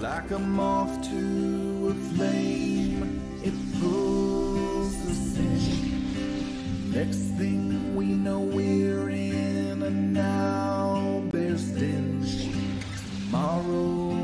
Like a moth to a flame, it pulls us in. Next thing we know, we're in a now bears den. Tomorrow,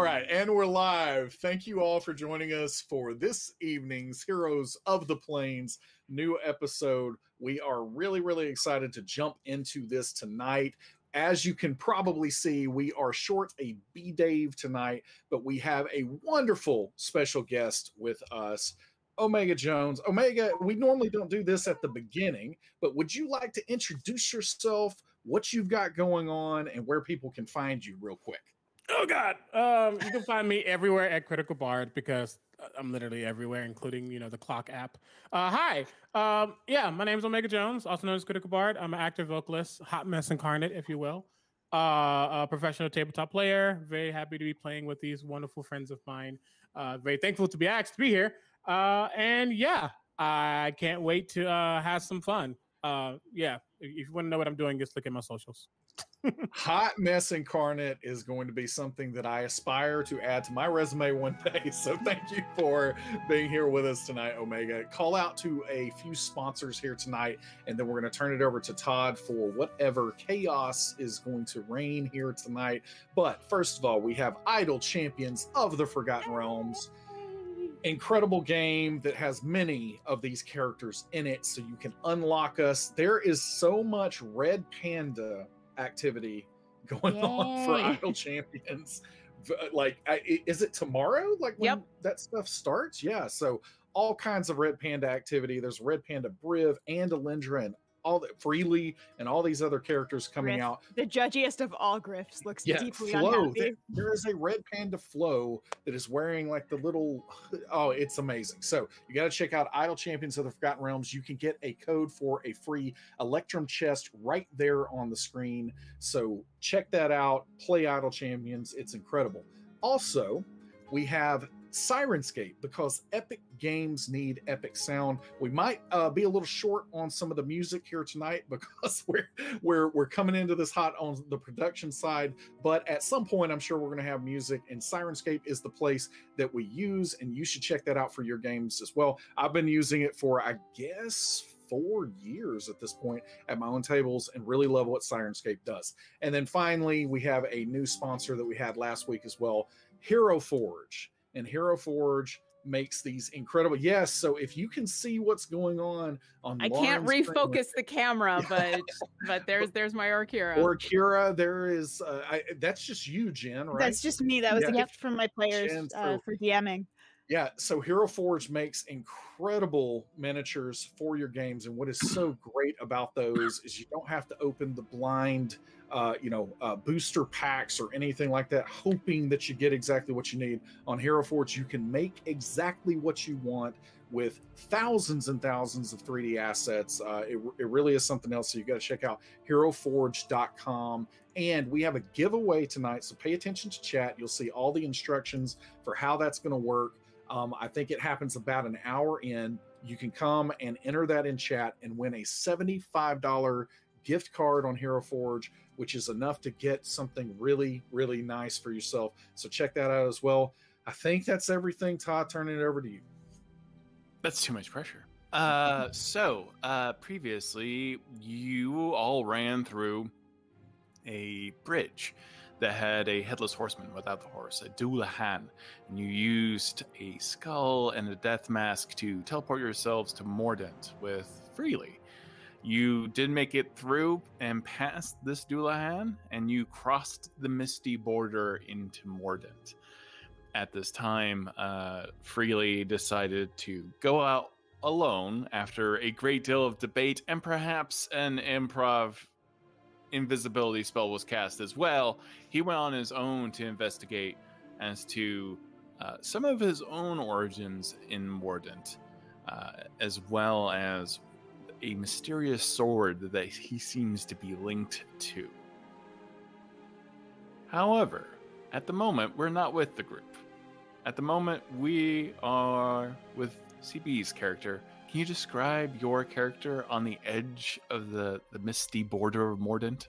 All right, and we're live. Thank you all for joining us for this evening's Heroes of the Planes new episode. We are really, really excited to jump into this tonight. As you can probably see, we are short a B Dave tonight, but we have a wonderful special guest with us. Omega Jones. Omega, we normally don't do this at the beginning, but would you like to introduce yourself, what you've got going on, and where people can find you real quick? Oh God! Um, you can find me everywhere at Critical Bard because I'm literally everywhere, including you know the clock app. Uh, hi, um, yeah, my name is Omega Jones, also known as Critical Bard. I'm an actor, vocalist, hot mess incarnate, if you will. Uh, a professional tabletop player. Very happy to be playing with these wonderful friends of mine. Uh, very thankful to be asked to be here. Uh, and yeah, I can't wait to uh, have some fun. Uh, yeah, if you want to know what I'm doing, just look at my socials. Hot Mess Incarnate is going to be something that I aspire to add to my resume one day. So thank you for being here with us tonight, Omega. Call out to a few sponsors here tonight, and then we're going to turn it over to Todd for whatever chaos is going to reign here tonight. But first of all, we have Idle Champions of the Forgotten Realms incredible game that has many of these characters in it so you can unlock us there is so much red panda activity going on for Yay. idle champions uh, like I- is it tomorrow like when Yep. that stuff starts yeah so all kinds of red panda activity there's red panda briv and Alyndra and all that freely and all these other characters coming Griff. out The judgiest of all Griffs looks yeah, deeply Flo. unhappy. There, there is a red panda Flo that is wearing like the little. Oh, it's amazing. So you got to check out Idle Champions of the Forgotten Realms. You can get a code for a free Electrum chest right there on the screen. So check that out. Play Idle Champions. It's incredible. Also, we have Syrinscape because epic games need epic sound. We might uh, be a little short on some of the music here tonight because we're we're we're coming into this hot on the production side. But at some point, I'm sure we're going to have music, and Syrinscape is the place that we use, and you should check that out for your games as well. I've been using it for I guess four years at this point at my own tables and really love what Syrinscape does. And then finally, we have a new sponsor that we had last week as well, Hero Forge. And Hero Forge makes these incredible. Yes, so if you can see what's going on on I can't Lauren's screen- refocus the camera, but but there's there's my Orkira. or Kira, there is uh, I, that's just you, Jen, right? That's just me. That was a gift from my players Jen, uh, so- for DMing. Yeah, so Hero Forge makes incredible miniatures for your games, and what is so great about those is you don't have to open the blind, uh, you know, uh, booster packs or anything like that, hoping that you get exactly what you need. On Hero Forge, you can make exactly what you want with thousands and thousands of 3D assets. Uh, it, it really is something else. So you got to check out HeroForge.com. And we have a giveaway tonight, so pay attention to chat. You'll see all the instructions for how that's going to work. Um, I think it happens about an hour in. You can come and enter that in chat and win a $75 gift card on Hero Forge, which is enough to get something really, really nice for yourself. So check that out as well. I think that's everything. Todd, turning it over to you. That's too much pressure. Uh, so uh, previously, you all ran through a bridge that had a headless horseman without the horse, a Dullahan, and you used a skull and a death mask to teleport yourselves to Mordent with Freely. You did make it through and past this Dullahan, and you crossed the misty border into Mordent. At this time, uh, Freely decided to go out alone after a great deal of debate and perhaps an improv invisibility spell was cast as well. He went on his own to investigate as to uh, some of his own origins in Mordent, uh, as well as a mysterious sword that he seems to be linked to. However, at the moment, we're not with the group. At the moment, we are with CB's character. Can you describe your character on the edge of the, the misty border of Mordent?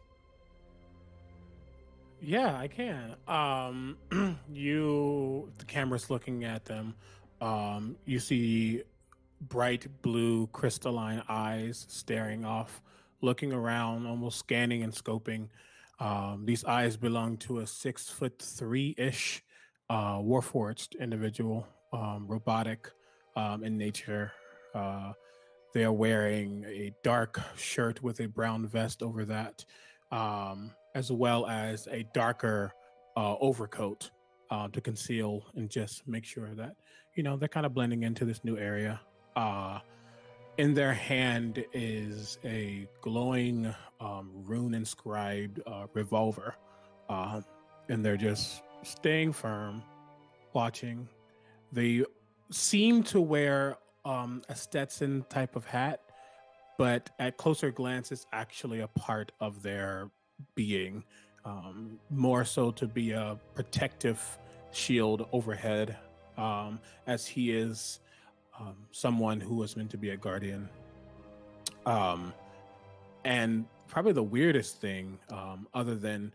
Yeah, I can. Um, you, the camera's looking at them. Um, you see bright blue crystalline eyes staring off, looking around, almost scanning and scoping. Um, these eyes belong to a six foot three ish uh, warforged individual, um, robotic um, in nature. Uh, they are wearing a dark shirt with a brown vest over that, um, as well as a darker uh, overcoat uh, to conceal and just make sure that you know they're kind of blending into this new area. Uh, in their hand is a glowing um, rune inscribed uh, revolver, uh, and they're just staying firm, watching. They seem to wear um, a Stetson type of hat, but at closer glance, it's actually a part of their being, um, more so to be a protective shield overhead, um, as he is um, someone who was meant to be a guardian. Um, and probably the weirdest thing, um, other than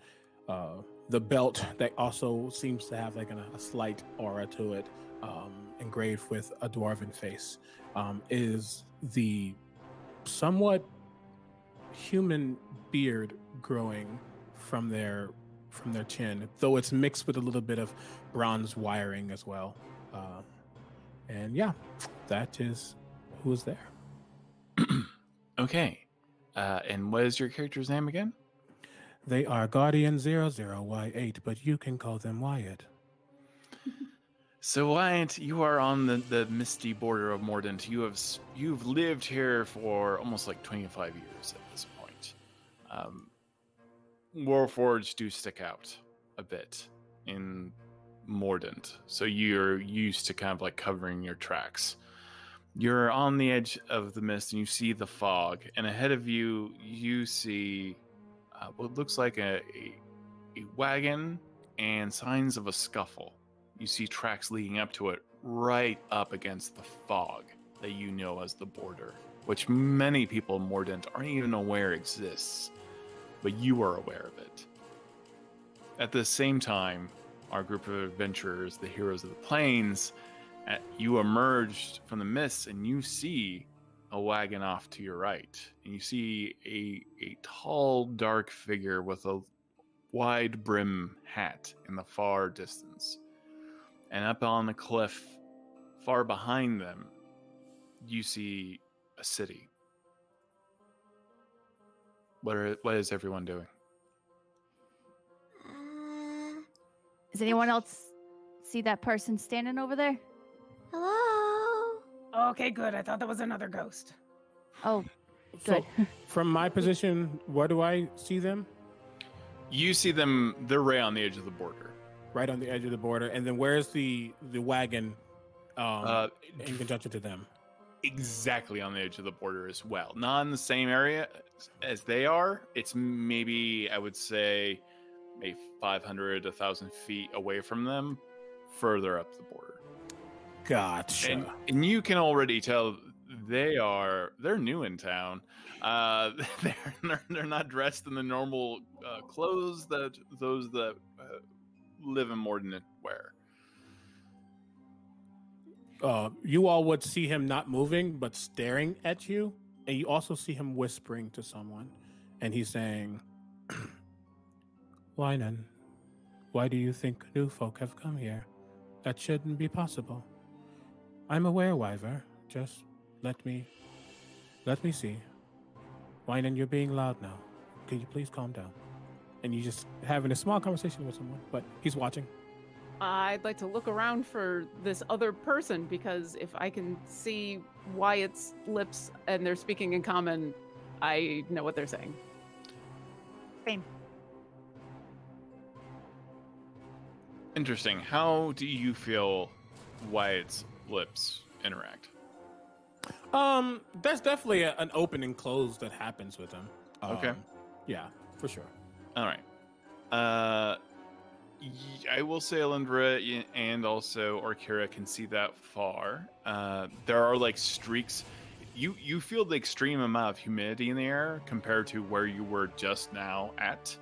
uh, the belt that also seems to have like an, a slight aura to it, um, engraved with a dwarven face, um, is the somewhat human beard growing from their from their chin, though it's mixed with a little bit of bronze wiring as well. Uh, and yeah, that is who is there. Okay. Uh, and what is your character's name again? They are Guardian 00Y8, but you can call them Wyatt. So Wyatt, you are on the, the misty border of Mordent. You have you've lived here for almost like 25 years at this point. Um, Warforged do stick out a bit in Mordent, so you're used to kind of like covering your tracks. You're on the edge of the mist and you see the fog, and ahead of you, you see uh, what looks like a, a, a wagon and signs of a scuffle. You see tracks leading up to it right up against the fog that you know as the border, which many people in Mordent aren't even aware exists, but you are aware of it. At the same time, our group of adventurers, the heroes of the planes, at, you emerged from the mists and you see a wagon off to your right, and you see a a tall, dark figure with a wide brim hat in the far distance. And up on the cliff, far behind them, you see a city. What are what is everyone doing? Does anyone else see that person standing over there? Hello? Okay, good. I thought that was another ghost. Oh, good. So, from my position, where do I see them? You see them; they're right on the edge of the border. Right on the edge of the border, and then where's the the wagon? Um, Uh, in conjunction to them. exactly on the edge of the border as well. Not in the same area as they are. It's maybe I would say maybe 500, 1,000 feet away from them, further up the border. Gotcha. And, and you can already tell they are they're new in town. Uh, they're they're- not dressed in the normal uh, clothes that those that uh, live in Mordent wear. uh, you all would see him not moving but staring at you, and you also see him whispering to someone, and he's saying, "Why none? Why do you think new folk have come here? That shouldn't be possible. I'm aware, Wyver. Just let me, let me see." Winan, you're being loud now. Could you please calm down? And you're just having a small conversation with someone, but he's watching. I'd like to look around for this other person because if I can see Wyatt's lips and they're speaking in common, I know what they're saying. Same. Interesting. How do you feel Wyatt's lips interact? Um, that's definitely a, an open and close that happens with him. Okay. Um, yeah, for sure. All right. Uh, I will say Alyndra and also Orkira can see that far. Uh, there are like streaks. You you feel the extreme amount of humidity in the air compared to where you were just now at.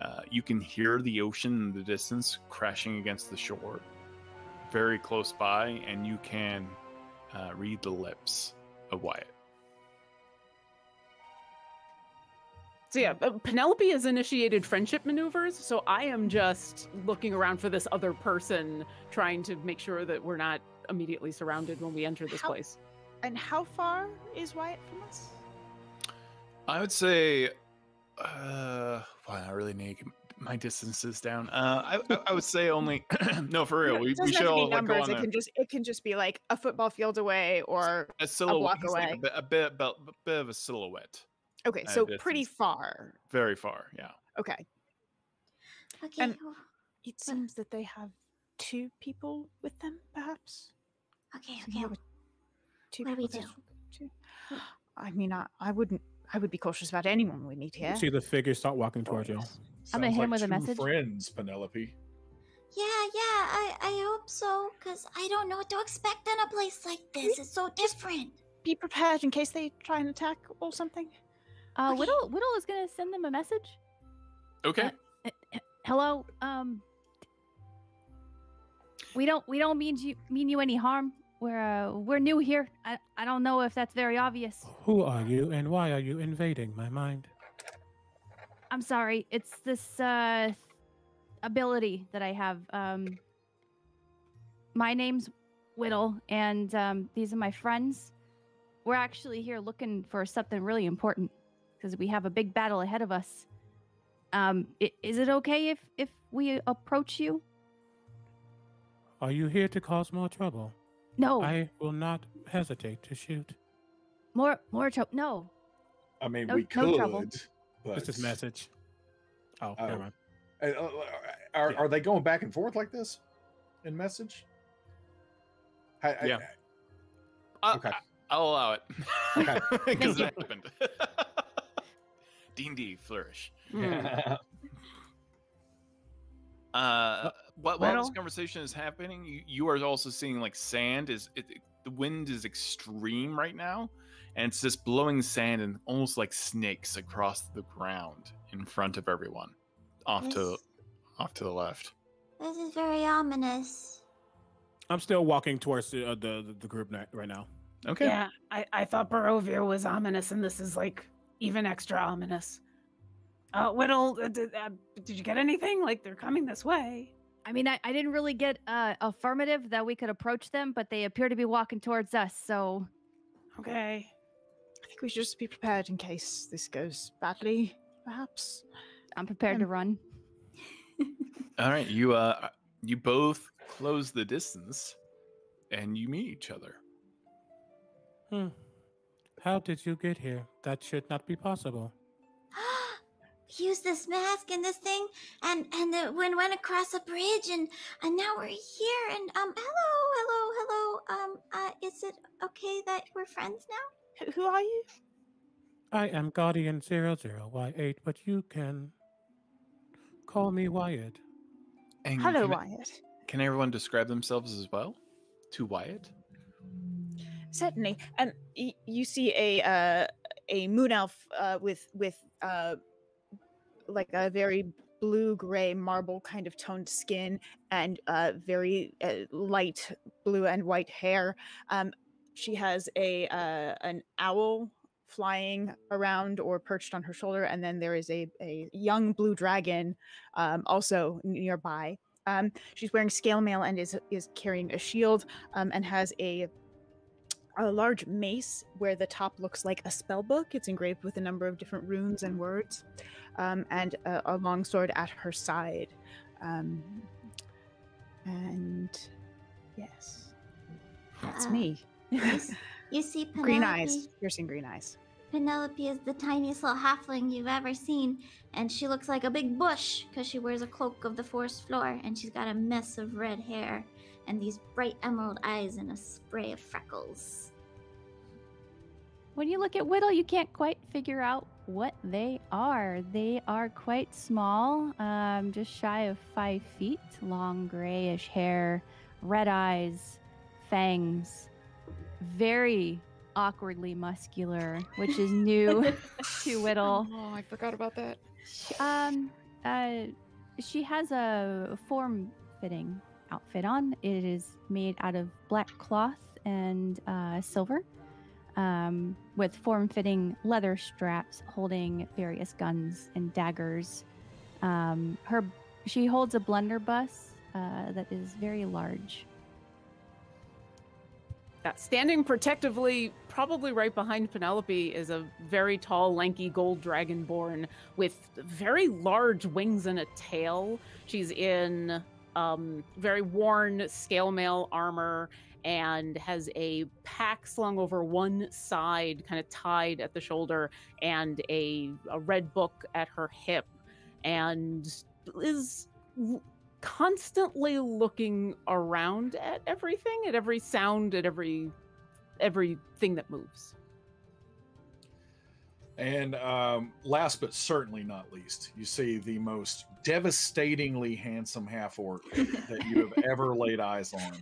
Uh, you can hear the ocean in the distance crashing against the shore, very close by, and you can uh, read the lips of Wyatt. So yeah, uh, Penelope has initiated friendship maneuvers, so I am just looking around for this other person, trying to make sure that we're not immediately surrounded when we enter this How- place. And how far is Wyatt from us? I would say, uh, well, I really need my distances down. Uh, I, I, I would say only, no, for real. We, it we should have to all like, go numbers. on It a, can just it can just be like a football field away or a silhouette, block we can away. a bit, a bit, a bit of a silhouette, okay, Uh, so pretty far. very far. Yeah. Okay. Okay. And- It seems that they have two people with them, perhaps. okay. Okay. more with Two What do we people do? Two. I mean, I, I wouldn't. I would be cautious about anyone we meet You here. see the figure start walking towards you. I'm gonna hit him like with a message. Friends, Penelope. Yeah, yeah. I I hope so, cause I don't know what to expect in a place like this. It's so different. Be prepared in case they try and attack or something. Uh, Okay. Widdle, Widdle is gonna send them a message. Okay. Uh, Uh, Hello. Um. We don't. We don't mean you mean you any harm. We're uh, we're new here. I I don't know if that's very obvious. Who are you and why are you invading my mind? I'm sorry. It's this uh ability that I have. Um. My name's Widdle, and um, these are my friends. We're actually here looking for something really important because we have a big battle ahead of us. Um, i- is it okay if if we approach you? Are you here to cause more trouble? No, I will not hesitate to shoot. more more trouble. No, I mean, No- we no could, trouble. but Just his message. Oh, Oh. never mind. Uh, uh, Are, Yeah. are they going back and forth like this in message? I, I- Yeah. Uh, Okay. I'll allow it. Because Thank it happened. D&D flourish. Hmm. Uh, while, while this conversation is happening, you, you are also seeing like sand is it, it- the wind is extreme right now, and it's just blowing sand and almost like snakes across the ground in front of everyone, off to off to the left. This is very ominous. I'm still walking towards the uh, the, the, the group right now. Okay. Yeah, I, I thought Barovia was ominous, and this is like even extra ominous. Uh, Widdle, uh, did, uh, did you get anything? Like they're coming this way. I mean I, I didn't really get uh, affirmative that we could approach them, but they appear to be walking towards us. So Okay. I think we should just be prepared in case this goes badly, perhaps. I'm prepared to Um, run. All right. You uh you both close the distance, and you meet each other. Hmm. How did you get here? That should not be possible. We used this mask and this thing, and and then when went across a bridge, and and now we're here. And um, hello, hello, hello. Um, uh, is it okay that we're friends now? Who are you? I am Guardian 00Y8, but you can call me Wyatt. And Hello, can, Wyatt. Can everyone describe themselves as well to Wyatt? Certainly, and y- you see a uh, a moon elf uh, with with uh, like a very blue gray marble kind of toned skin and uh, very uh, light blue and white hair. Um, she has a uh, an owl flying around or perched on her shoulder, and then there is a a young blue dragon um, also nearby. Um, she's wearing scale mail and is is carrying a shield um, and has a a large mace where the top looks like a spell book. It's engraved with a number of different runes and words, um, and a, a long sword at her side. Um, and yes, that's Uh, me. You, you see, Penelope, green eyes, piercing green eyes. Penelope is the tiniest little halfling you've ever seen, and she looks like a big bush because she wears a cloak of the forest floor, and she's got a mess of red hair and these bright emerald eyes and a spray of freckles. When you look at Widdle, you can't quite figure out what they are. They are quite small, um, just shy of five feet, long grayish hair, red eyes, fangs, very awkwardly muscular, which is new to Widdle. Oh, I forgot about that. She- Um, uh, she has a form-fitting outfit on. It is made out of black cloth and uh, silver, um, with form-fitting leather straps holding various guns and daggers. Um, her, she holds a blunderbuss uh, that is very large. Yeah, standing protectively, probably right behind Penelope, is a very tall, lanky gold dragonborn with very large wings and a tail. She's in um, very worn scale mail armor and has a pack slung over one side, kind of tied at the shoulder, and a, a red book at her hip, and is constantly looking around at everything, at every sound, at every everything that moves. And um, last but certainly not least, you see the most devastatingly handsome half orc that you have ever laid eyes on.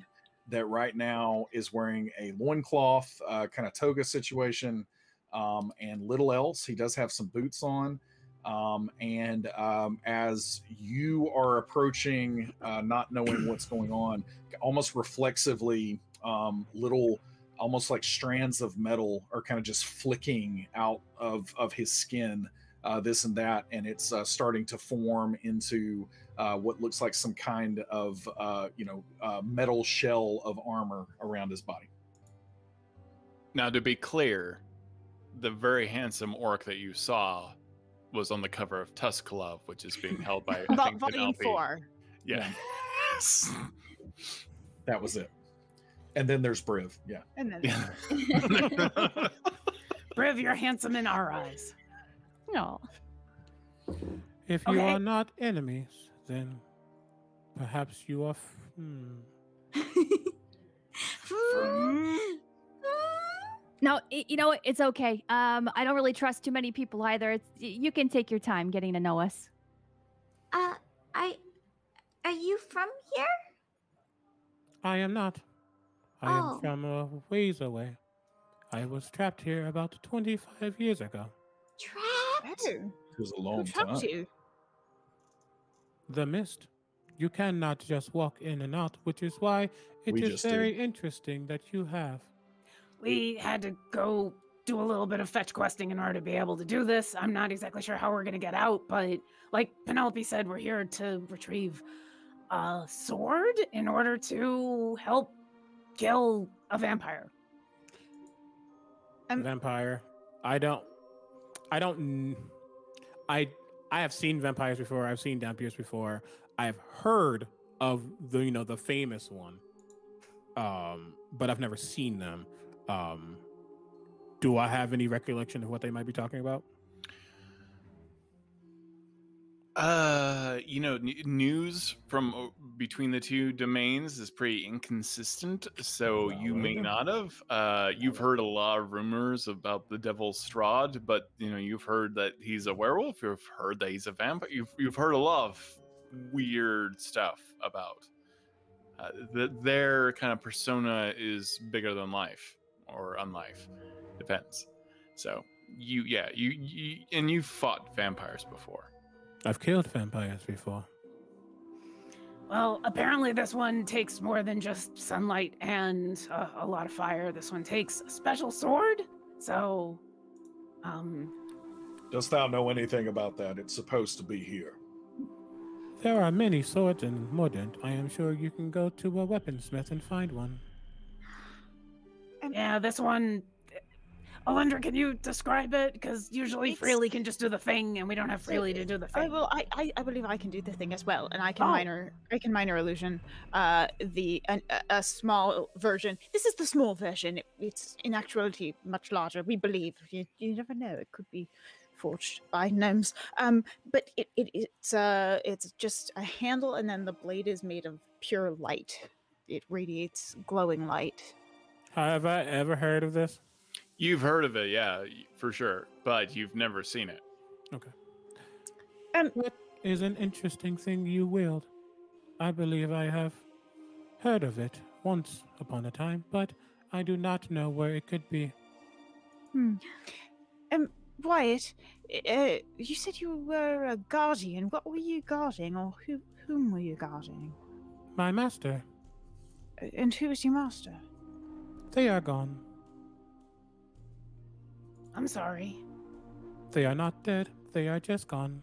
That right now is wearing a loincloth, uh, kind of toga situation, um, and little else. He does have some boots on. Um, and um, as you are approaching, uh, not knowing what's going on, almost reflexively, um, little almost like strands of metal are kind of just flicking out of of his skin uh, this and that and it's uh, starting to form into uh, what looks like some kind of uh, you know uh, metal shell of armor around his body Now, to be clear, the very handsome orc that you saw was on the cover of Tusk Love, which is being held by I About think, volume Penelope. four. Yeah. that was it and then there's briv yeah And then Yeah. Briv, you're handsome in our eyes. No. If you Okay. are not enemies, then perhaps you are. F- hmm. No, you know what? It's okay. Um, I don't really trust too many people either. It's you can take your time getting to know us. uh, I. Are you from here? I am not. I Oh. am from a ways away. I was trapped here about 25 years ago. Trapped? Oh, it was a who long trapped time you? The mist. You cannot just walk in and out, which is why it We is very did. interesting that you have. We had to go do a little bit of fetch questing in order to be able to do this. I'm not exactly sure how we're going to get out, but like Penelope said, we're here to retrieve a sword in order to help kill a vampire. Um, Vampire. I don't. I don't. I I have seen vampires before. I've seen vampires before. I've heard of the you know the famous one, um, but I've never seen them. Um, do I have any recollection of what they might be talking about? Uh, you know, n- news from o- between the two domains is pretty inconsistent, so you may not have. Uh, you've heard a lot of rumors about the Devil's Strahd, but you know, you've heard that he's a werewolf. You've heard that he's a vampire. You've you've heard a lot of weird stuff about. Uh, th- their kind of persona is bigger than life or unlife, depends. So you, yeah, you, you and you've fought vampires before. I've killed vampires before. Well, apparently this one takes more than just sunlight and uh, a lot of fire. This one takes a special sword. So, um, dost thou know anything about that it's supposed to be here There are many swords in Mordent. I am sure you can go to a weaponsmith and find one. Yeah, this one. Alyndra, can you describe it? Because usually It's- Freely can just do the thing, and we don't have So, Freely to do the I thing. will. I, I, I believe I can do the thing as well, and I can Oh. minor. I can minor illusion. Uh, the an, a, a small version. This is the small version. It, it's in actuality much larger. We believe. You, you never know. It could be forged by gnomes. Um, but it, it it's uh it's just a handle, and then the blade is made of pure light. It radiates glowing light. Have I ever heard of this? You've heard of it, yeah, for sure, but you've never seen it. Okay. Um, that is an interesting thing you wield. I believe I have heard of it once upon a time, but I do not know where it could be. Hmm. Um, Wyatt, uh, you said you were a guardian. What were you guarding, or who whom were you guarding? My master, Uh, And who was your master? they are gone. I'm sorry. They are not dead, they are just gone.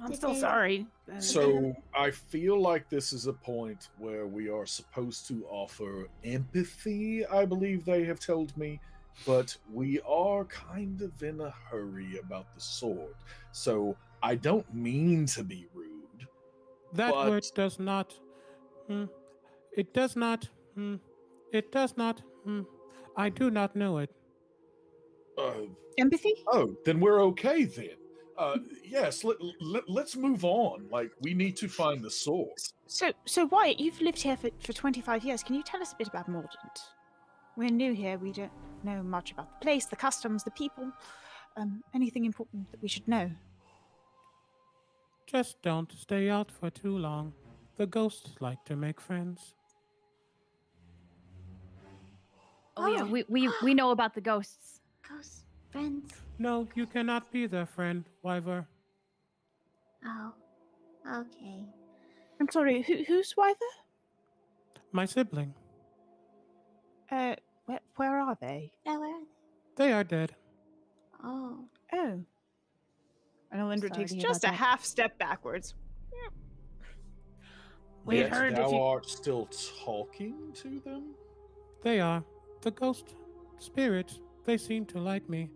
I'm Did still they- sorry. So I feel like this is a point where we are supposed to offer empathy, I believe they have told me, but we are kind of in a hurry about the sword. So I don't mean to be rude. That But- word does not. Hmm, it does not. Hmm, it does not. Hmm, I do not know it. Uh, Empathy? oh, then we're okay then. Uh, yes, let, let, let's move on. Like, we need to find the source. So, so Wyatt, you've lived here for, for 25 years. Can you tell us a bit about Mordent? We're new here. We don't know much about the place, the customs, the people. Um, anything important that we should know? Just don't stay out for too long. The ghosts like to make friends. Oh, yeah, Oh. we, we we know about the ghosts. Ghost friends. No, you cannot be their friend, Wyver. Oh, okay. I'm sorry, who, who's Wyver? My sibling. Uh, where, where are they? Now where? Are they? They are dead. Oh, Oh. And Alyndra Sorry takes just a that. half step backwards. We had heard thou if you. art still talking to them? They are. The ghost spirits, they seem to like me.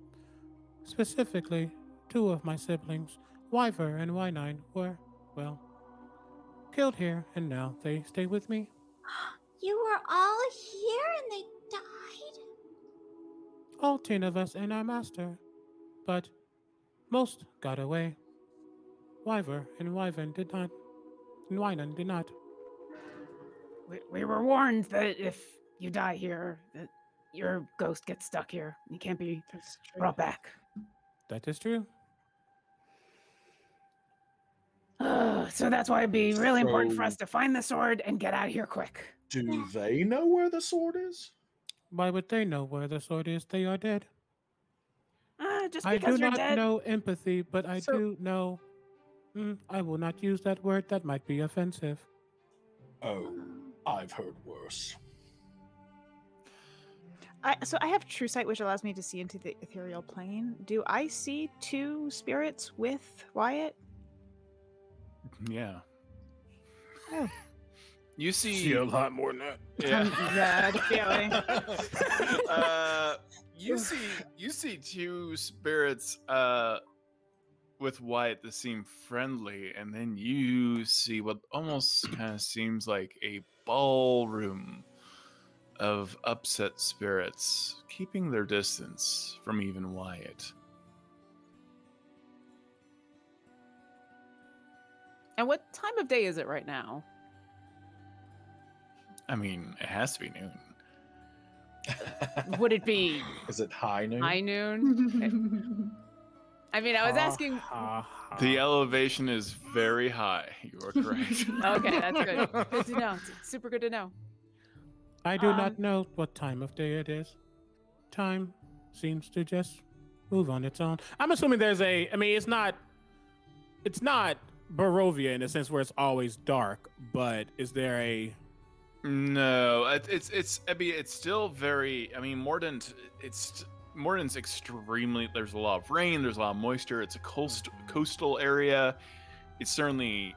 Specifically, two of my siblings, Wyver and Wynine, were, well, killed here, and now they stay with me. you were all here and they died. All ten of us and our master. But most got away. Wyver and Wyvern did not. And Wynan did not. We, we were warned that if you die here, that your ghost gets stuck here. You can't be brought back. That is true. Uh, so that's why it'd be really important for us to find the sword and get out of here quick. Do they know where the sword is? Why would they know where the sword is? They are dead. Uh, just I because do you're not dead. know empathy, but I So- do know. Mm, I will not use that word. That might be offensive. Oh, I've heard worse. I, so I have True Sight, which allows me to see into the ethereal plane. Do I see two spirits with Wyatt? Yeah. Oh. You see, see, a lot more than that. yeah. Yeah, I feeling. uh, you see, you see two spirits uh, with Wyatt that seem friendly, and then you see what almost kind of seems like a ballroom of upset spirits, keeping their distance from even Wyatt. And what time of day is it right now? I mean, it has to be noon. Would it be Is it high noon? high noon? I mean, I was asking. The elevation is very high. You are correct. Okay, that's good. Good to know. It's super good to know. I do Um, not know what time of day it is. Time seems to just move on its own. I'm assuming there's a. I mean, it's not. It's not Barovia in a sense where it's always dark, but is there a? No, it- it's it's I mean it's still very I mean Mordent it's Mordent's extremely there's a lot of rain, there's a lot of moisture, it's a coast coastal area. It's certainly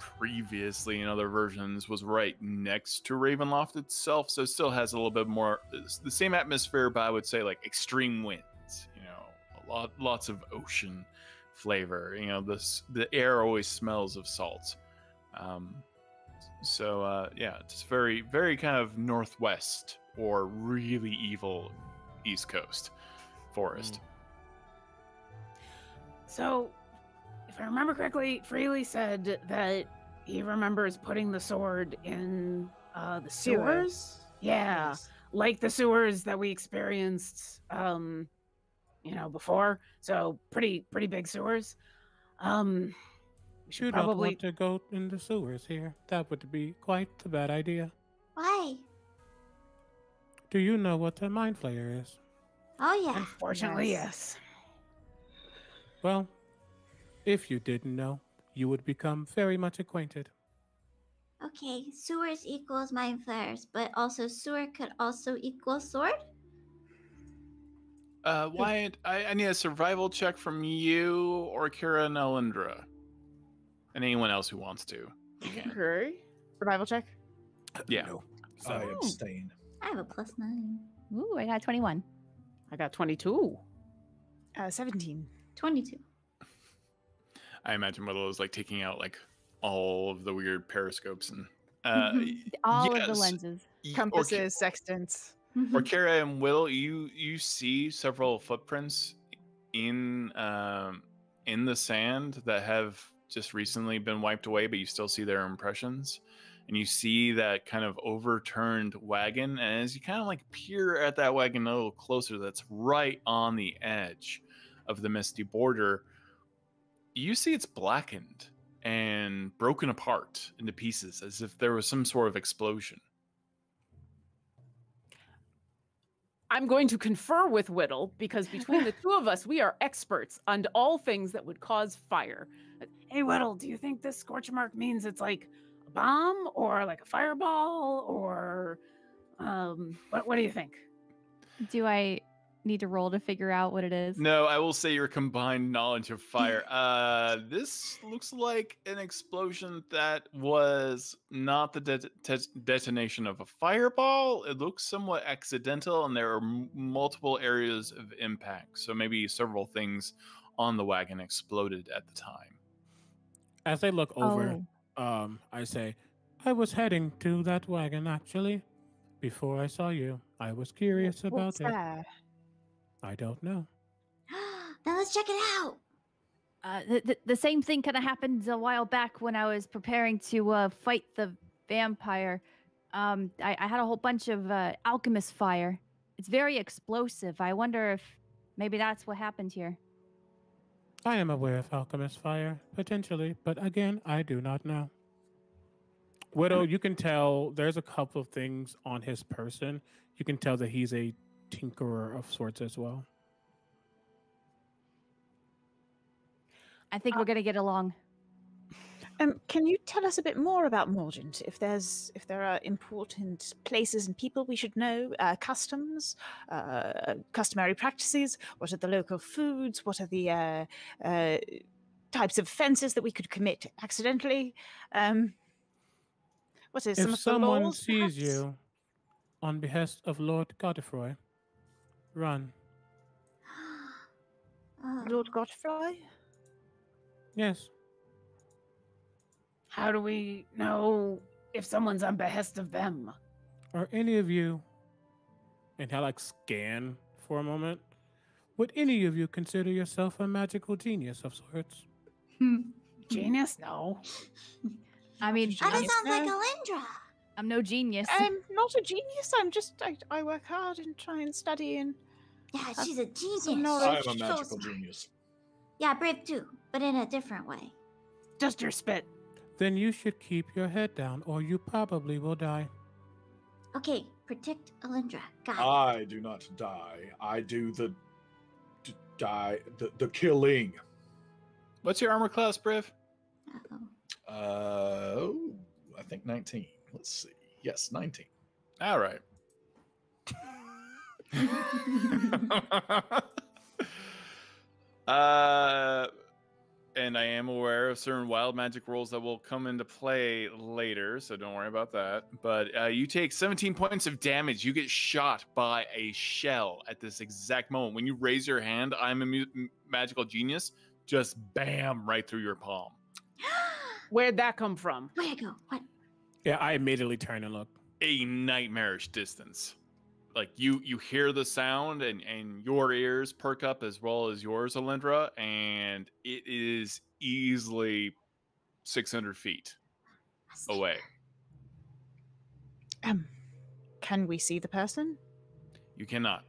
previously in other versions was right next to Ravenloft itself, so it still has a little bit more the same atmosphere, but I would say like extreme winds. You know, a lot lots of ocean flavor. You know, this the air always smells of salt. Um, so uh, yeah, it's very very kind of northwest or really evil east coast forest. So, if I remember correctly, Freely said that he remembers putting the sword in uh, the Sewer. sewers. Yeah, like the sewers that we experienced, um, you know, before. So pretty pretty big sewers. Um, we should You don't probably want to go in the sewers here. That would be quite a bad idea. Why? Do you know what a mind flayer is? Oh yeah. Unfortunately, Yes. yes. Well, if you didn't know, you would become very much acquainted. Okay, sewers equals mind flayers, but also sewer could also equal sword. Uh, Wyatt, I, I need a survival check from you Orkira and Alyndra. And anyone else who wants to. Okay. Survival check. Yeah. I Oh. abstain. I have a plus nine. Ooh, I got 21. I got 22. Uh, 17. 22. I imagine Widdle is like taking out like all of the weird periscopes and uh, All of the lenses. y- or Compasses, sextants. or Kara and Will, you you see several footprints in um in the sand that have just recently been wiped away, but you still see their impressions. And you see that kind of overturned wagon, and as you kind of like peer at that wagon a little closer, that's right on the edge of the misty border. You see it's blackened and broken apart into pieces, as if there was some sort of explosion. I'm going to confer with Widdle because between the two of us, we are experts on all things that would cause fire. Hey, Widdle, do you think this scorch mark means it's like a bomb or like a fireball or um what what do you think? Do I need to roll to figure out what it is? No, I will say your combined knowledge of fire. Uh, this looks like an explosion that was not the det- te- detonation of a fireball. It looks somewhat accidental, and there are m- multiple areas of impact. So maybe several things on the wagon exploded at the time. As I look over, Oh. um, I say, I was heading to that wagon actually. Before I saw you, I was curious about What's it. there? I don't know. now let's check it out. Uh, the, the, the same thing kind of happened a while back when I was preparing to uh, fight the vampire. Um, I, I had a whole bunch of uh, alchemist fire. It's very explosive. I wonder if maybe that's what happened here. I am aware of alchemist fire, potentially, but again, I do not know. Widdle, you can tell there's a couple of things on his person. You can tell that he's a tinkerer of sorts as well. I think we're gonna get along. Um, can you tell us a bit more about Mordent? If there's, if there are important places and people we should know, uh, customs, uh, customary practices. What are the local foods? What are the uh, uh, types of offences that we could commit accidentally? Um, what is some if of the someone laws, sees perhaps? you on behest of Lord Godefroy, run. Lord Godfrey? Yes. How do we know if someone's on behest of them? Are any of you, and I like scan for a moment, would any of you consider yourself a magical genius of sorts? Genius? No. I mean, that I'm, sounds like Alyndra. I'm no genius. I'm not a genius. I'm just, I, I work hard and try and study and Yeah, she's a genius. I am a magical genius. Yeah, brave too, but in a different way. Just your spit. Then you should keep your head down, or you probably will die. Okay, protect Alyndra. Got it. I do not die. I do the d- die the, the killing. What's your armor class, Briv? Uh-oh. Uh, oh, I think 19. Let's see. Yes, 19. All right. uh, and I am aware of certain wild magic rules that will come into play later, so don't worry about that. But uh, you take 17 points of damage. You get shot by a shell at this exact moment. When you raise your hand, I'm a mu- magical genius. Just bam, right through your palm. Where'd that come from? Where'd it go? What? Yeah, I immediately turn and look. A nightmarish distance. Like you, you hear the sound, and and your ears perk up as well as yours, Alyndra, and it is easily 600 feet away. Um, can we see the person? You cannot.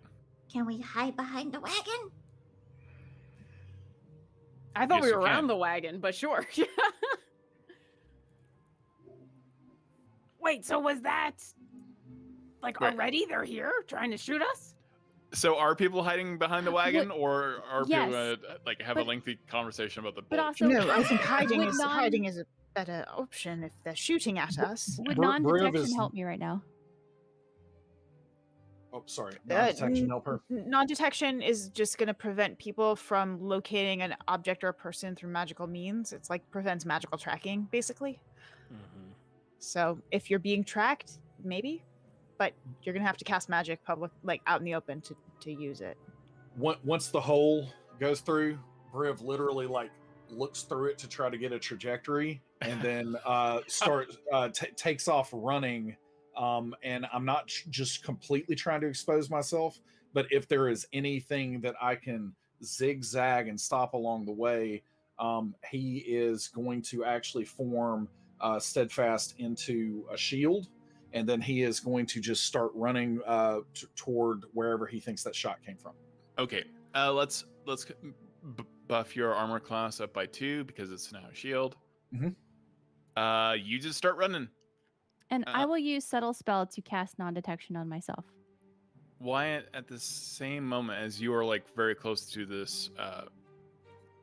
Can we hide behind the wagon? I thought Yes, we were around can. the wagon, but sure. Wait, so was that like Wait. already they're here trying to shoot us? So are people hiding behind the wagon, or are yes, people gonna like have a lengthy conversation about the but bullet also- No, I think hiding is non- hiding is a better option if they're shooting at us. Would Br- non-detection is- help me right now? Oh, sorry. Uh, Non-detection n- helper. Non-detection is just going to prevent people from locating an object or a person through magical means. It's like prevents magical tracking, basically. So if you're being tracked, maybe, but you're gonna have to cast magic public, like out in the open, to to use it. Once once the hole goes through, Briv literally like looks through it to try to get a trajectory, and then uh, start uh, takes off running. Um, and I'm not just completely trying to expose myself, but if there is anything that I can zigzag and stop along the way, um, he is going to actually form uh, steadfast into a shield, and then he is going to just start running uh, t- toward wherever he thinks that shot came from. Okay, uh, let's let's c- b- buff your armor class up by two because it's now a shield. Mhm. Uh, you just start running. And I Uh, will use subtle spell to cast non-detection on myself. Wyatt, at the same moment as you are like very close to this uh,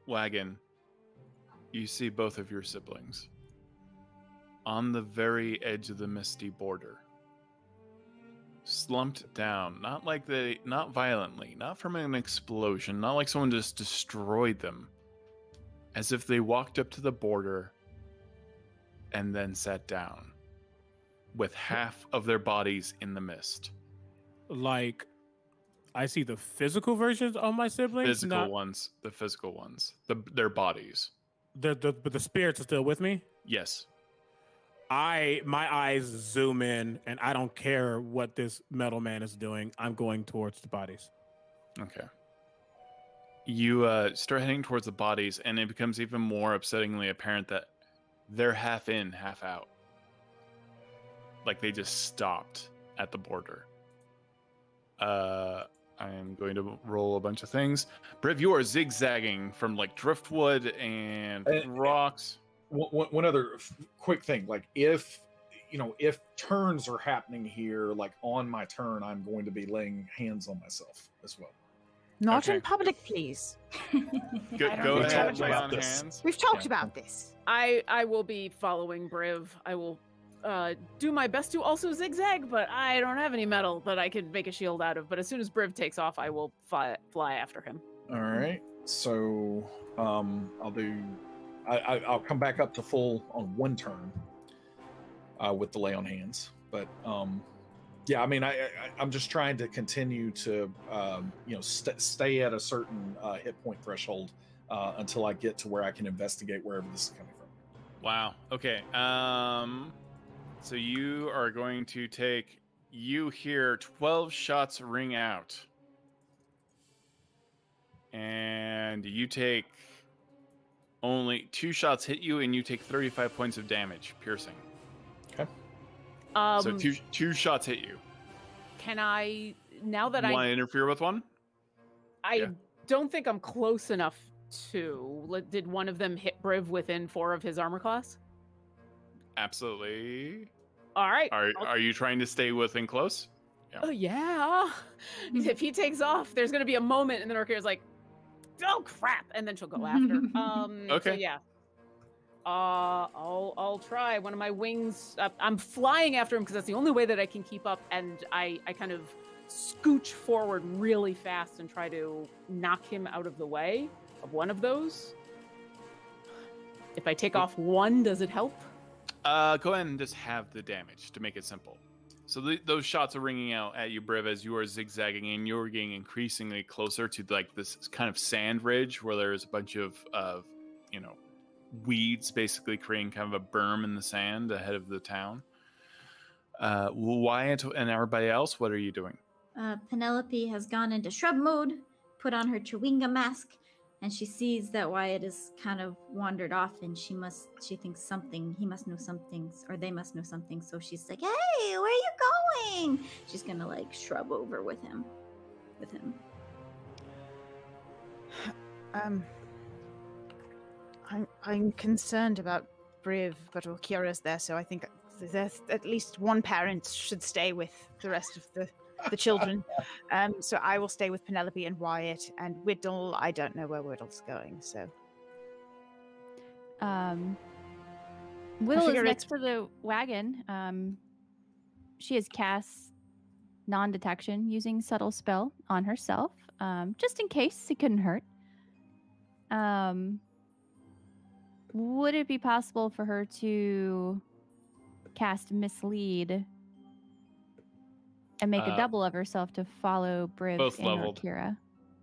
wagon, you see both of your siblings on the very edge of the misty border, slumped down. Not like they, not violently, not from an explosion, not like someone just destroyed them, as if they walked up to the border and then sat down, with half of their bodies in the mist. Like, I see the physical versions of my siblings. physical not ones the physical ones the their bodies the, the but the spirits are still with me. yes I my eyes zoom in, and I don't care what this metal man is doing. I'm going towards the bodies. okay. You uh start heading towards the bodies and it becomes even more upsettingly apparent that they're half in half out. Like they just stopped at the border. Uh i am going to roll a bunch of things. Briv, you are zigzagging from like driftwood and Uh, rocks one, one- one other f- quick thing like if you know if turns are happening here like on my turn i'm going to be laying hands on myself as well Not in public, please. go, go we ahead talked and lay about on this. hands We've talked Yeah. about this. I I will be following Briv. I will uh, do my best to also zigzag, but I don't have any metal that I can make a shield out of. But as soon as Briv takes off, I will fly fly after him. all right so um i'll do I, I i'll come back up to full on one turn uh with the lay on hands but um yeah i mean i, I i'm just trying to continue to um you know st- stay at a certain uh hit point threshold uh until i get to where i can investigate wherever this is coming from Wow. Okay. Um so you are going to take you hear 12 shots ring out. And you take only two shots hit you and you take 35 points of damage piercing. Um, so two two shots hit you. can I now that you I want to interfere with one? I Yeah. don't think I'm close enough to. Did one of them hit Briv within four of his armor class? Absolutely. All right. Are I'll- are you trying to stay within close? Oh yeah. if he takes off, there's gonna be a moment, and then Orkira's like, "Oh crap!" and then she'll go after. Um. So Okay. yeah. Uh, I'll I'll try. One of my wings. Uh, I'm flying after him because that's the only way that I can keep up, and I I kind of scooch forward really fast and try to knock him out of the way of one of those. If I take off one, does it help? Uh, go ahead and just have the damage to make it simple. So th those shots are ringing out at you, Briv, as you are zigzagging and you're getting increasingly closer to like this kind of sand ridge where there's a bunch of, of you know, weeds basically creating kind of a berm in the sand ahead of the town. Uh, Wyatt and everybody else, what are you doing? Uh, Penelope has gone into shrub mode, put on her Chewinga mask, and she sees that Wyatt is kind of wandered off, and she must, she thinks something, he must know something, or they must know something. So she's like, "Hey, where are you going?" She's gonna like shrub over with him, with him. Um, I'm I'm concerned about Briv, but Orkira's there, so I think there's at least one parent should stay with the rest of the the children. um, so I will stay with Penelope and Wyatt and Widdle. I don't know where Widdle's going, so Um, Widdle is next to the wagon. Um, she has cast non-detection using subtle spell on herself, um, just in case it couldn't hurt. Um, would it be possible for her to cast mislead and make Uh, a double of herself to follow Briv both and leveled. Kira?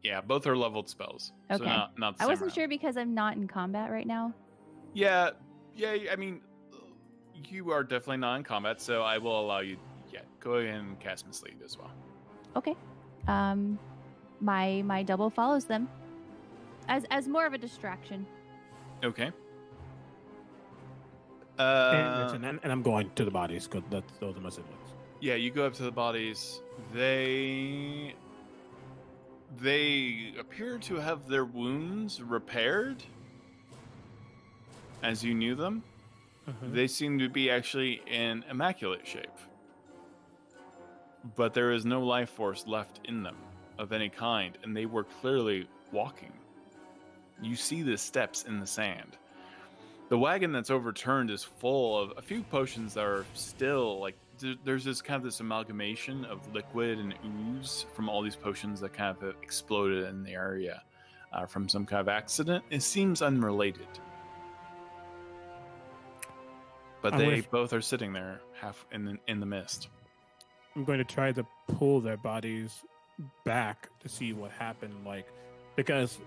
Yeah, both are leveled spells. So Okay. not, not the I wasn't round. sure because I'm not in combat right now. Yeah, yeah. I mean, you are definitely not in combat, so I will allow you. Yeah, go ahead and cast mislead as well. Okay. Um, my my double follows them as as more of a distraction. Okay. Uh, listen, and, and I'm going to the bodies because that's those are my siblings. Yeah, you go up to the bodies. They they appear to have their wounds repaired as you knew them. Mm-hmm. They seem to be actually in immaculate shape. But there is no life force left in them of any kind, and they were clearly walking. You see the steps in the sand. The wagon that's overturned is full of a few potions that are still like there's this kind of this amalgamation of liquid and ooze from all these potions that kind of exploded in the area uh, from some kind of accident. It seems unrelated. But I'm they both are sitting there half in the, in the mist. I'm going to try to pull their bodies back to see what happened. Like, because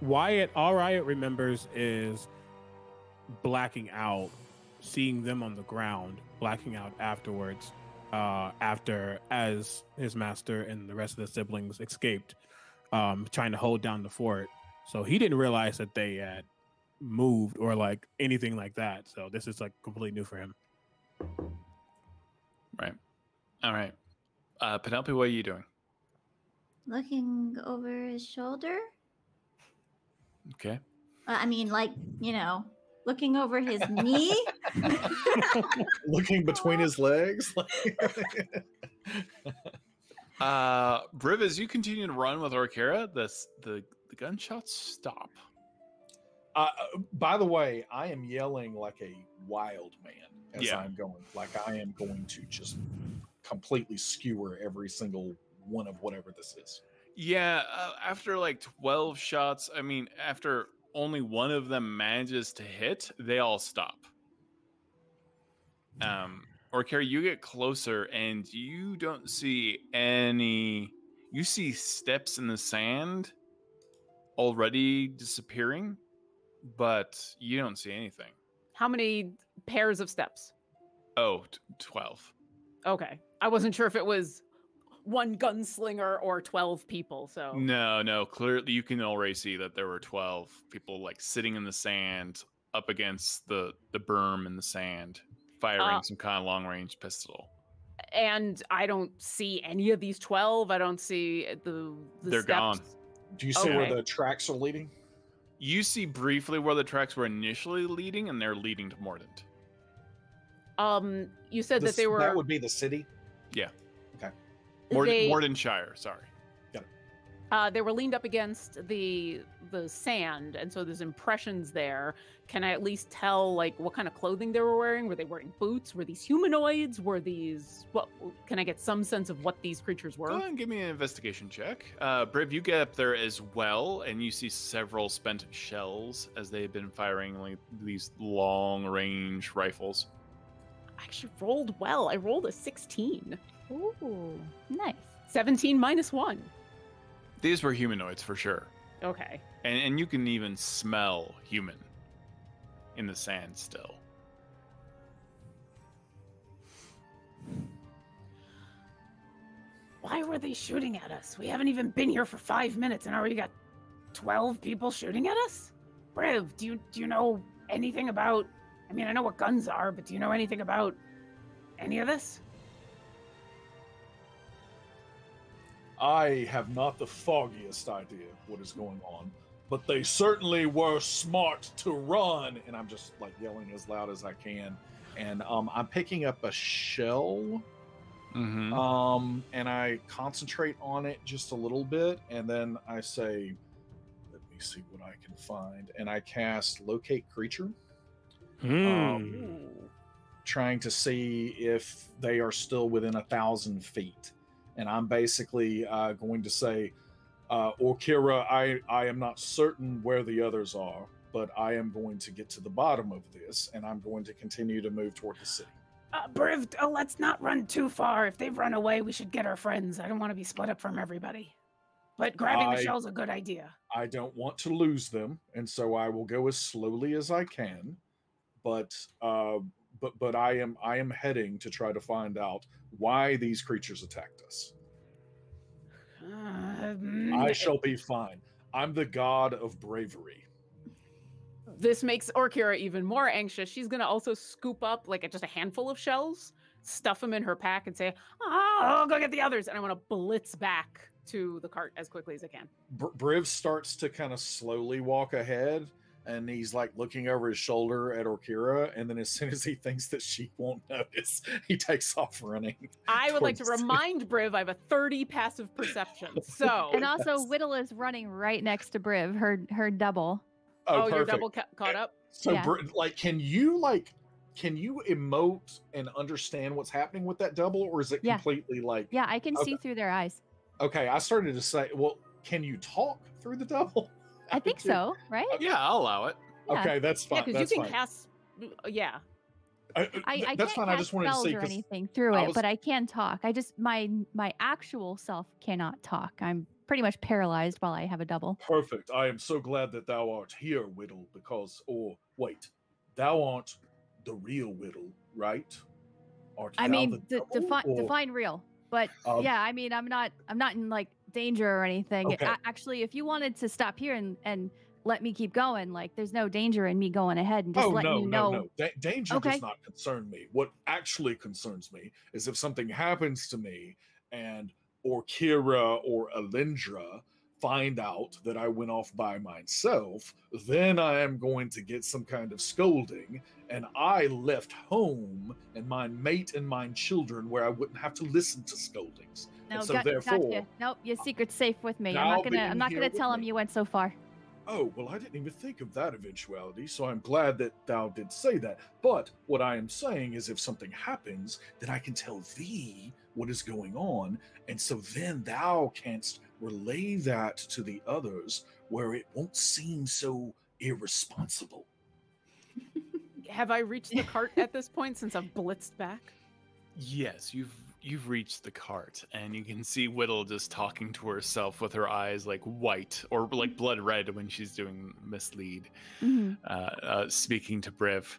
Wyatt, all Wyatt remembers is blacking out, seeing them on the ground, blacking out afterwards, uh, after as his master and the rest of the siblings escaped, um, trying to hold down the fort. So he didn't realize that they had moved or like anything like that. So this is like completely new for him. Right. All right. Uh, Penelope, what are you doing? Looking over his shoulder. Okay. Uh, I mean, like you know, looking over his knee. Looking between his legs. Uh, Briv, as you continue to run with Orkira, the, the, the gunshots stop. Uh, by the way, I am yelling like a wild man as Yeah. I'm going. Like I am going to just completely skewer every single one of whatever this is. Yeah, uh, after like 12 shots, I mean, after only one of them manages to hit, they all stop. Um, Orkira, you get closer and you don't see any. You see steps in the sand already disappearing, but you don't see anything. How many pairs of steps? Oh, t- 12. Okay. I wasn't sure if it was one gunslinger or 12 people. So No, no. Clearly, you can already see that there were twelve people like sitting in the sand up against the the berm in the sand, firing Uh, some kind of long range pistol. and I don't see any of these 12. I don't see the, the They're steps. gone. Do you see where the tracks are leading? You see briefly where the tracks were initially leading, and they're leading to Mordent. Um, you said This- that they were That would be the city. Mord- they, Mordentshire, sorry. Uh, they were leaned up against the the sand, and so there's impressions there. Can I at least tell like what kind of clothing they were wearing? Were they wearing boots? Were these humanoids? Were these what? Can I get some sense of what these creatures Go were? ahead and give me an investigation check. Uh, Briv, you get up there as well, and you see several spent shells as they've been firing like these long range rifles. I actually rolled well. I rolled a 16. Ooh, nice. 17 minus one. These were humanoids for sure, Okay. and and you can even smell human in the sand still. Why were they shooting at us? We haven't even been here for five minutes and already got twelve people shooting at us. Briv, do you do you know anything about? I mean, I know what guns are, but do you know anything about any of this? I have not the foggiest idea what is going on, but they certainly were smart to run. And I'm just like yelling as loud as I can. And um, I'm picking up a shell Mm-hmm. um, and I concentrate on it just a little bit, and then I say, "Let me see what I can find," and I cast locate creature, Hmm. trying to see if they are still within a thousand feet. And I'm basically uh, going to say, uh, "Orkira, I I am not certain where the others are." But I am going to get to the bottom of this, and I'm going to continue to move toward the city. Uh, Briv, uh, let's not run too far. If they've run away, we should get our friends. I don't want to be split up from everybody. But grabbing I- the shell's a good idea. I don't want to lose them, and so I will go as slowly as I can. But uh, but but I am I am heading to try to find out why these creatures attacked us. Mm, I shall be fine. I'm the god of bravery. This makes Orkira even more anxious. She's going to also scoop up like a, just a handful of shells, stuff them in her pack, and say, Oh, I'll go get the others. And I want to blitz back to the cart as quickly as I can. Br- Briv starts to kind of slowly walk ahead, and he's like looking over his shoulder at Orkira, and then as soon as he thinks that she won't notice, he takes off running. I would like to towards- remind Briv I have a 30 passive perception. So, And also, Yes. Widdle is running right next to Briv, her her double. oh, oh you're double ca- caught up. So, Yeah. Br- like, can you like, can you emote and understand what's happening with that double, or is it Yeah. completely like? Yeah, I can Okay. see through their eyes. Okay, I started to say, well, can you talk through the double? I think so, right? Yeah, I'll allow it. Yeah. Okay, that's fine. Yeah, fine. because you can fine. cast. Yeah. I, I, I that's can't fine. I just wanted to spells see or 'cause anything through I it, but I can talk. I just my my actual self cannot talk. I'm pretty much paralyzed while I have a double. Perfect. I am so glad that thou art here, Widdle, because, or wait, thou art the real Widdle, right? Art I thou mean, the de- double, define or- define real, but Um, yeah, I mean, I'm not I'm not in like danger or anything. Okay. A- actually, if you wanted to stop here and and let me keep going, like there's no danger in me going ahead and just oh letting no, you no, know. no! Da- danger Okay. does not concern me. What actually concerns me is if something happens to me and Orkira or Alyndra find out that I went off by myself, then I am going to get some kind of scolding. And I left home and my mate and my children where I wouldn't have to listen to scoldings. No, so got, therefore, gotcha. Nope, your secret's safe with me. I'm not gonna I'm not gonna tell him you went so far. Oh, well, I didn't even think of that eventuality, so I'm glad that thou did say that. But what I am saying is if something happens, then I can tell thee what is going on, and so then thou canst relay that to the others where it won't seem so irresponsible. Have I reached the cart at this point since I've blitzed back? Yes, you've you've reached the cart, and you can see Widdle just talking to herself with her eyes like white or like blood red when she's doing mislead, Mhm. uh, uh, speaking to Briv.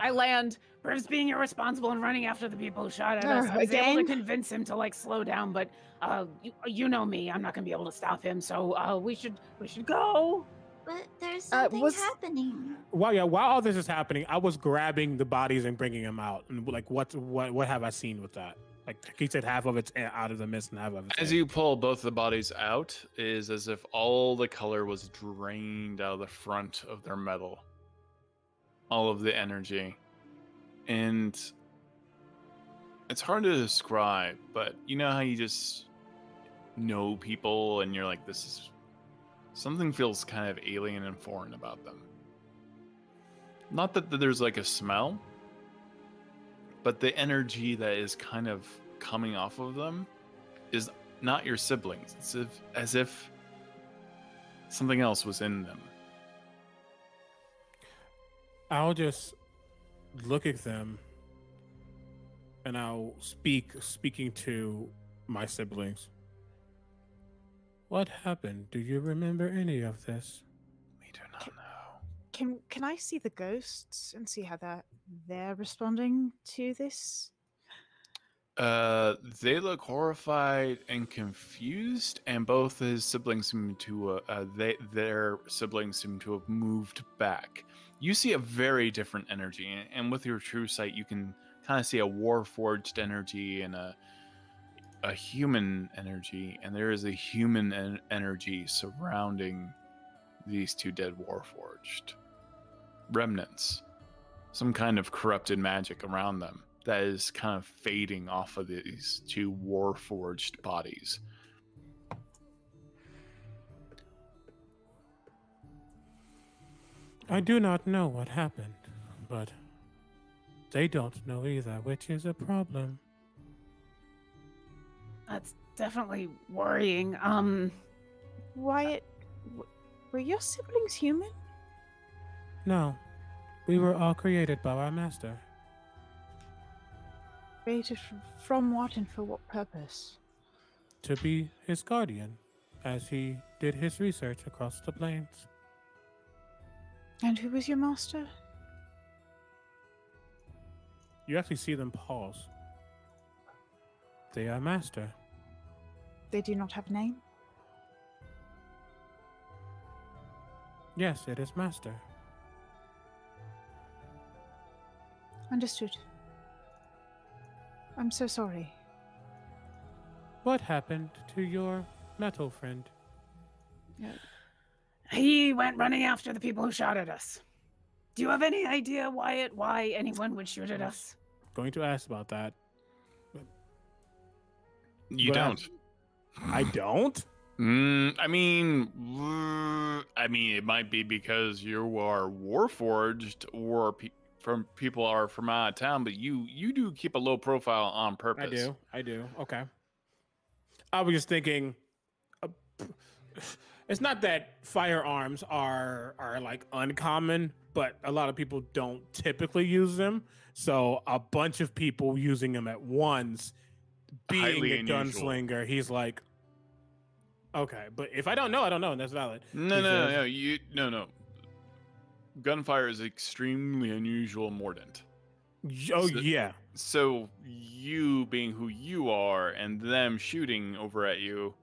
I land. Briv's being irresponsible and running after the people who shot at us. Ugh, I was able to convince him to like slow down, but uh, you, you know me, I'm not gonna be able to stop him. So uh, we should we should go. But there's Uh, something was- happening. While yeah, while all this is happening, I was grabbing the bodies and bringing them out. And like, what what what have I seen with that? Like he said, half of it's out of the mist and half of it's As in. you pull both the bodies out, is as if all the color was drained out of the front of their metal. All of the energy. And it's hard to describe, but you know how you just know people and you're like this is something feels kind of alien and foreign about them. Not that there's like a smell, but the energy that is kind of coming off of them is not your siblings. It's if, as if something else was in them. I'll just look at them and I'll speak speaking to my siblings. What happened? Do you remember any of this? We do not know. Can can I see the ghosts and see how they're they're responding to this? Uh, they look horrified and confused, and both his siblings seem to uh, uh, they their siblings seem to have moved back. You see a very different energy, and, and with your true sight, you can kind of see a war forged energy and a a human energy, and there is a human en- energy surrounding these two dead warforged remnants. Some kind of corrupted magic around them that is kind of fading off of these two warforged bodies. I do not know what happened, but they don't know either, which is a problem. That's definitely worrying. Um, Wyatt, w- were your siblings human? No, we were all created by our master. Created from, from what and for what purpose? to be his guardian as he did his research across the plains. And who was your master? You actually see them pause. They are master. They do not have name. Yes, it is master. Understood. I'm so sorry. What happened to your metal friend? he went running after the people who shot at us. Do you have any idea, Wyatt, why anyone would shoot at us? Going to ask about that. You Well, don't. I don't? Mm, I mean, I mean, it might be because you are warforged, or pe- from people are from out of town, but you you do keep a low profile on purpose. I do. I do. Okay. I was just thinking uh, it's not that firearms are are like uncommon, but a lot of people don't typically use them. So a bunch of people using them at once, being a unusual. gunslinger, he's like, okay. But if I don't know, I don't know, and that's valid. No, no, no, no, you no, no. Gunfire is extremely unusual Mordent. Oh So- yeah, So you being who you are and them shooting over at you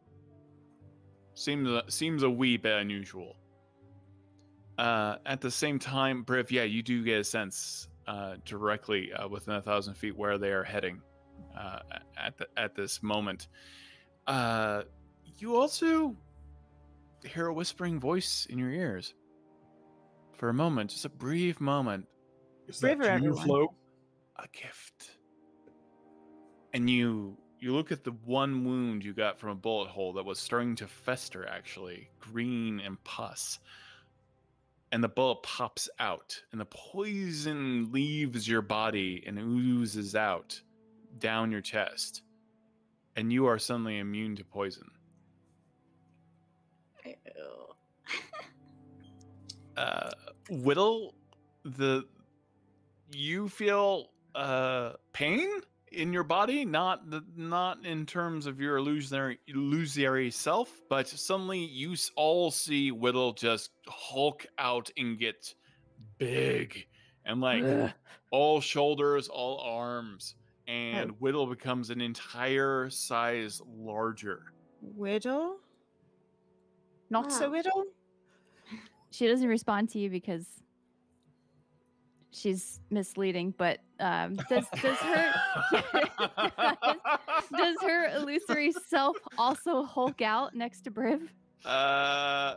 seems a- seems a wee bit unusual. Uh, at the same time, Briv, yeah, you do get a sense uh, directly uh, within a thousand feet where they are heading uh, at the, at this moment. Uh, you also hear a whispering voice in your ears. For a moment, just a brief moment, Is that River, you, everyone. Flo? a gift. And you you look at the one wound you got from a bullet hole that was starting to fester actually, green and pus. And the bullet pops out and the poison leaves your body and oozes out down your chest. And you are suddenly immune to poison. uh Widdle the you feel uh pain in your body not the, not in terms of your illusionary illusory self but suddenly you s- all see Widdle just hulk out and get big and like all shoulders all arms and Widdle becomes an entire size larger Widdle? Not so Widdle? She doesn't respond to you because she's misleading. But um, does does her does her illusory self also hulk out next to Briv? Uh,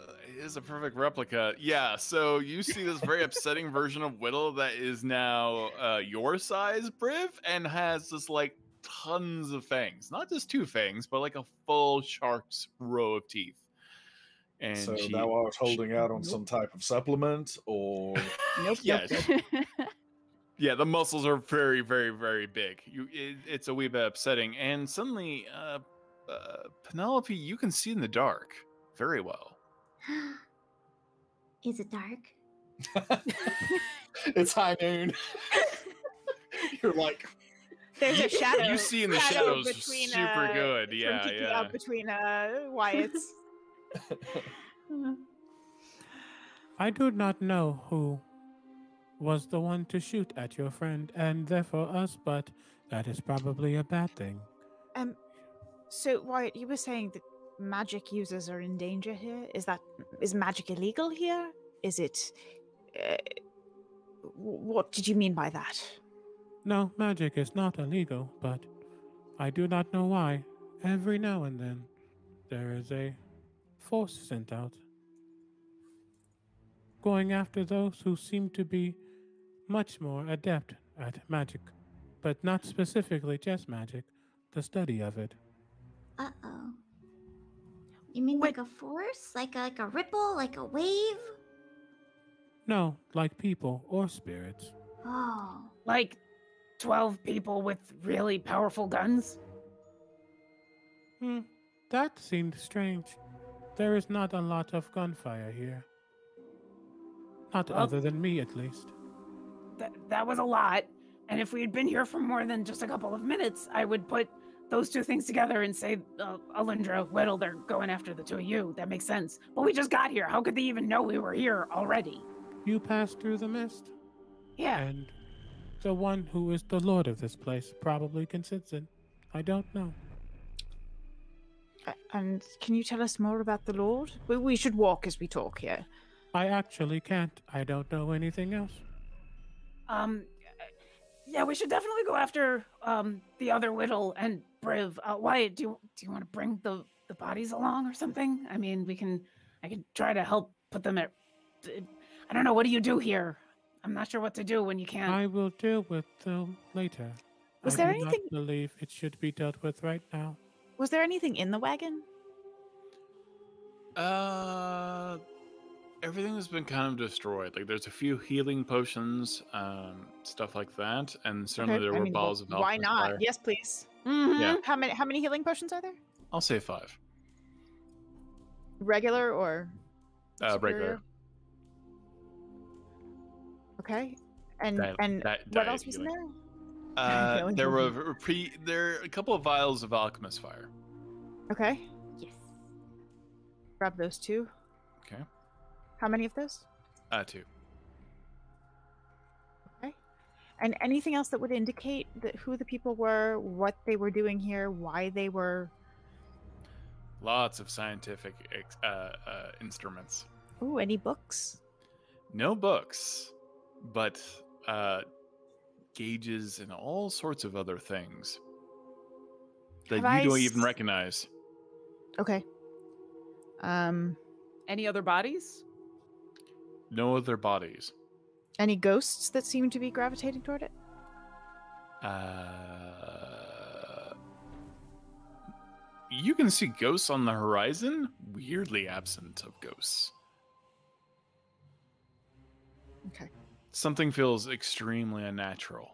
it is a perfect replica. Yeah. So you see this very upsetting version of Widdle that is now uh, your size, Briv, and has this like tons of fangs. Not just two fangs, but like a full shark's row of teeth. And so she, thou art holding out on some type of supplement, or Nope. yeah, Nope. yeah, the muscles are very, very, very big. You, it, it's a wee bit upsetting. And suddenly, uh, uh, Penelope, you can see in the dark very well. Is it dark? it's high noon. You're like, There's You- a shadow. you see in the shadow shadows between, super uh, good. from Yeah, peeking yeah. Out between uh, Wyatt's. I do not know who was the one to shoot at your friend and therefore us, but that is probably a bad thing. Um, so Wyatt, you were saying that magic users are in danger here. Is that is magic illegal here? Is it? Uh, what did you mean by that? No, magic is not illegal, but I do not know why. Every now and then, there is a force sent out. Going after those who seem to be much more adept at magic, but not specifically just magic, the study of it. Uh oh. You mean like a force? Like a, like a ripple? Like a wave? No, like people or spirits. Oh. Like 12 people with really powerful guns? Hmm, that seemed strange. There is not a lot of gunfire here. Not Well- other than me, at least. That, that was a lot. And if we had been here for more than just a couple of minutes, I would put those two things together and say, uh, Alyndra, Widdle, they're going after the two of you. That makes sense. But we just got here. How could they even know we were here already? You passed through the mist, Yeah. and the one who is the lord of this place probably can sense it. I don't know. And can you tell us more about the Lord? We, we should walk as we talk here. I actually can't. I don't know anything else. Um, yeah, we should definitely go after um the other Widdle and Briv. Uh, Wyatt, do you do you want to bring the the bodies along or something? I mean, we can. I can try to help put them at. I don't know. What do you do here? I'm not sure what to do when you can't. I will deal with them later. Was I there do anything- Not believe it should be dealt with right now. Was there anything in the wagon? Uh, everything has been kind of destroyed. Like there's a few healing potions, um, stuff like that, and certainly Okay, there I were mean, balls of Why not? fire. Yes, please. Mhm. Yeah. How many? How many healing potions are there? I'll say five. Regular or Uh, regular. Okay. And Diet- and di- what else was in there? Uh, there potion. were pre. There a couple of vials of alchemist fire. Okay. Yes. Grab those two. Okay. How many of those? Uh, two. And anything else that would indicate that who the people were, what they were doing here, why they were. Lots of scientific ex- uh, uh, instruments. Ooh, any books? No books, but uh, gauges and all sorts of other things that Have you I don't even recognize. Okay. Um, Any other bodies? No other bodies. Any ghosts that seem to be gravitating toward it? Uh, you can see ghosts on the horizon. Weirdly absent of ghosts. Okay. Something feels extremely unnatural.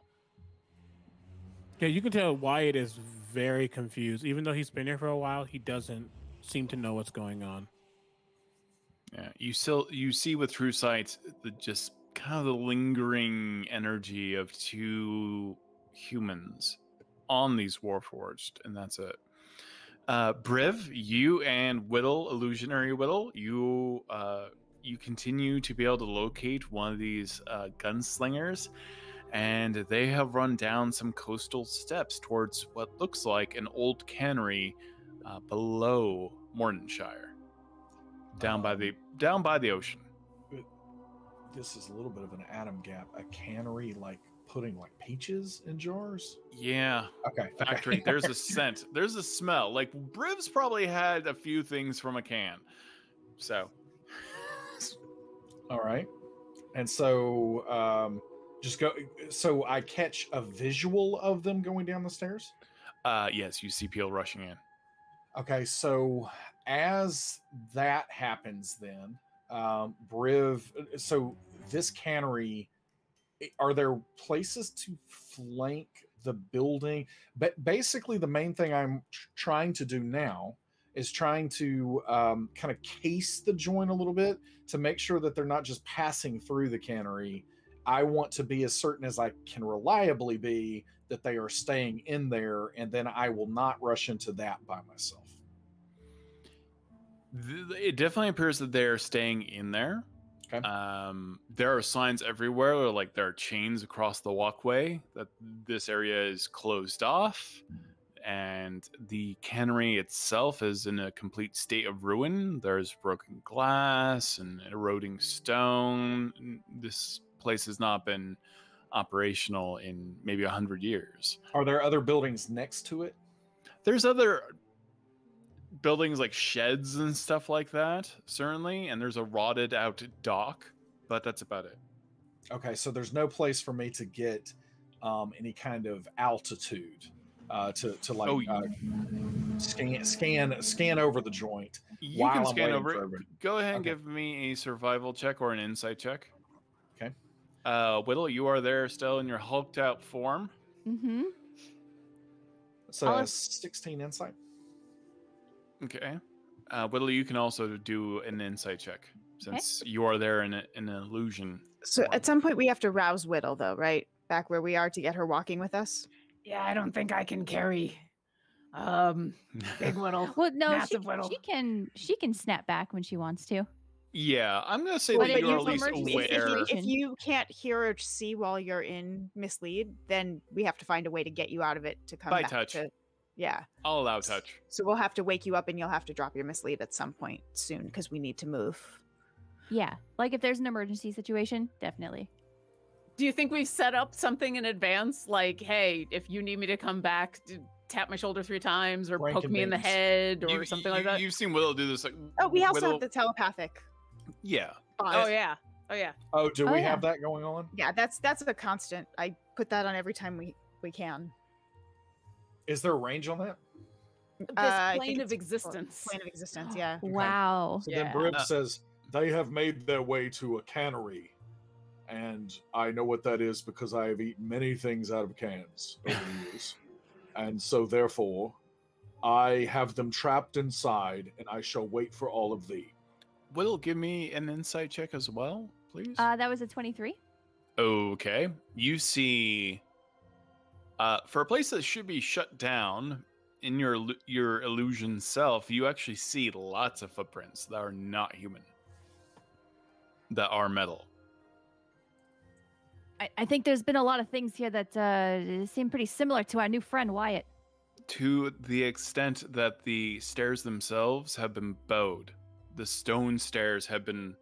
Yeah, you can tell Wyatt is very confused. Even though he's been here for a while, he doesn't seem to know what's going on. Yeah, you still you see with true sight the just kind of the lingering energy of two humans on these warforged, and that's it. Uh, Briv, you and Widdle, illusionary Widdle, you uh, you continue to be able to locate one of these uh, gunslingers, and they have run down some coastal steps towards what looks like an old cannery uh, below Mordentshire down by the down by the ocean. This is a little bit of an atom gap. A cannery like putting like peaches in jars. Yeah, Okay. okay. factory. There's a scent. There's a smell. Like Briv's probably had a few things from a can. So All right. And so um just go so I catch a visual of them going down the stairs. Uh, yes, you see Peel rushing in. Okay, so as that happens, then um, Briv. So this cannery, are there places to flank the building? But basically, the main thing I'm tr- trying to do now is trying to um, kind of case the joint a little bit to make sure that they're not just passing through the cannery. I want to be as certain as I can reliably be that they are staying in there, and then I will not rush into that by myself. It definitely appears that they're staying in there. Okay. Um, there are signs everywhere, or like there are chains across the walkway that this area is closed off, and the cannery itself is in a complete state of ruin. There's broken glass and eroding stone. This place has not been operational in maybe a hundred years. Are there other buildings next to it? There's other buildings like sheds and stuff like that, certainly, and there's a rotted out dock, but that's about it. Okay, so there's no place for me to get um, any kind of altitude uh, to to like Oh, uh, scan scan scan over the joint. You While can I'm scan over it. Go ahead and Okay. give me a survival check or an insight check. Okay. Uh, Widdle, you are there still in your hulked out form. Mm-hmm. So uh, 16 insight. Okay. Uh, Widdle, you can also do an insight check since you are there in, a, in an illusion. So form. at some point we have to rouse Widdle though, right? Back where we are to get her walking with us. Yeah, I don't think I can carry um Big Widdle. Well, no, she, Massive Widdle. she can she can snap back when she wants to. yeah, I'm gonna say But that you're at least aware. If you, if you can't hear or see while you're in mislead, then we have to find a way to get you out of it to come By back touch. to yeah. I'll allow touch. So we'll have to wake you up and you'll have to drop your mislead at some point soon because we need to move. Yeah, like if there's an emergency situation, definitely. Do you think we've set up something in advance? Like, hey, if you need me to come back, d- tap my shoulder three times or Frank poke me in the head or You- something you, like that? You've seen Widdle do this. Like, Oh, we also Widdle- have the telepathic. Yeah. bond. Oh yeah. Oh yeah. Oh, do Oh, we yeah. have that going on? yeah, that's that's a constant. I put that on every time we we can. Is there a range on that? This Uh, plane of existence. Plane of existence. Yeah. Wow. So Yeah. then Briv Uh, says they have made their way to a cannery, and I know what that is because I have eaten many things out of cans over the years, and so therefore, I have them trapped inside, and I shall wait for all of thee. Will, give me an insight check as well, please. Uh, that was a 23. Okay. You see uh for a place that should be shut down in your your illusion self, you actually see lots of footprints that are not human. That are metal. I, I think there's been a lot of things here that uh, seem pretty similar to our new friend Wyatt. To the extent that the stairs themselves have been bowed. The stone stairs have been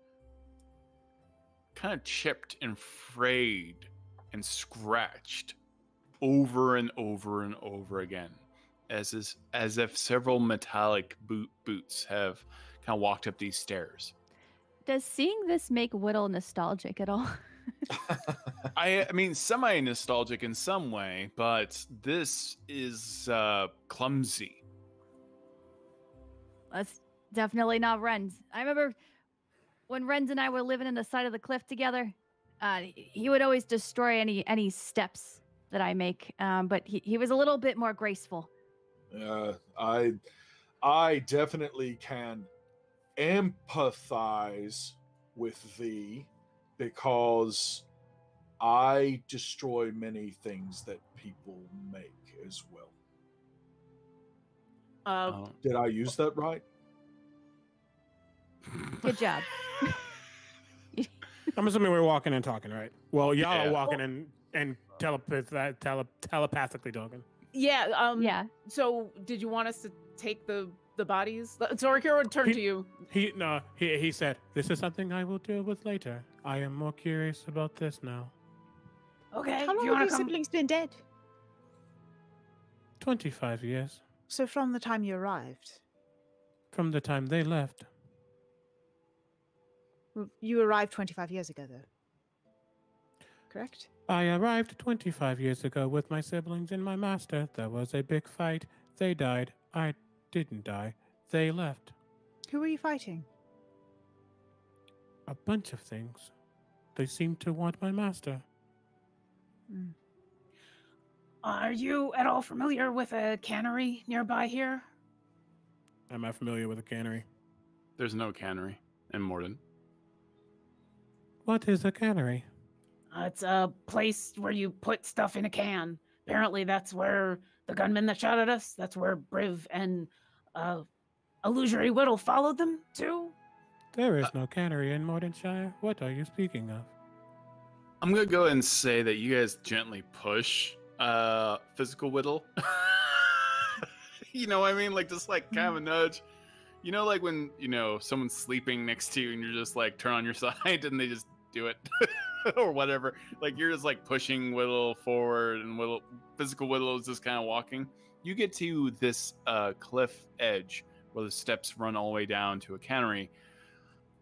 kind of chipped and frayed and scratched over and over and over again as is, as if several metallic boot boots have kind of walked up these stairs Does seeing this make Widdle nostalgic at all? I, I mean semi nostalgic in some way but this is uh clumsy That's definitely not Ren's. I remember when Ren's and I were living in the side of the cliff together. Uh, he- he would always destroy any any steps that I make, um, but he, he was a little bit more graceful. Uh, I, I definitely can empathize with thee because I destroy many things that people make as well. Uh, Oh. Did I use that right? Good job. I'm assuming we're walking and talking, right? Well, y'all Yeah. are walking and and telepath tele, telepathically talking. yeah. Um. yeah. So, did you want us to take the the bodies? So, Orkira would turn He- to you. He no, he he said, "This is something I will deal with later. I am more curious about this now." Okay, How if long you have your to come, siblings been dead? Twenty-five years So from the time you arrived, from the time they left. You arrived 25 years ago, though. Correct? I arrived 25 years ago with my siblings and my master. There was a big fight. They died. I didn't die. They left. Who were you fighting? A bunch of things. They seemed to want my master. Hmm. Are you at all familiar with a cannery nearby here? Am I familiar with a cannery? There's no cannery in Mordent. What is a cannery? Uh, it's a place where you put stuff in a can. Apparently, that's where the gunman that shot at us. That's where Briv and uh, Illusory Widdle followed them to. There is no cannery in Mordentshire. What are you speaking of? I'm gonna go and say that you guys gently push uh physical Widdle. you know what I mean? Like just like kind of a nudge. You know, like when you know someone's sleeping next to you and you're just like turn on your side and they just do it or whatever. Like you're just like pushing Widdle forward and Widdle physical Widdle is just kind of walking. You get to this uh cliff edge where the steps run all the way down to a cannery.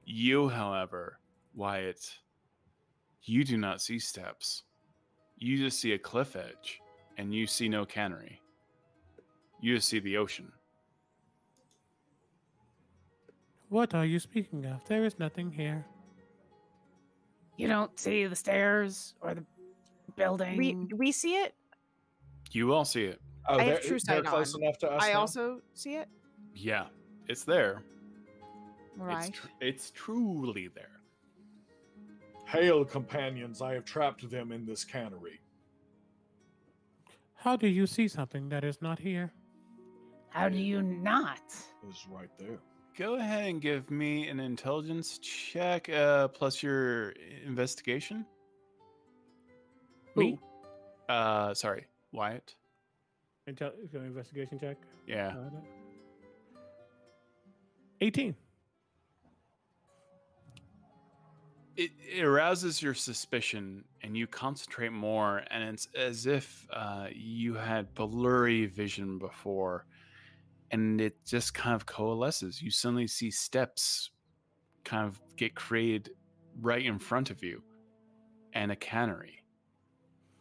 You, however, Wyatt, you do not see steps. You just see a cliff edge, and you see no cannery. You just see the ocean. What are you speaking of? There is nothing here. You don't see the stairs or the building. We we see it. You all see it. Oh, I have they're, true they're close on. enough to us. I now? also see it. Yeah, it's there. Right. It's, tr- it's truly there. Hail, companions! I have trapped them in this cannery. How do you see something that is not here? How do you not? It's right there. Go ahead and give me an intelligence check uh, plus your investigation. Me? Uh, sorry, Wyatt. Intel- investigation check. Yeah. Uh, 18. it, it arouses your suspicion and you concentrate more and it's as if uh, you had blurry vision before and it just kind of coalesces. You suddenly see steps kind of get created right in front of you and a cannery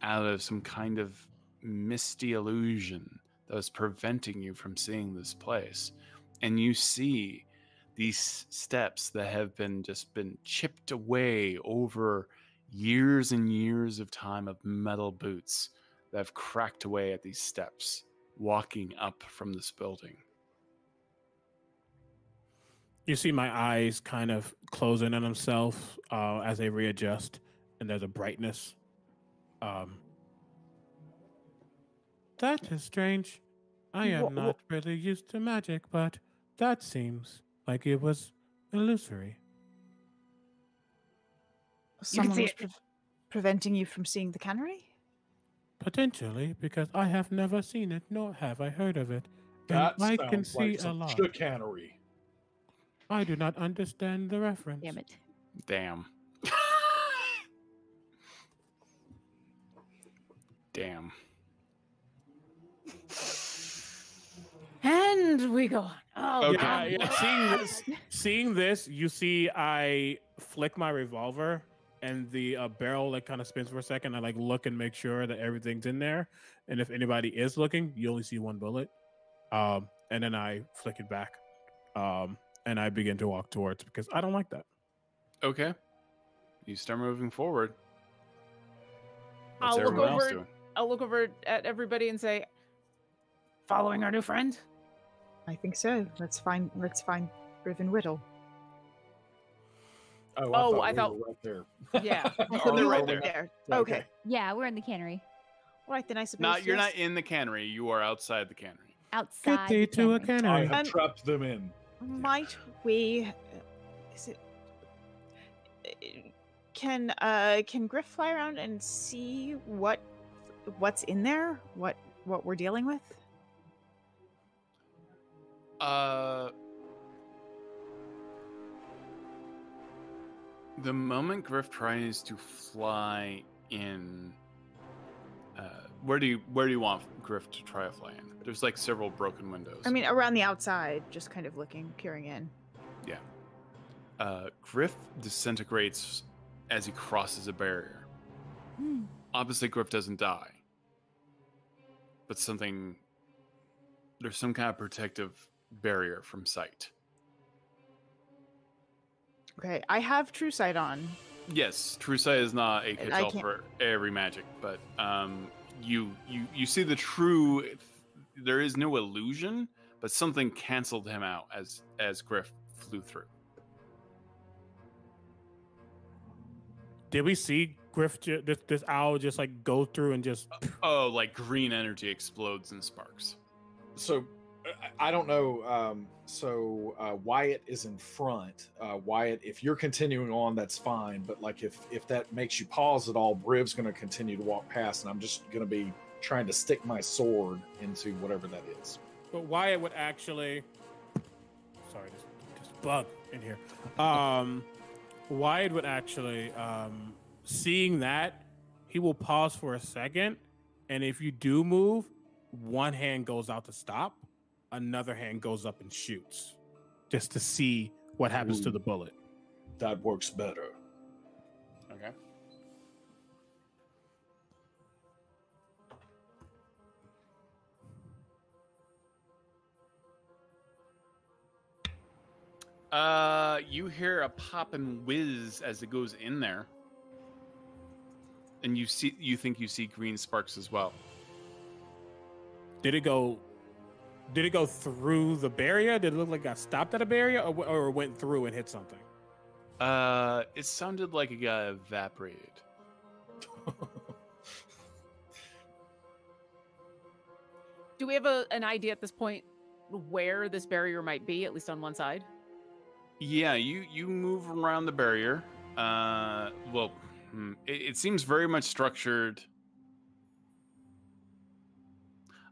out of some kind of misty illusion that was preventing you from seeing this place. And you see these steps that have been just been chipped away over years and years of time of metal boots that have cracked away at these steps walking up from this building You see my eyes kind of closing on themselves uh, as they readjust, and there's a brightness. Um, that is strange. I am Wha- wha- not really used to magic, but that seems like it was illusory. Someone see was it. pre- preventing you from seeing the cannery. Potentially, because I have never seen it, nor have I heard of it. And That I can sounds like see a some lot. chicanery. I do not understand the reference. Damn it. damn damn And we go on. Oh, Okay. Yeah, God. yeah. Seeing this, seeing this, you see, I flick my revolver, and the uh, barrel like kind of spins for a second. I like look and make sure that everything's in there, and if anybody is looking, you only see one bullet. Um, and then I flick it back, um, and I begin to walk towards because I don't like that. okay you start moving forward I'll look over- I'll look over at everybody and say, Following our new friend? I think so. Let's find. Let's find Riven Widdle. Oh, Oh, I I thought, thought- we were right there. Yeah. Oh, They're right right there. there. Okay. Okay. Yeah, we're in the cannery. All right then. I suppose. not you're yes. not in the cannery you are outside the cannery Outside. Get thee the to a cannery. I cannery. have Um, trapped them in. Might we? Is it? Can uh can Griff fly around and see what what's in there? What what we're dealing with? Uh, the moment Griff tries to fly in, uh, where do you where do you want Griff to try to fly in? There's like several broken windows. I mean, around the outside, just kind of looking, peering in. Yeah. Uh, Griff disintegrates as he crosses a barrier. Hmm. opposite Griff doesn't die, but something. There's some kind of protective barrier from sight. Okay, I have true sight on. Yes, True Sight is not a catch-all for every magic, but um, you you you see the true. There is no illusion, but something canceled him out as as Griff flew through. Did we see Griff ju- this this owl just like go through and just Oh, like green energy explodes and sparks. so I- don't know. Um, so uh, Wyatt is in front. Uh, Wyatt, if you're continuing on, that's fine. But like if if that makes you pause at all, Briv's going to continue to walk past, and I'm just going to be trying to stick my sword into whatever that is. But Wyatt would actually. Sorry, just this bug in here. Um, Wyatt would actually, um, seeing that, he will pause for a second, and if you do move, one hand goes out to stop, another hand goes up and shoots, just to see what happens to the bullet. That works better. Okay. Uh, you hear a pop and whiz as it goes in there, and you see you think you see green sparks as well. Did it go? Did it go through the barrier? Did it look like it got stopped at a barrier, or, or went through and hit something? Uh, it sounded like it got evaporated. Do we have a, an idea at this point where this barrier might be, at least on one side? Yeah, you you move around the barrier. Uh, well, hmm, it, it seems very much structured.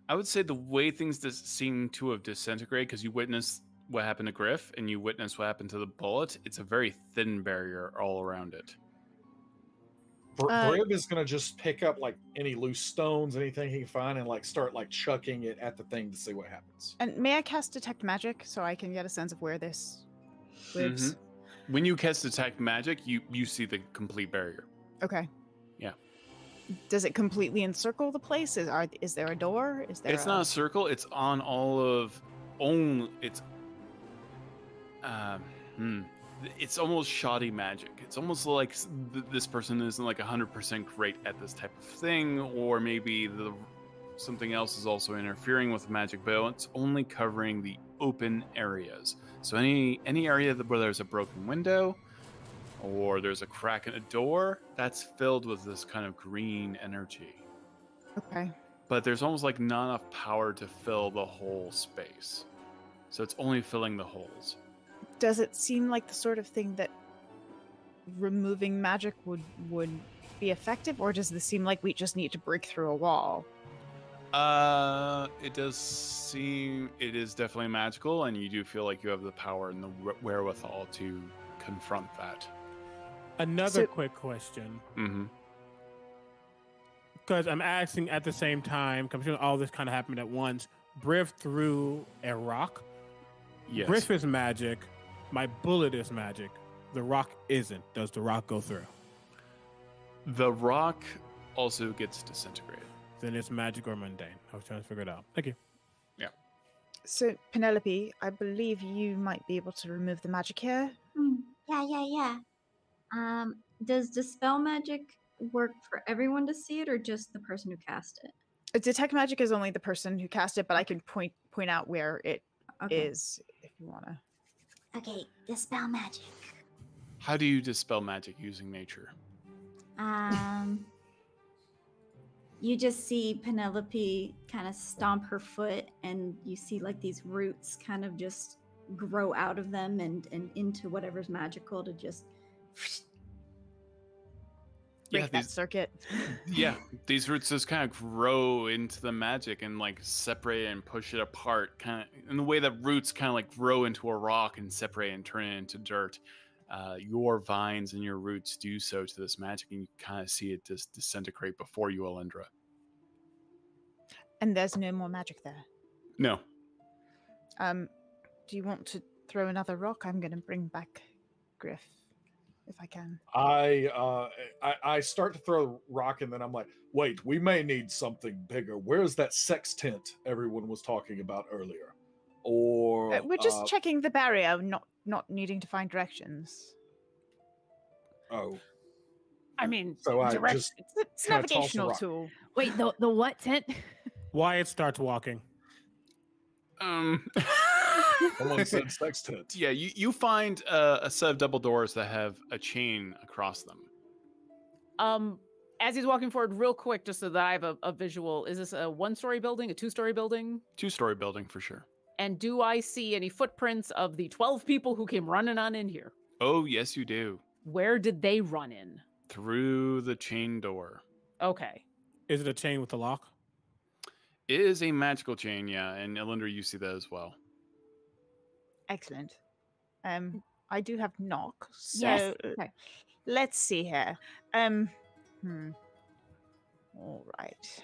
I would say the way things dis- seem to have disintegrated because you witnessed what happened to Griff and you witnessed what happened to the bullet. It's a very thin barrier all around it. Br- Uh, Briv is going to just pick up like any loose stones, anything he can find, and like start like chucking it at the thing to see what happens. And may I cast detect magic so I can get a sense of where this lives? When you cast detect magic, you you see the complete barrier. Okay. Does it completely encircle the place? Is are is there a door? Is there? It's not a circle. It's on all of only. It's um, hmm. It's almost shoddy magic. It's almost like th- this person isn't like hundred percent great at this type of thing, or maybe the something else is also interfering with the magic, but it's only covering the open areas. So any any area where there's a broken window, or there's a crack in a door, that's filled with this kind of green energy Okay. but there's almost like not enough power to fill the whole space. So it's only filling the holes. Does it seem like the sort of thing that removing magic would would be effective, or does this seem like we just need to break through a wall? Uh, it does seem it is definitely magical, and you do feel like you have the power and the wherewithal to confront that. Another So- quick question, Mm-hmm. because I'm asking at the same time. 'cause I'm sure all this kind of happened at once. Briv threw a rock. Yes. Briff is magic. My bullet is magic. The rock isn't. Does the rock go through? The rock also gets disintegrated. Then it's magic or mundane. I was trying to figure it out. Thank you. Yeah. So Penelope, I believe you might be able to remove the magic here. Hmm, Yeah, yeah, yeah. Um, does dispel magic work for everyone to see it, or just the person who cast it? Uh, Detect magic is only the person who cast it, but I can point point out where it is Okay. if you wanna. Okay, dispel magic. How do you dispel magic using nature? Um, you just see Penelope kind of stomp her foot, and you see like these roots kind of just grow out of them and and into whatever's magical to just. Break Yeah, that these- circuit. yeah these roots just kind of grow into the magic and like separate and push it apart kind of in the way that roots kind of like grow into a rock and separate and turn it into dirt uh, your vines and your roots do so to this magic and you kind of see it just disintegrate before you Alyndra And there's no more magic there. no Um, do you want to throw another rock? I'm gonna bring back Griff. If I can. I, uh, I I start to throw rock, and then I'm like, wait, we may need something bigger. Where's that sex tent everyone was talking about earlier? Or Uh, we're just uh, checking the barrier, not not needing to find directions. Oh, I mean, so I direct- just It's, it's a Kinda a navigational tool. Wait, the the what tent? Wyatt starts walking. Um. someone said sex tent. yeah, you you find uh, a set of double doors that have a chain across them. Um, as he's walking forward, real quick, just so that I have a, a visual, is this a one-story building, a two-story building? Two-story building for sure. And do I see any footprints of the twelve people who came running on in here? Oh yes, you do. Where did they run in? Through the chain door. Okay. Is it a chain with a lock? It is a magical chain, yeah, and Alyndra, you see that as well. Excellent. Um, I do have knock. So Yes. uh, Okay. let's see here. Um, hmm. All right.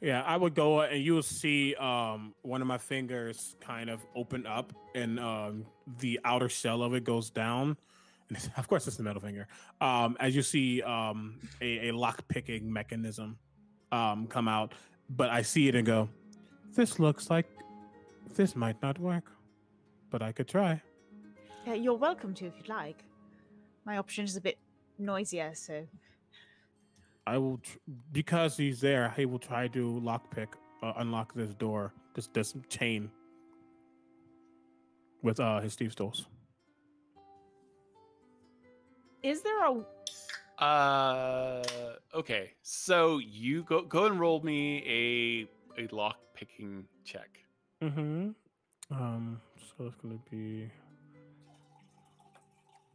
Yeah, I would go and you will see um, one of my fingers kind of open up, and um, the outer shell of it goes down. And of course, it's the middle finger. Um, as you see um, a, a lock picking mechanism um, come out, but I see it and go, "This looks like this might not work, but I could try." Yeah, you're welcome to if you'd like. My option is a bit noisier, so I will, tr- because he's there. He will try to lockpick, uh, unlock this door, this this chain with uh his thieves' tools. Is there a Uh, okay. So you go go and roll me a a lock picking check. Mm-hmm. Um, so it's gonna be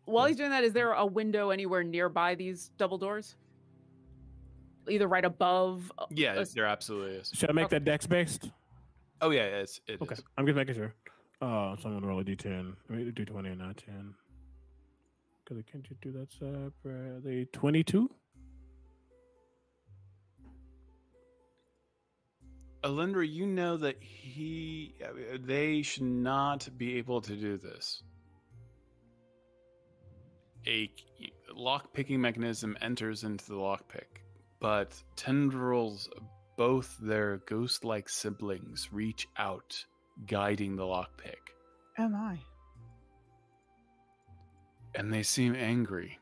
while he's doing that, is there a window anywhere nearby these double doors? Either right above. uh, Yeah, s- there absolutely is. should I make Okay. that dex based? Oh yeah, it's it Okay, is. I'm just making sure. Uh, so I'm gonna roll a d10. I mean, d20 and not 10. Because I can't you do that separately? 22. Alyndra, you know that he they should not be able to do this. A lock picking mechanism enters into the lockpick, but tendrils, both their ghost like siblings, reach out, guiding the lockpick. Am I? and they seem angry.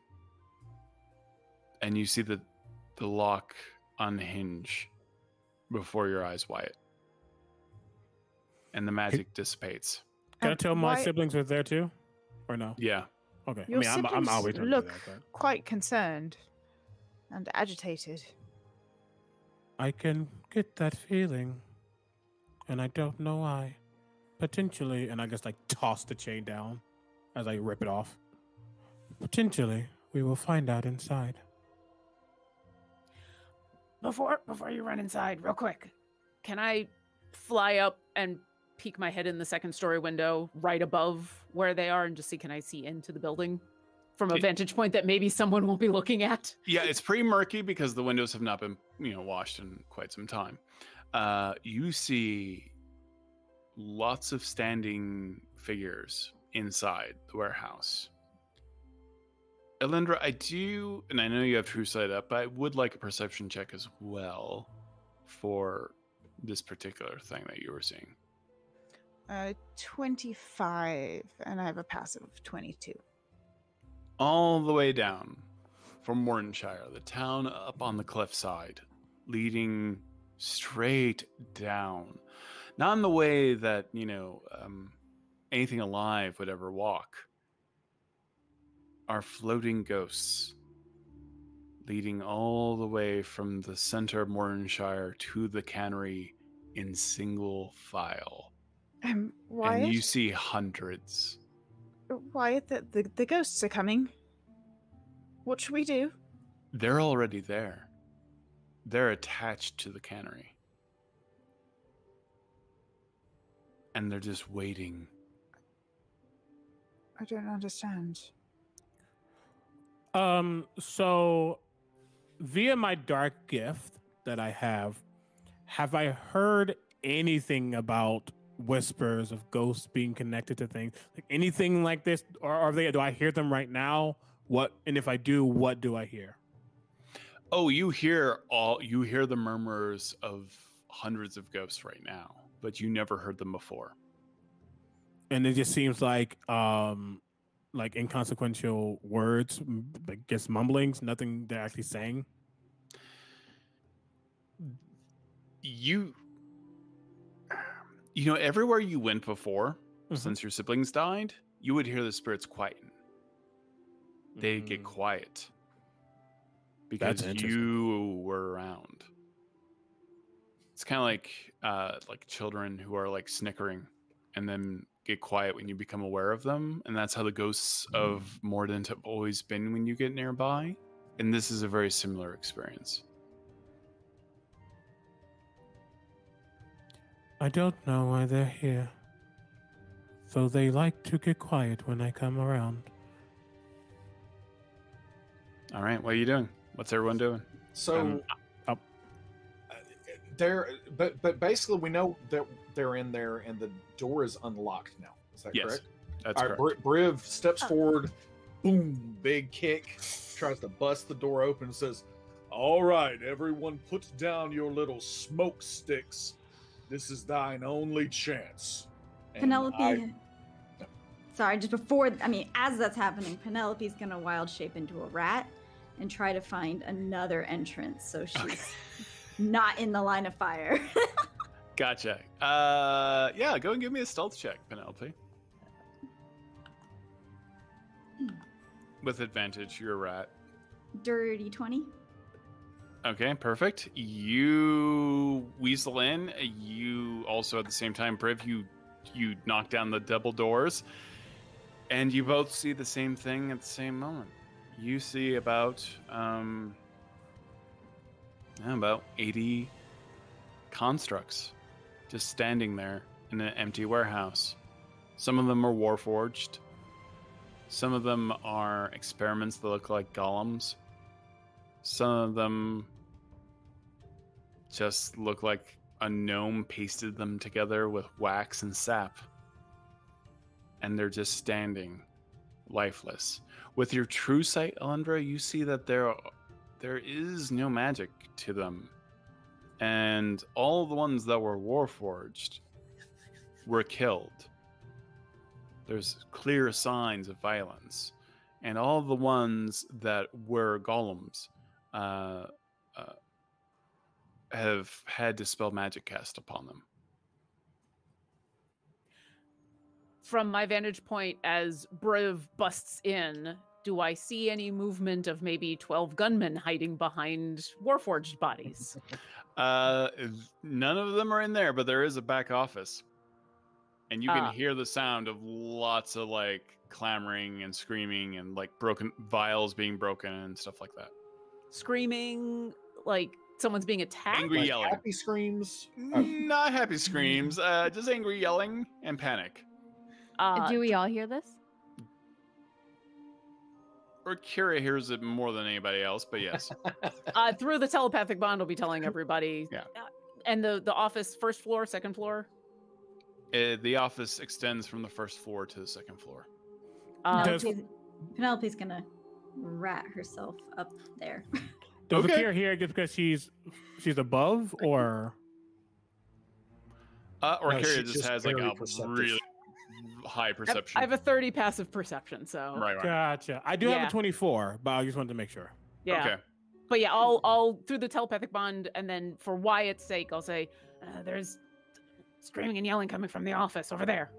And you see the the lock unhinge before your eyes, Wyatt. And the magic dissipates. Can I tell my why- siblings are there too, or no? Yeah. Okay. Your I mean, I'm, I'm siblings always gonna do look that, but quite concerned and agitated. I can get that feeling, and I don't know why. Potentially, and I just like toss the chain down as I rip it off. Potentially, we will find out inside. Before before you run inside, real quick. Can I fly up and peek my head in the second story window right above where they are and just see can I see into the building from a vantage point that maybe someone won't be looking at? Yeah, it's pretty murky because the windows have not been, you know, washed in quite some time. Uh, you see lots of standing figures inside the warehouse. Alyndra, I do, and I know you have True Sight up, but I would like a perception check as well for this particular thing that you were seeing. Uh, 25, and I have a passive of 22. all the way down from Mordentshire, the town up on the cliffside, leading straight down. Not in the way that, you know, um, anything alive would ever walk. Are floating ghosts leading all the way from the center of Mordentshire to the cannery in single file. Um, Wyatt, And you see hundreds. Wyatt, the, the, the ghosts are coming. What should we do? They're already there. They're attached to the cannery. And they're just waiting. I don't understand. Um, so via my dark gift that I have, have I heard anything about whispers of ghosts being connected to things? Like anything like this? Or are they do I hear them right now? What and if I do, what do I hear? Oh, you hear all you hear the murmurs of hundreds of ghosts right now, but you never heard them before. And it just seems like um like inconsequential words, like just mumblings, nothing they're actually saying. You you know, everywhere you went before, Mhm. since your siblings died, you would hear the spirits quieten. They get Mm. quiet. Because you were around. It's kind of like uh like children who are like snickering and then get quiet when you become aware of them, and that's how the ghosts of Mordent have always been when you get nearby. And this is a very similar experience. I don't know why they're here. So they like to get quiet when I come around. All right, what are you doing? What's everyone doing? So Um, up. uh, they're but but basically we know that they're in there and the door is unlocked now. Is that Yes, correct? That's All right, correct. Br- Briv steps forward, boom, big kick, tries to bust the door open, says, All right, everyone, put down your little smoke sticks. This is thine only chance. And Penelope. I- Sorry, just before, I mean, as that's happening, Penelope's gonna wild shape into a rat and try to find another entrance so she's not in the line of fire. Gotcha. Uh, yeah, go and give me a stealth check, Penelope. With advantage, you're a rat. Dirty 20. Okay, perfect. You weasel in. You also at the same time, Briv, you you knock down the double doors, and you both see the same thing at the same moment. You see about um about eighty constructs just standing there in an empty warehouse. Some of them are warforged. Some of them are experiments that look like golems. Some of them just look like a gnome pasted them together with wax and sap. And they're just standing lifeless. With your true sight, Alyndra, you see that there there is no magic to them. And all the ones that were warforged were killed. There's clear signs of violence. And all the ones that were golems uh, uh, have had dispel magic cast upon them. From my vantage point, as Briv busts in, do I see any movement of maybe 12 gunmen hiding behind Warforged bodies? Uh, none of them are in there, but there is a back office, and you can Ah. hear the sound of lots of like clamoring and screaming and like broken vials being broken and stuff like that. Screaming like someone's being attacked? Angry like yelling. happy screams. Oh, Not happy screams, uh, just angry yelling and panic. Uh, Do we all hear this? Orkira hears it more than anybody else, but yes. uh, through the telepathic bond, we'll be telling everybody. Yeah. Uh, And the, the office, first floor, second floor? Uh, the office extends from the first floor to the second floor. Uh, Does- Penelope's, Penelope's gonna rat herself up there. Does Okay. Orkira hear it just because she's she's above or Uh, or No, Kira just just has like very a perceptive. really high perception. I have a 30 passive perception, so. right, right. gotcha? I do have a twenty four, but I just wanted to make sure. Yeah. Okay. But yeah, I'll I'll through the telepathic bond, and then for Wyatt's sake, I'll say, uh, "There's screaming and yelling coming from the office over there."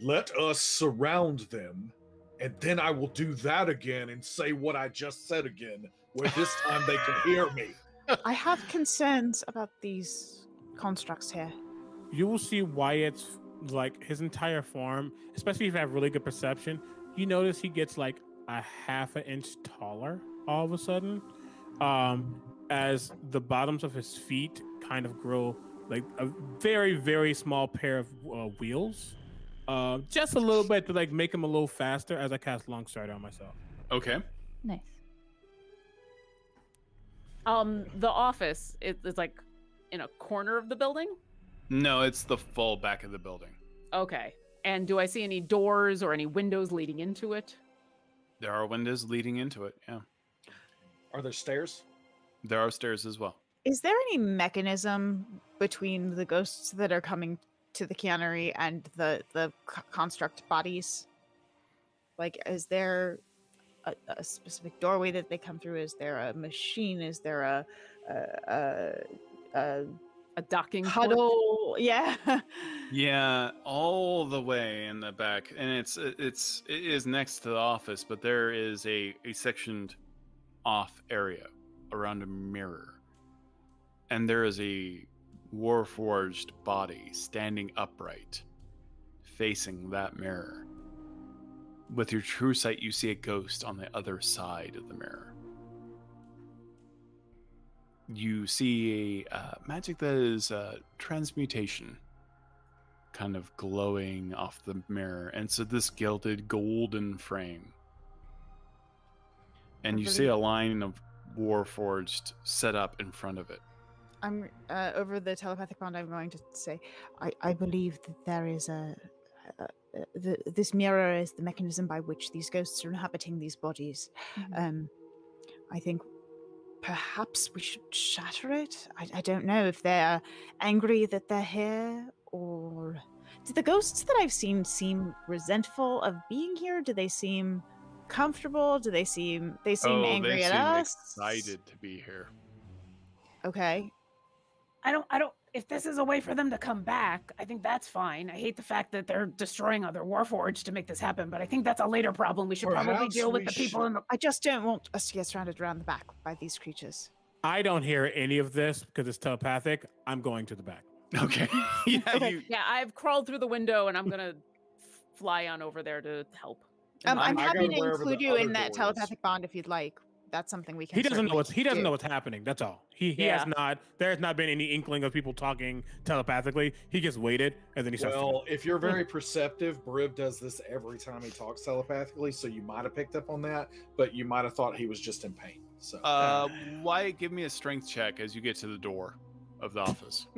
Let us surround them, and then I will do that again and say what I just said again, where this time they can hear me. I have concerns about these constructs here. You will see Wyatt's like his entire form, especially if you have really good perception. You notice he gets like a half an inch taller all of a sudden, um, as the bottoms of his feet kind of grow like a very very small pair of uh, wheels, uh, just a little bit to like make him a little faster as I cast long strider on myself. Okay. Nice. Um, the office is, is like in a corner of the building. No, it's the full back of the building. Okay. And do I see any doors or any windows leading into it? There are windows leading into it. Yeah, Are there stairs? there are stairs as well. Is there any mechanism between the ghosts that are coming to the cannery and the the construct bodies? Like, is there a, a specific doorway that they come through? Is there a machine? Is there a a, a, a A docking port? huddle? Yeah. Yeah, all the way in the back, and it's it's it is next to the office, but there is a a sectioned off area around a mirror, and there is a warforged body standing upright, facing that mirror. With your true sight, you see a ghost on the other side of the mirror. You see a uh, magic that is uh, transmutation kind of glowing off the mirror. And so this gilded golden frame. And you see a line of Warforged set up in front of it. I'm uh, over the telepathic bond. I'm going to say, I, I believe that there is a, a, a the, this mirror is the mechanism by which these ghosts are inhabiting these bodies. Um, I think perhaps we should shatter it. I, I don't know if they're angry that they're here or do the ghosts that I've seen seem resentful of being here? Do they seem comfortable? Do they seem they seem oh, angry they at seem us? excited to be here. Okay. I don't I don't if this is a way for them to come back, I think that's fine. I hate the fact that they're destroying other warforged to make this happen, but I think that's a later problem. We should probably deal with the people should- in the I just don't want us to get surrounded around the back by these creatures. I don't hear any of this because it's telepathic. I'm going to the back. Okay. yeah, Okay. you, Yeah, I've crawled through the window and I'm gonna fly on over there to help. Um, I'm I happy to include you in that door is. telepathic bond if you'd like. That's something we can. He doesn't know what's he doesn't do. know what's happening. That's all. He he has not. There has not been any inkling of people talking telepathically. He just waited and then he starts. to Well, if you're very perceptive, Briv does this every time he talks telepathically, so you might have picked up on that, but you might have thought he was just in pain. So uh, Wyatt, give me a strength check as you get to the door of the office.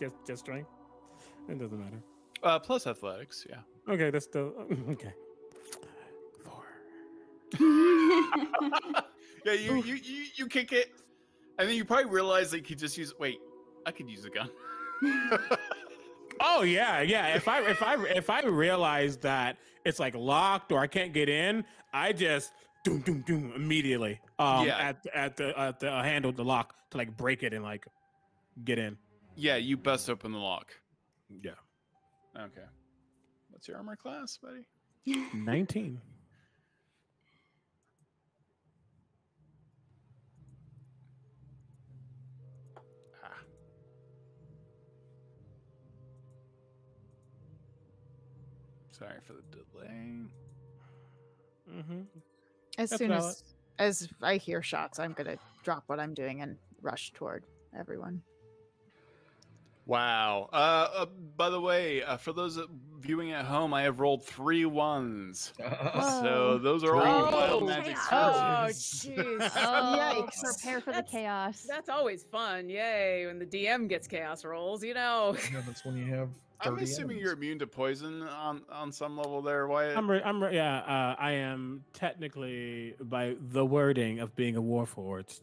Just just strength. It doesn't matter. Uh, plus athletics, yeah. Okay, that's still okay. Four. yeah, you, you you you kick it, and then you probably realize that you could just use. Wait, I could use a gun. Oh yeah, yeah. If I if I if I realize that it's like locked or I can't get in, I just doom doom doom immediately. Um, Yeah. at at the at the uh, handle the lock to like break it and like get in. yeah, you bust open the lock. Yeah. Okay. What's your armor class, buddy? Nineteen. Sorry for the delay. Mm-hmm. As That's soon valid. as as I hear shots, I'm gonna drop what I'm doing and rush toward everyone. Wow. Uh, uh by the way, uh, for those uh, viewing at home, I have rolled three ones. So those are all wild ones. magic Oh, jeez. Oh, Yikes. prepare for the chaos. That's always fun. Yay. When the DM gets chaos rolls, you know. yeah, that's when you have. I'm assuming enemies. you're immune to poison on on some level there, Wyatt. I'm re- I'm re- yeah. Uh, I am technically by the wording of being a warforged.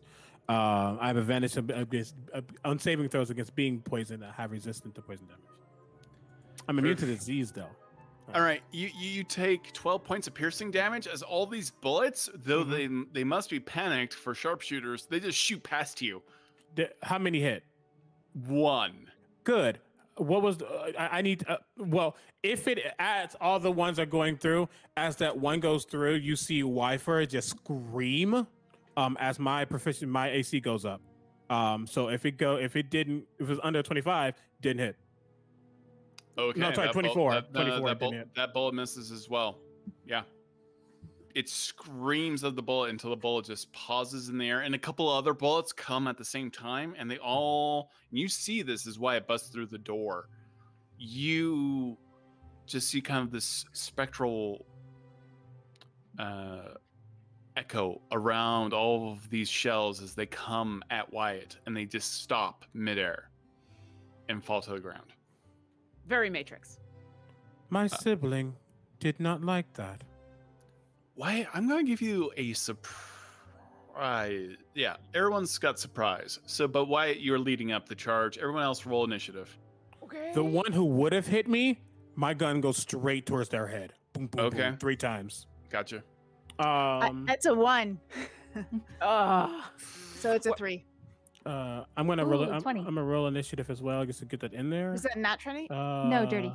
Uh, I have advantage of- against uh, on saving throws against being poisoned. I have resistant to poison damage. I'm immune to disease though. All right, you you you take 12 points of piercing damage as all these bullets, though they they must be panicked for sharpshooters. They just shoot past you. D- how many hit? One. Good. What was the, uh, I, I need? Uh, well, if it adds all the ones are going through, as that one goes through, you see Wifer just scream, um, as my proficient my AC goes up. Um, so if it go if it didn't if it was under twenty five, didn't hit. Okay. No, sorry, that bull- 24, That, 24 that, didn't bull- hit. that bullet misses as well. Yeah. It screams of the bullet until the bullet just pauses in the air, and a couple other bullets come at the same time, and they all. You see this is why it busts through the door. You just see kind of this spectral uh, echo around all of these shells as they come at Wyatt, and they just stop midair and fall to the ground. Very Matrix. My sibling did not like that. Why? I'm going to give you a surprise. Yeah, everyone's got surprise. So, but Wyatt, you're leading up the charge. Everyone else roll initiative. Okay. The one who would have hit me, my gun goes straight towards their head. Boom, boom, Okay. boom, three times. Gotcha. I- Um, that's a one. Ugh. So it's a three. uh, I'm gonna roll. I'm, I'm gonna roll initiative as well, just to get that in there. Is that not twenty? Uh, dirty.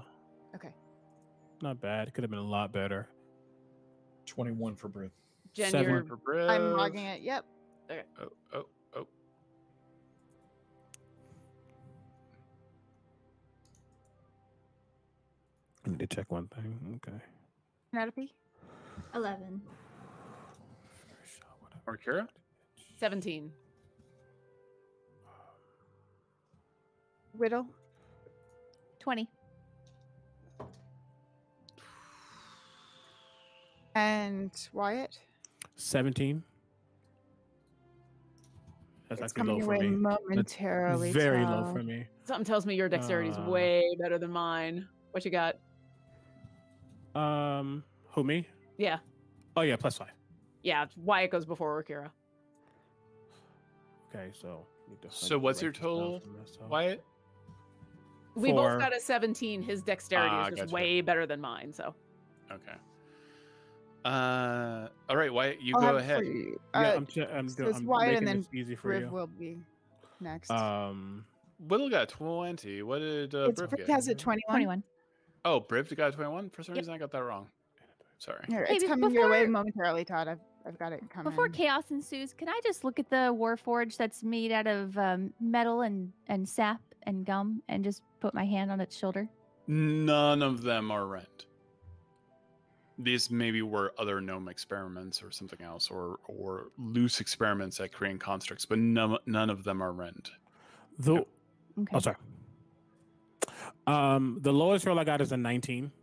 Okay. Not bad. Could have been a lot better. 21 for Briv. Jen, Seven. you're For Briv. I'm logging it. Yep. Okay. Oh, oh, oh. I need to check one thing. Okay. Penelope. 11. Or 17. Widdle. 20. And Wyatt. Seventeen. That's it's actually coming low for away me. momentarily. Very low for me. Something tells me your dexterity is Uh. way better than mine. What you got? Um, who me? Yeah. Oh yeah, plus five. Yeah. Wyatt goes before Orkira. Okay, so. So what's your write this down total. Wyatt? We Four. both got a 17. His dexterity Ah, is just gotcha. way better than mine. So Okay. Uh, all right, Wyatt, you I'll go ahead. for you. Yeah, Uh, I'm, ch- I'm, so I'm Wyatt making and then this easy for Riv you. will be next. Um, Widdle got 20. What did uh, it's Briv Brick get? has a 21. 21. Oh, Briv got 21? For some Yep. reason, I got that wrong. Sorry. Here, it's be- coming your way momentarily, Todd. I've, I've got it coming. Before chaos ensues, can I just look at the Warforge that's made out of um, metal and, and sap and gum and just put my hand on its shoulder? None of them are rent. These maybe were other gnome experiments or something else, or or loose experiments at creating constructs, but none, none of them are rend the Okay. oh sorry. Um, the lowest roll I got is a 19.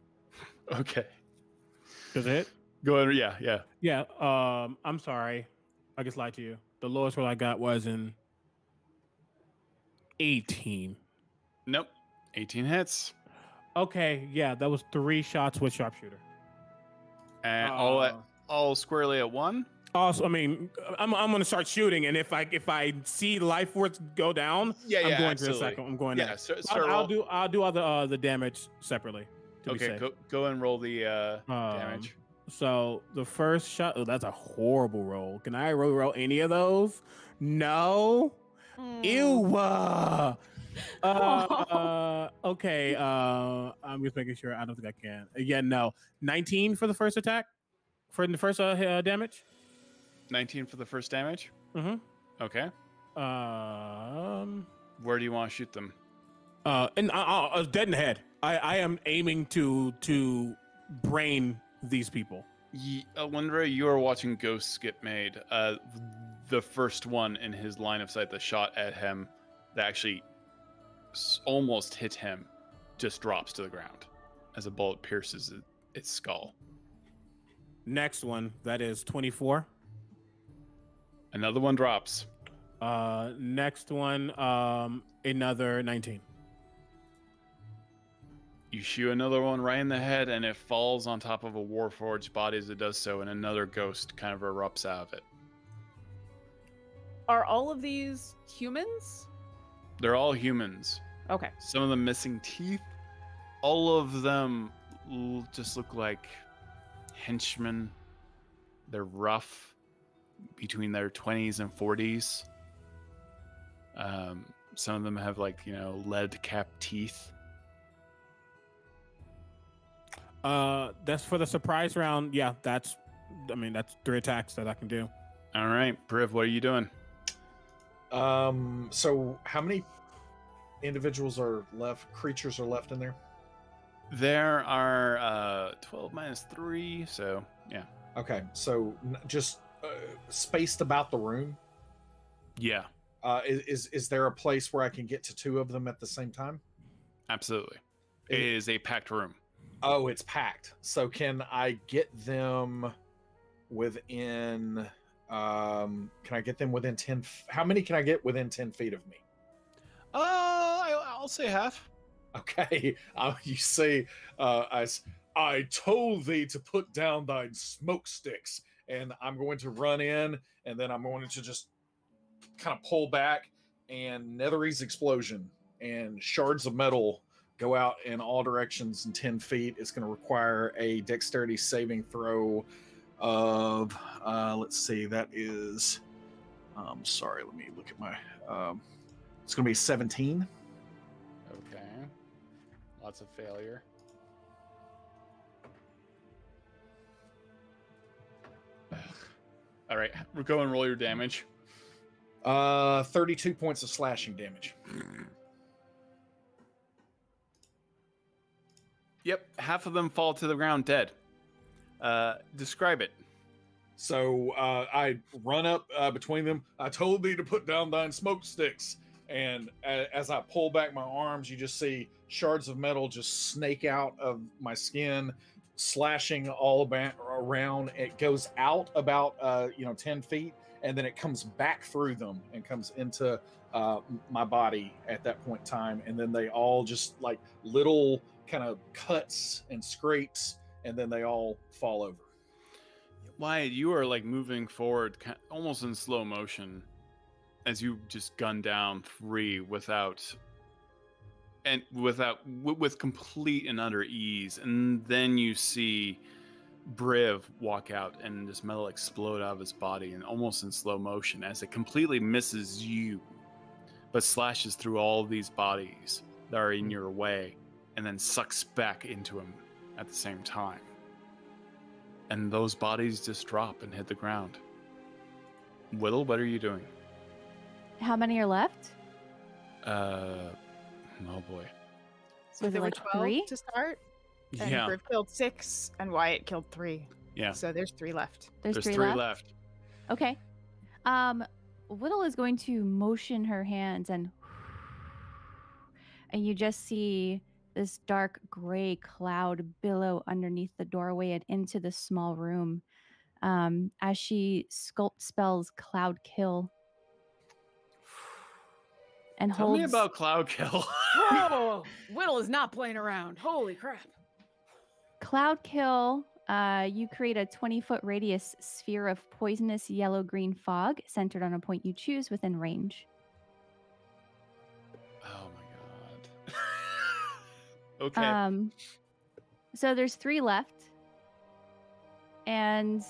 Okay. Does it? Go ahead. Yeah, yeah. Yeah. Um, I'm sorry. I just lied to you. The lowest roll I got was in 18. Nope. 18 hits. Okay. Yeah, that was three shots with sharpshooter. And all at, Uh, all squarely at one. Also, I mean, I'm, I'm gonna start shooting, and if I if I see life force go down, Yeah, yeah I'm going absolutely. to the second. I'm going Yeah, next. so, I'll, I'll do I'll do all the uh, the damage separately. To be Okay, safe. go go and roll the uh, Um, damage. So the first shot, oh, that's a horrible roll. Can I roll, roll any of those? No. Mm. Ew. Uh, uh, okay. Uh, I'm just making sure. I don't think I can. Yeah, no. 19 for the first attack. For the first uh, uh, damage. 19 for the first damage. Mm-hmm. Okay. Um. Where do you want to shoot them? Uh, and I, I, I was dead in the head. I, I am aiming to to brain these people. Ye- uh, Lindra, you are watching ghosts get made. Uh, the first one in his line of sight, the shot at him that actually s- almost hit him, just drops to the ground as a bullet pierces its skull. Next one, that is 24. Another one drops. Uh, next one, um, another 19. You shoot another one right in the head, and it falls on top of a Warforged body as it does so, and another ghost kind of erupts out of it. Are all of these humans? They're all humans. Okay. Some of them missing teeth. All of them l- just look like henchmen. They're rough, between their 20s and 40s. Um, some of them have like you know lead cap teeth. Uh, that's for the surprise round. Yeah, that's, I mean, that's three attacks that I can do. All right, Briv, what are you doing? Um, so how many individuals are left? Creatures are left in there? There are uh, 12 minus three, so yeah, Okay, so n- just uh, spaced about the room. yeah, Uh, is, is is there a place where I can get to two of them at the same time? absolutely. It It- is a packed room. Oh, it's packed. So can I get them within? Um, can I get them within ten? How many can I get within ten feet of me? Uh, I- I'll say half. Okay, uh, you see, uh, as I told thee to put down thine smoke sticks. And I'm going to run in and then I'm going to just kind of pull back and Nethery's explosion and shards of metal go out in all directions in 10 feet. It's going to require a dexterity saving throw of, uh, let's see, that is, um, sorry, let me look at my, um, it's going to be 17. Okay. Lots of failure. All right, go and roll your damage. Uh, 32 points of slashing damage. Yep, half of them fall to the ground dead. Uh, describe it. So uh, I run up uh, between them. I told thee to put down thine smoke sticks. And as I pull back my arms, you just see shards of metal just snake out of my skin, slashing all about around. It goes out about uh, you know ten feet, and then it comes back through them and comes into uh, my body at that point in time. And then they all just like little kind of cuts and scrapes, and then they all fall over. Wyatt, you are like moving forward almost in slow motion as you just gun down three without and without w- with complete and utter ease and then you see Briv walk out and this metal explode out of his body and almost in slow motion as it completely misses you but slashes through all these bodies that are in mm-hmm. your way and then sucks back into him at the same time and those bodies just drop and hit the ground. Widdle, what are you doing? How many are left? Uh, oh boy. So Was it there were 12 three? to start. And Yeah. Griff killed six, and Wyatt killed three. Yeah. So there's three left. There's, There's three, three left. left. Okay. Um, Widdle is going to motion her hands and and you just see this dark gray cloud billow underneath the doorway and into the small room um, as she sculpt spells cloud kill and Tell holds me about Cloud Kill. Oh, Widdle is not playing around. Holy crap. Cloud Kill, uh, you create a 20 foot radius sphere of poisonous yellow green fog centered on a point you choose within range. Okay. Um, so there's three left. And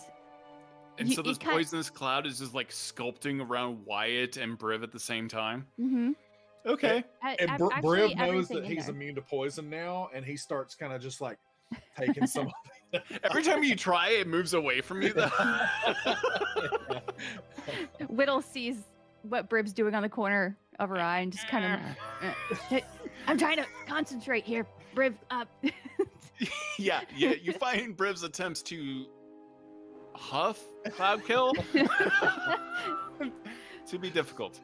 and you- so it this kin- poisonous cloud is just like sculpting around Wyatt and Briv at the same time. mhm. Okay. A- And Br- Briv knows that he's there. immune to poison now, and he starts kind of just like taking some. of it. Every time you try, it moves away from you. Though. Widdle sees what Briv's doing on the corner of her eye and just kind of. I'm trying to concentrate here, Briv. Uh, yeah, yeah. You find Briv's attempts to huff Cloud Kill to be difficult.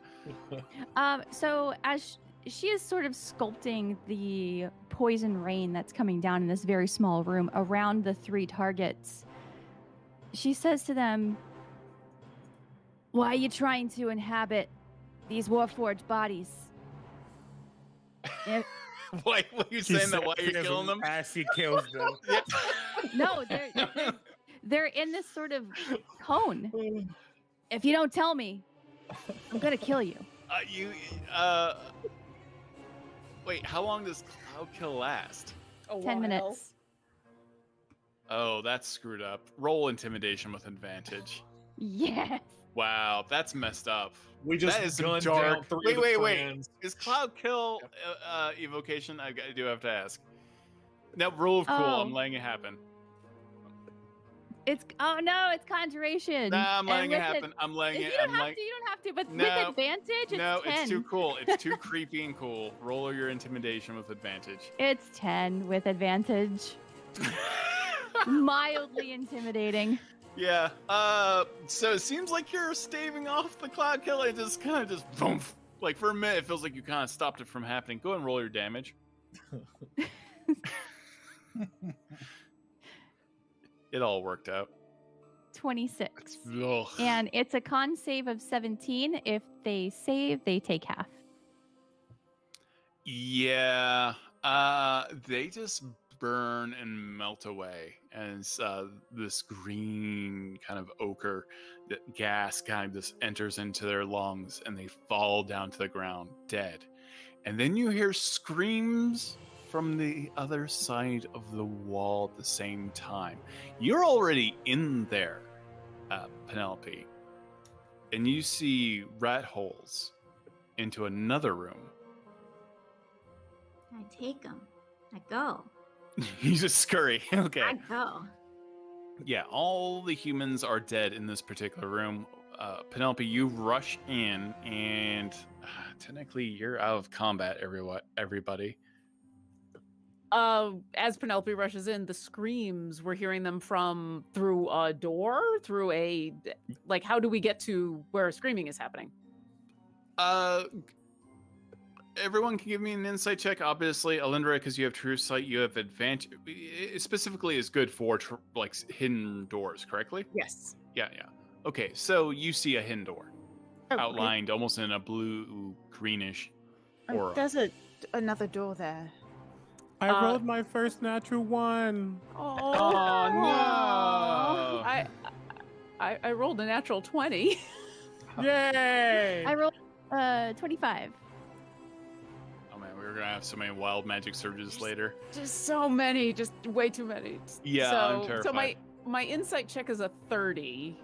Um, so as sh- she is sort of sculpting the poison rain that's coming down in this very small room around the three targets, she says to them, "Why are you trying to inhabit these warforged bodies?" If- Why? Why are you She saying that? Why are you as- killing them? As he kills them. no, they're, they're they're in this sort of cone. If you don't tell me, I'm gonna kill you. Uh, you. Uh. Wait. How long does Cloud Kill last? A Ten while. minutes. Oh, that's screwed up. Roll intimidation with advantage. Yes. Wow, that's messed up. We just that is gunned dark. down three wait, of the wait, wait. Is Cloud Kill uh, uh, evocation? I, I do have to ask. Now, rule of cool. I'm Oh. letting it happen. It's oh no, it's conjuration. Nah, I'm And letting it with happen. I'm letting it. you don't I'm have letting. to, you don't have to. But No, with advantage, it's no, 10. it's too cool. It's too creepy and cool. Roll your intimidation with advantage. It's 10 with advantage. Mildly intimidating. Yeah. Uh. So it seems like you're staving off the cloud kill. It just kind of just boom. Like for a minute, it feels like you kind of stopped it from happening. Go ahead and roll your damage. it all worked out. 26. Ugh. And it's a con save of 17. If they save, they take half. Yeah. Uh. They just burn and melt away as uh, this green kind of ochre gas kind of just enters into their lungs and they fall down to the ground dead. And then you hear screams from the other side of the wall at the same time. You're already in there, uh, Penelope, and you see rat holes into another room. I take them. I go. you just scurry. Okay. I go. Yeah, all the humans are dead in this particular room. Uh, Penelope, you rush in, and uh, technically you're out of combat. Everyone, everybody. Uh, as Penelope rushes in, the screams we're hearing them from through a door, through a like. How do we get to where screaming is happening? Uh, everyone can give me an insight check. Obviously, Alyndra, because you have true sight, you have advantage. It specifically is good for tr- like hidden doors. Correctly? Yes. Yeah, yeah. Okay, so you see a hidden door Oh, okay. outlined almost in a blue greenish Oh, aura. there's a another door there. I Uh, rolled my first natural one. Oh, no. I, I I rolled a natural twenty. Yay! I rolled uh 25. Man, we were gonna have so many wild magic surges later. just so many, just way too many. Yeah, so, I'm terrified. So my my insight check is a thirty.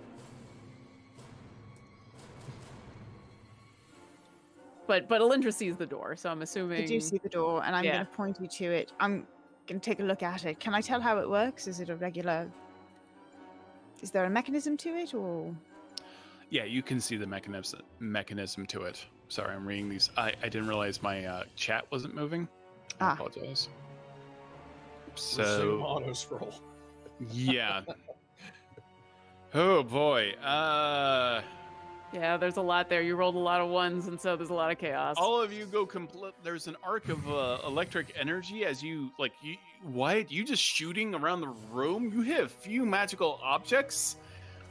But but Alyndra sees the door, so I'm assuming. I do see the door, and I'm Yeah. going to point you to it. I'm going to take a look at it. Can I tell how it works? Is it a regular? Is there a mechanism to it, or Yeah, you can see the mechanism mechanism to it. Sorry, I'm reading these. I, I didn't realize my uh, chat wasn't moving. I Ah. apologize. So auto scroll. yeah. oh boy. Uh Yeah, there's a lot there. You rolled a lot of ones, and so there's a lot of chaos. all of you go complete. There's an arc of uh, electric energy as you like. You, Wyatt, you just shooting around the room. You hit a few magical objects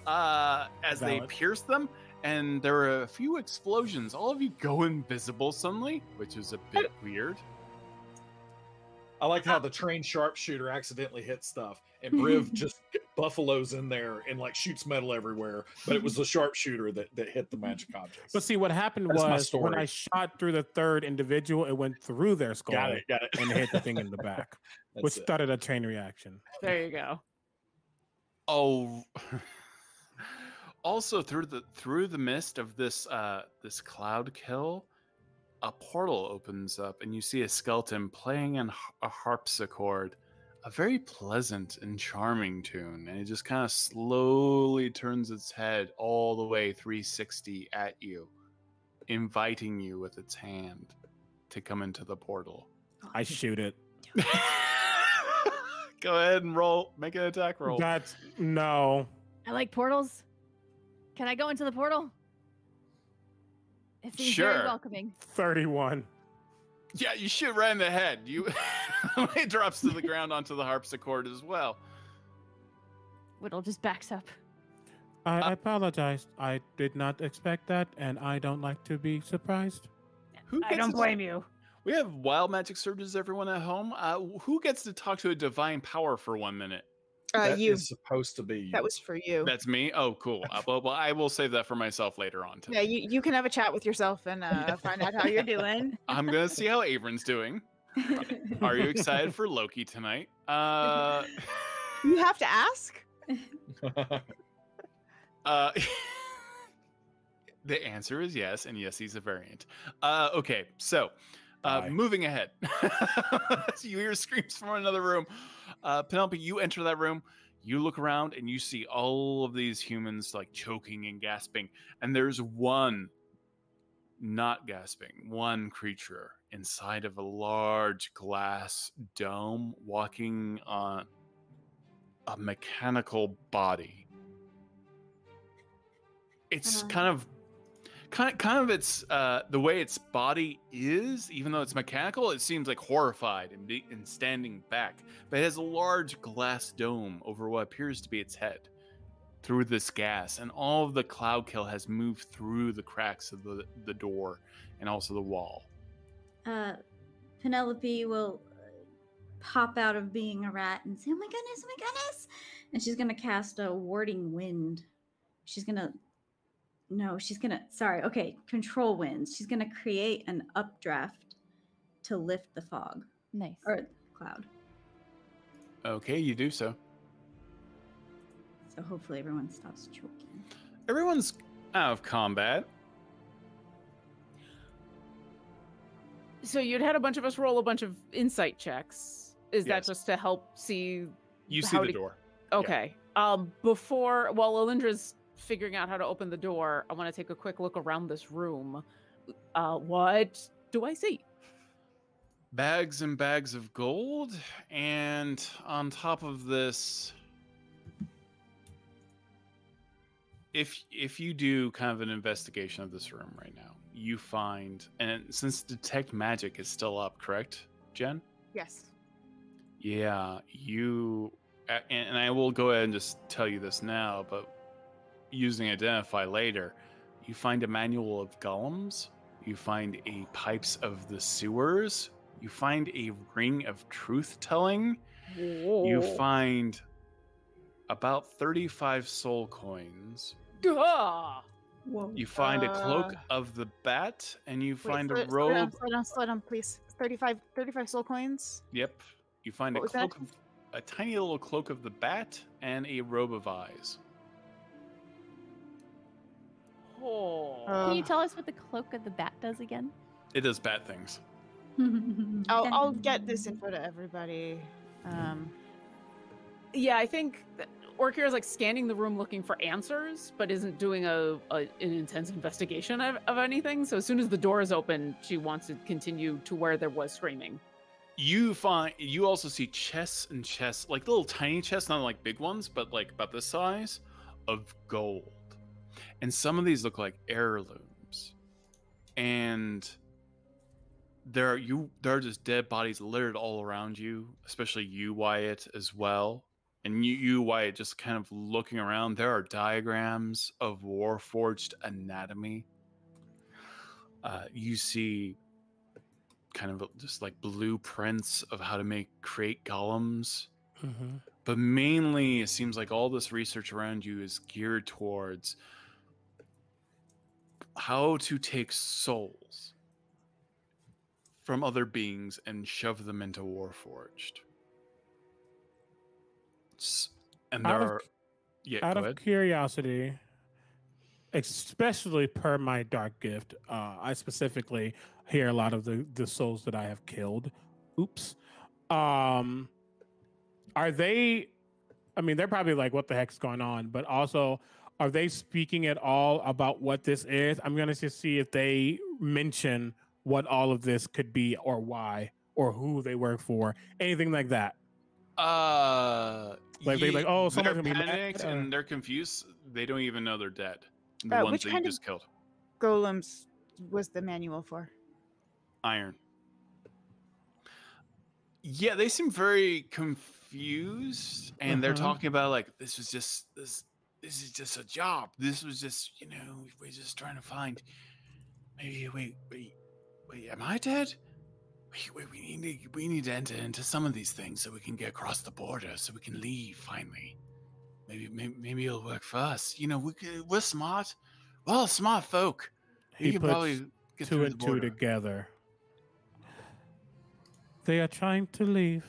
uh, as they pierce them, and there are a few explosions. All of you go invisible suddenly, which is a bit weird. I like how the trained sharpshooter accidentally hit stuff, and Briv just buffaloes in there and like shoots metal everywhere. But it was the sharpshooter that, that hit the magic object. But see, what happened That's was when I shot through the third individual, it went through their skull got it, got it. and hit the thing in the back, which it. started a chain reaction. There you go. Oh. also through the through the mist of this uh this cloud kill, a portal opens up and you see a skeleton playing an, h- a harpsichord, a very pleasant and charming tune, and it just kind of slowly turns its head all the way 360 at you, inviting you with its hand to come into the portal. I shoot it. Go ahead and roll, make an attack roll. That's no. I like portals. Can I go into the portal? It seems Sure. very welcoming. 31. Yeah, you shoot right in the head. You it drops to the ground onto the harpsichord as well. Widdle just backs up. I, Uh, apologize. I did not expect that, and I don't like to be surprised. Who I don't to- blame you. We have wild magic surges, everyone at home. Uh, who gets to talk to a divine power for one minute? Uh, That you? is supposed to be. That was for you. That's me. Oh, cool. Uh, well, well, I will save that for myself later on. yeah, you, you can have a chat with yourself and uh, find out how you're doing. I'm gonna see how Avron's doing. Are you excited for Loki tonight? Uh, You have to ask. uh, the answer is yes, and yes, he's a variant. Uh, okay, so uh, Die. moving ahead, you hear screams from another room. Uh, Penelope, you enter that room. You look around and you see all of these humans like choking and gasping, and there's one not gasping, one creature inside of a large glass dome walking on a mechanical body. It's Uh-huh. kind of kind of, kind of its uh, the way its body is, even though it's mechanical, it seems like horrified and, be, and standing back. But it has a large glass dome over what appears to be its head through this gas, and all of the cloud kill has moved through the cracks of the, the door and also the wall. uh, Penelope will uh, pop out of being a rat and say, "Oh my goodness, oh my goodness!" And she's gonna cast a warding wind. She's gonna. No, she's gonna. Sorry. Okay, control winds. She's gonna create an updraft to lift the fog Nice. or cloud. Okay, you do so. So hopefully everyone stops choking. Everyone's out of combat. So you'd had a bunch of us roll a bunch of insight checks. Is that just to help see? You see the to- door. Okay. Um, before while Alyndra's figuring out how to open the door, I want to take a quick look around this room. Uh, what do I see? bags and bags of gold and on top of this if if you do kind of an investigation of this room right now you find and since detect magic is still up correct jen Yes. yeah you and, and i will go ahead and just tell you this now but using identify later you find a manual of golems you find a pipes of the sewers you find a ring of truth telling you find about 35 soul coins. Duh. You find a cloak of the bat and you Wait, find slow, a slow down, robe. slow down, slow down, please. 35, 35 soul coins. yep. You find What a cloak of, a tiny little cloak of the bat and a robe of eyes Oh. Can you tell us what the cloak of the bat does again? it does bat things I'll, I'll get this info to everybody. Um, yeah, I think that Orkira is like scanning the room looking for answers, but isn't doing a, a an intense investigation of, of anything. So as soon as the door is open, she wants to continue to where there was screaming. you find you also see chests and chests like little tiny chests not like big ones but like about this size of gold and some of these look like heirlooms. And there are you there are just dead bodies littered all around you especially you wyatt as well. And you, you wyatt just kind of looking around there are diagrams of warforged anatomy. Uh, you see kind of just like blueprints of how to make create golems. Mhm. but mainly it seems like all this research around you is geared towards how to take souls from other beings and shove them into warforged and there Out of are yeah Out of ahead. curiosity, especially per my dark gift, uh, I specifically hear a lot of the the souls that I have killed. Oops. Um, are they? I mean, they're probably like, "What the heck's going on?" But also, are they speaking at all about what this is? I'm gonna just see if they mention what all of this could be, or why, or who they work for, anything like that. Uh, Like, they like, oh, they're someone's gonna be panicked and they're confused. They don't even know they're dead. The Uh, ones which that you kind of- just killed. golems was the manual for. Iron. Yeah, they seem very confused, and they're Uh-huh. talking about like this was just this. This is just a job. This was just you know we're just trying to find. Maybe wait wait wait. Am I dead? Wait wait. We need to we need to enter into some of these things so we can get across the border so we can leave finally. Maybe maybe, maybe it'll work for us. You know we we're smart. Well, smart folk. He We can puts probably get two and two together. They are trying to leave.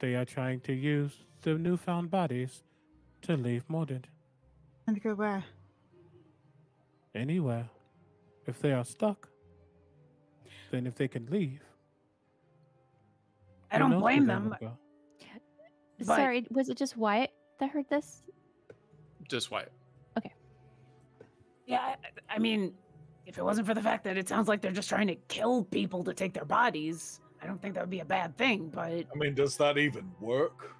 They are trying to use the newfound bodies to leave Mordent And go where? anywhere. If they are stuck, then if they can leave. I don't blame they them. will but- go. But- Sorry, was it just Wyatt that heard this? Just Wyatt. Okay. Yeah, I, I mean, if it wasn't for the fact that it sounds like they're just trying to kill people to take their bodies, I don't think that would be a bad thing. But I mean, does that even work?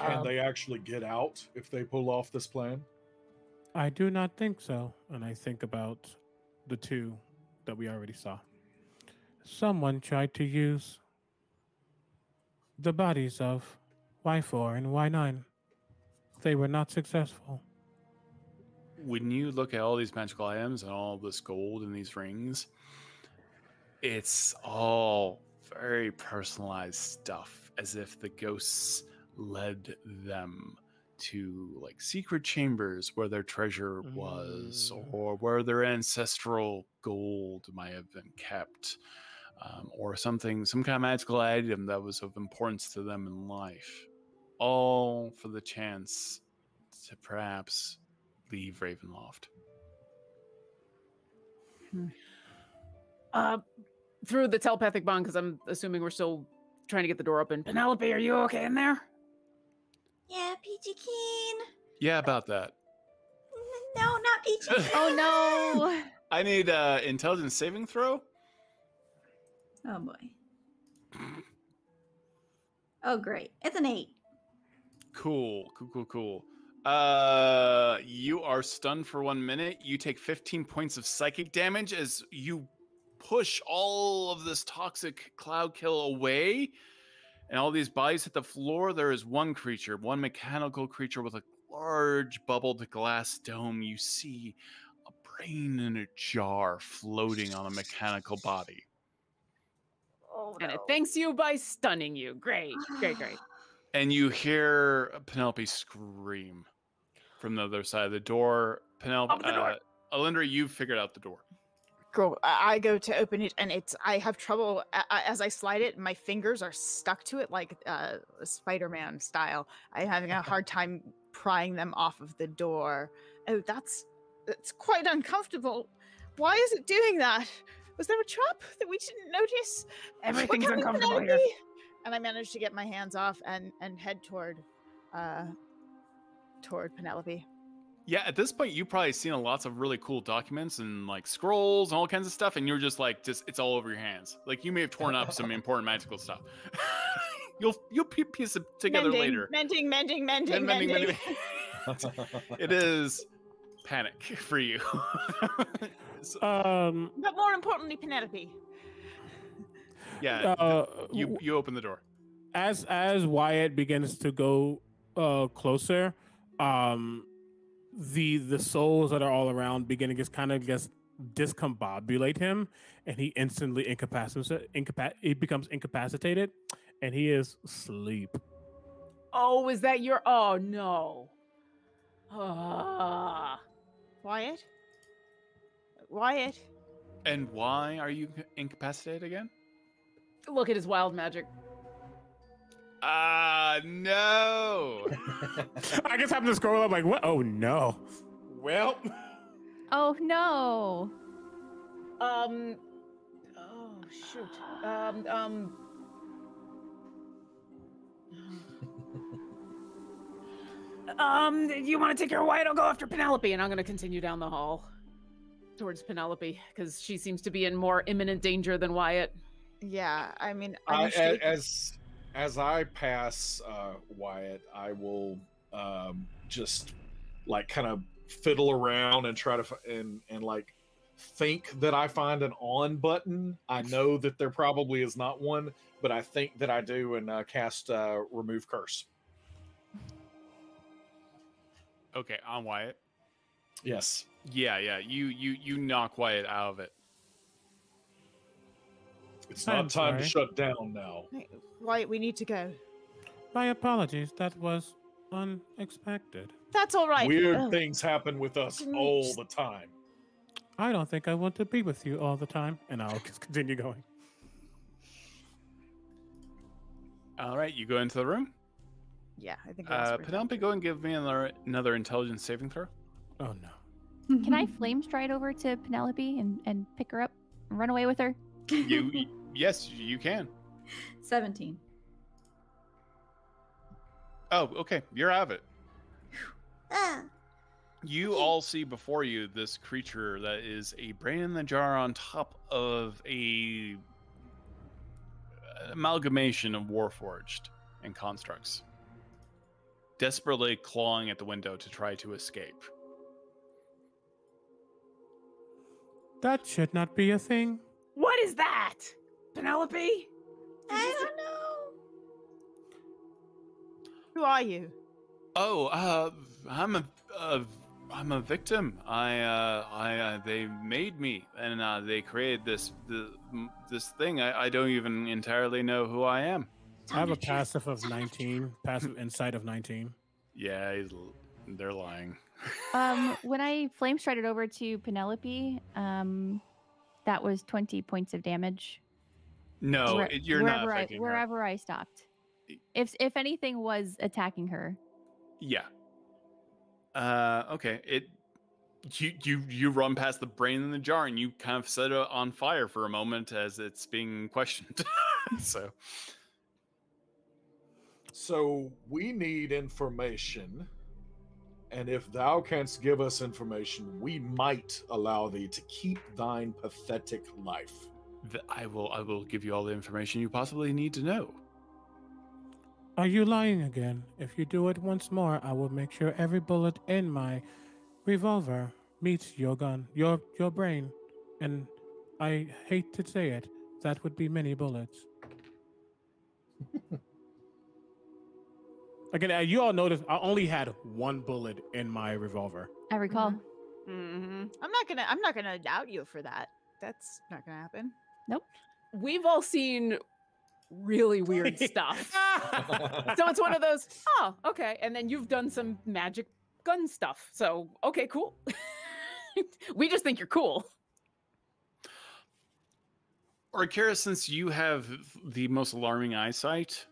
Can uh, they actually get out if they pull off this plan? I do not think so. And I think about the two that we already saw. Someone tried to use the bodies of Y4 and Y9. They were not successful. when you look at all these magical items and all this gold and these rings, it's all very personalized stuff, as if the ghosts led them to like secret chambers where their treasure was, Mm. or where their ancestral gold might have been kept, um, or something, some kind of magical item that was of importance to them in life. All for the chance to perhaps leave Ravenloft. Uh, through the telepathic bond, because I'm assuming we're still trying to get the door open. Penelope, are you okay in there? Yeah, Peachy Keen. Yeah, about that. No, not Peachy Keen. Oh no. I need uh intelligence saving throw. Oh boy. Oh great. It's an eight. Cool, cool, cool, cool. Uh, you are stunned for one minute. You take 15 points of psychic damage as you push all of this toxic cloud kill away, and all these bodies hit the floor. There is one creature, one mechanical creature with a large bubbled glass dome. You see a brain in a jar floating on a mechanical body. Oh, And it thanks you by stunning you. Great, great, great. And you hear Penelope scream from the other side of the door. Penelope, Open the door. uh, Alyndra, you figured out the door. Cool. I go to open it, and it's. I have trouble as I slide it. My fingers are stuck to it, like uh, Spider-Man style. I'm having a hard time prying them off of the door. Oh, that's that's quite uncomfortable. Why is it doing that? Was there a trap that we didn't notice? Everything's uncomfortable here. And I managed to get my hands off and and head toward, uh, toward Penelope. Yeah, at this point, you've probably seen lots of really cool documents and like scrolls and all kinds of stuff, and you're just like, just it's all over your hands. Like you may have torn up some important magical stuff. you'll you'll piece it together mending, later. Mending, mending, mending, mending, mending. mending, it is panic for you. So, Um, But more importantly, Penelope. yeah, uh, you you open the door. as as Wyatt begins to go uh closer, um the the souls that are all around begin to just kind of just discombobulate him and he instantly incapacitates. incapac- he becomes incapacitated and he is asleep. Oh, is that your? Oh no. Ah. Wyatt? Wyatt? And why are you incapacitated again? Look at his wild magic. Ah, no. I just happened to scroll up like what? Oh no. Well, Oh no. Um. Oh shoot. Um. Um. Um, you want to take your Wyatt? I'll go after Penelope, and I'm going to continue down the hall towards Penelope because she seems to be in more imminent danger than Wyatt. Yeah, I mean, I, I'm a- shaking. as as I pass uh, Wyatt, I will um, just like kind of fiddle around and try to f- and and like think that I find an on button. I know that there probably is not one, but I think that I do, and uh, cast uh, remove curse. Okay, on Wyatt. Yes. Yeah, yeah. You you you knock Wyatt out of it. It's I'm not time to shut down now. Hey, Wyatt, we need to go. my apologies. That was unexpected. That's all right. Weird Oh, things happen with us Didn't all just- the time. I don't think I want to be with you all the time, and I'll just continue going. All right, you go into the room. Yeah, I think Uh, Penelope, go and give me another another intelligence saving throw. Oh no. Can I flame stride over to Penelope and, and pick her up and run away with her? You yes, you can. 17. Oh, okay. You're out of it. Ah, You all see before you this creature that is a brain in the jar on top of a amalgamation of Warforged and constructs, desperately clawing at the window to try to escape. That should not be a thing. What is that? Penelope? I don't know. Who are you? Oh, uh, I'm a, a I'm a victim. I, uh, I, uh, they made me, and uh, they created this, the, this thing. I, I don't even entirely know who I am. I have a passive of 19, passive insight of 19. Yeah, he's, they're lying. Um, when I flame started over to Penelope, um, that was 20 points of damage. No, where- you're not wherever I, affecting her. I stopped. If if anything was attacking her, Yeah. Uh, okay. It. You you you run past the brain in the jar and you kind of set it on fire for a moment as it's being questioned. so So we need information, and if thou canst give us information, we might allow thee to keep thine pathetic life. Th- I will I will give you all the information you possibly need to know. Are you lying again? If you do it once more, I will make sure every bullet in my revolver meets your gun, your your brain. And I hate to say it, that would be many bullets. Again, uh, you all noticed I only had one bullet in my revolver. I recall. Mm-hmm. I'm not gonna. I'm not gonna doubt you for that. That's not gonna happen. Nope. We've all seen really weird stuff. so it's one of those, oh, okay. And then you've done some magic gun stuff. So, okay, cool. we just think you're cool. Orkira, since you have the most alarming eyesight,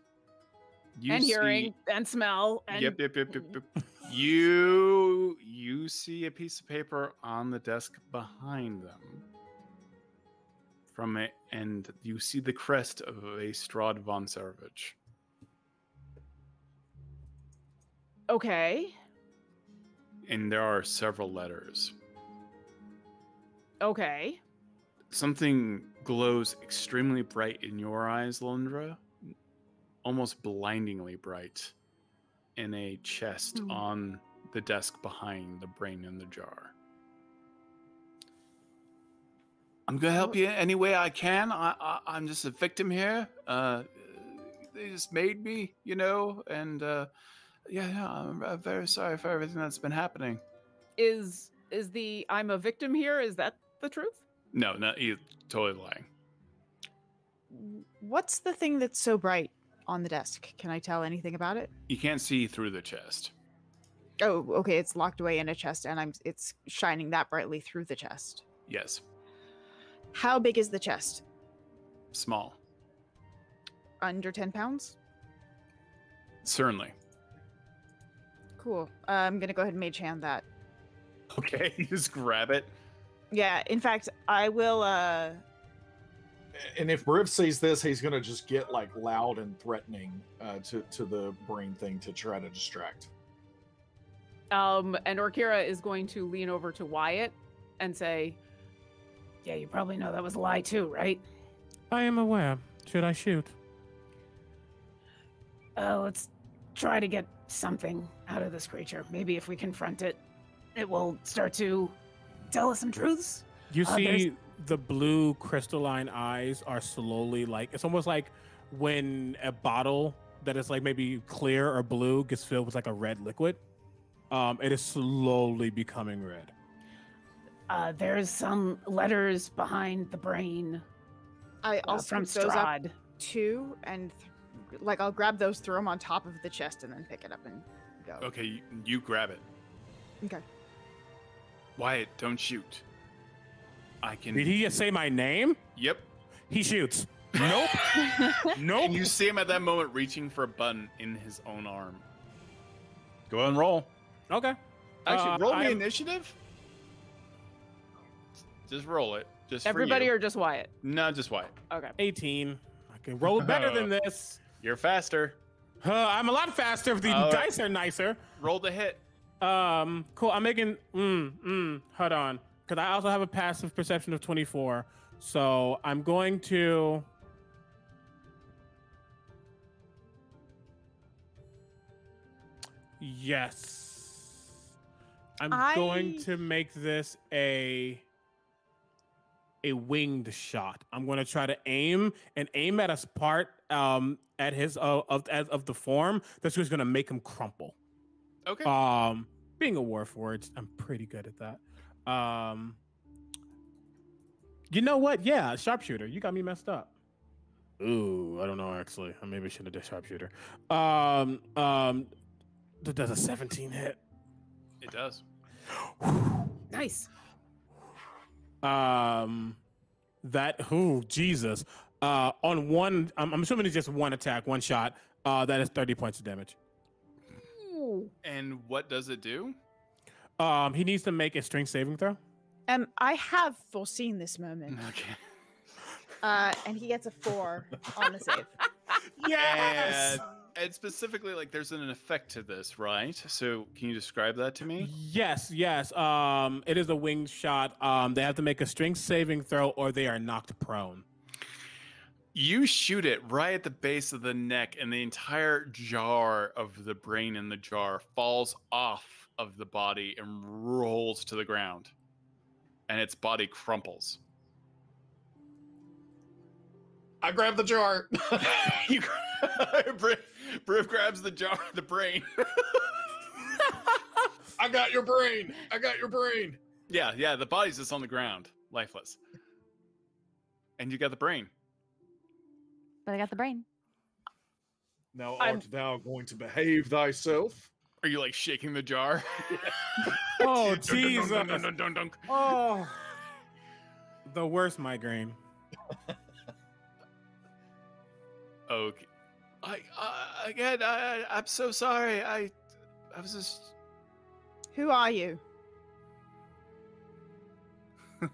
you and see- hearing and smell. And yep, yep, yep, yep, yep. Mm-hmm. You you see a piece of paper on the desk behind them. From it, and you see the crest of a Strahd von Zarovich. Okay. And there are several letters. Okay. Something glows extremely bright in your eyes, Lundra. Almost blindingly bright. In a chest Hmm. on the desk behind the brain in the jar. I'm gonna help you any way I can. I, I I'm just a victim here. Uh, they just made me, you know, and uh, yeah, yeah, I'm uh, very sorry for everything that's been happening. Is is the I'm a victim here? Is that the truth? No, no, you're totally lying. What's the thing that's so bright on the desk? Can I tell anything about it? You can't see through the chest. Oh, okay. It's locked away in a chest, and I'm. It's shining that brightly through the chest. Yes, How big is the chest? small, Under ten pounds. certainly. Cool. Uh, I'm gonna go ahead and mage hand that. Okay, you just grab it. Yeah. In fact, I will. uh And if Briv sees this, he's gonna just get like loud and threatening uh, to to the brain thing to try to distract. Um, and Orkira is going to lean over to Wyatt and say, Yeah, you probably know that was a lie too, right? I am aware. Should I shoot? Uh, let's try to get something out of this creature. Maybe if we confront it, it will start to tell us some truths. You Uh, there's- see the blue crystalline eyes are slowly like it's almost like when a bottle that is like maybe clear or blue gets filled with like a red liquid. Um, it is slowly becoming red. Uh, there's some letters behind the brain I uh, I'll from those up Strahd. too, and th- like I'll grab those, throw them on top of the chest, and then pick it up and go. Okay, you, you grab it. Okay. Wyatt, don't shoot. I can. Did he just say my name? Yep. He shoots. Nope. nope. And you see him at that moment reaching for a button in his own arm. Go ahead and roll. Okay. Actually, Uh, roll me I'm- initiative. Just roll it. Just for everybody you. or just Wyatt? no, just Wyatt. Okay. 18. I can roll better than this. You're faster. Uh, I'm a lot faster if the All right. dice are nicer. Roll the hit. Um, cool. I'm making. Mm, mm. Hold on, because I also have a passive perception of 24. So I'm going to. Yes. I'm going to make this a a winged shot. I'm going to try to aim and aim at a part um at his uh, of as of the form that's just going to make him crumple. Okay. Um, being a warforged, I'm pretty good at that. Um, you know what? Yeah, sharpshooter. You got me messed up. Ooh, I don't know actually. I maybe shouldn't have done sharpshooter. Um, um, th- does a 17 hit? It does. Nice. Um, that who Jesus. Uh, on one, I'm, I'm assuming it's just one attack, one shot. Uh, that is 30 points of damage. And what does it do? Um, he needs to make a strength saving throw. Um, I have foreseen this moment. Okay. Uh, and he gets a four on the save. Yes. And, and specifically, like, there's an effect to this, right? So, can you describe that to me? Yes, yes. Um, it is a winged shot. Um, they have to make a strength saving throw, or they are knocked prone. You shoot it right at the base of the neck, and the entire jar of the brain in the jar falls off of the body and rolls to the ground. And its body crumples. I grab the jar. you Briv, Briv grabs the jar, the brain. I got your brain. I got your brain. yeah, yeah, the body's just on the ground, lifeless. And you got the brain. But I got the brain. Now I'm- art thou going to behave thyself? Are you like shaking the jar? Oh, Dun, dun, dun, Jesus. dun, dun, dun, dun, dun. Oh, the worst migraine. Okay. I, I again, I, I- I'm so sorry. I, I was just. Who are you?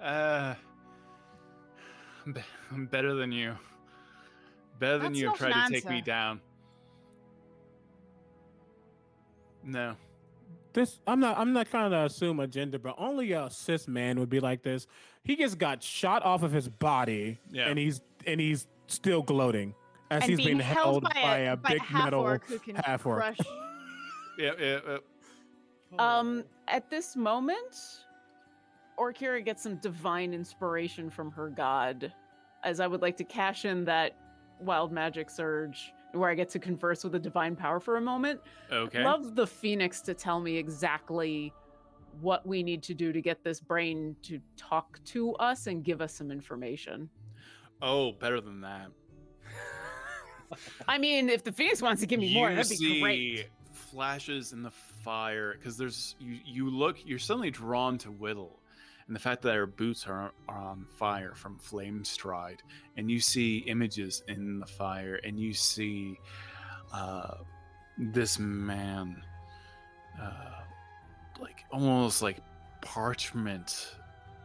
uh, I'm, be- I'm better than you. Better than That's you have tried to take me down. No. This I'm not I'm not trying to assume a gender, but only a cis man would be like this. He just got shot off of his body, Yeah. and he's and he's still gloating as and he's being being held by, a, by big half metal orc who can half orc. crush. Yeah, yeah. yeah. Um, at this moment, Orkira gets some divine inspiration from her god, as I would like to cash in that wild magic surge where I get to converse with a divine power for a moment. Okay. Love the phoenix to tell me exactly what we need to do to get this brain to talk to us and give us some information. Oh, better than that. I mean, if the phoenix wants to give me more, that'd be see great. flashes in the fire because there's you. You look. You're suddenly drawn to Widdle, and the fact that her boots are, are on fire from flame stride, and you see images in the fire, and you see uh, this man, uh, like almost like parchment.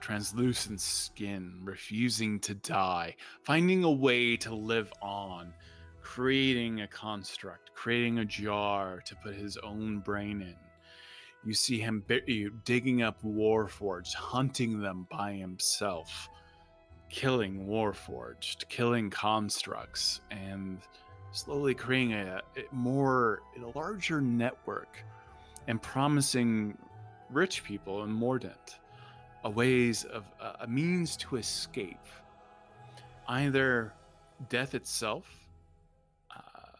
Translucent skin, refusing to die, finding a way to live on, creating a construct, creating a jar to put his own brain in. You see him digging up Warforged, hunting them by himself, killing Warforged, killing constructs, and slowly creating a, a more a larger network and promising rich people in Mordent a ways of a means to escape. Either death itself uh,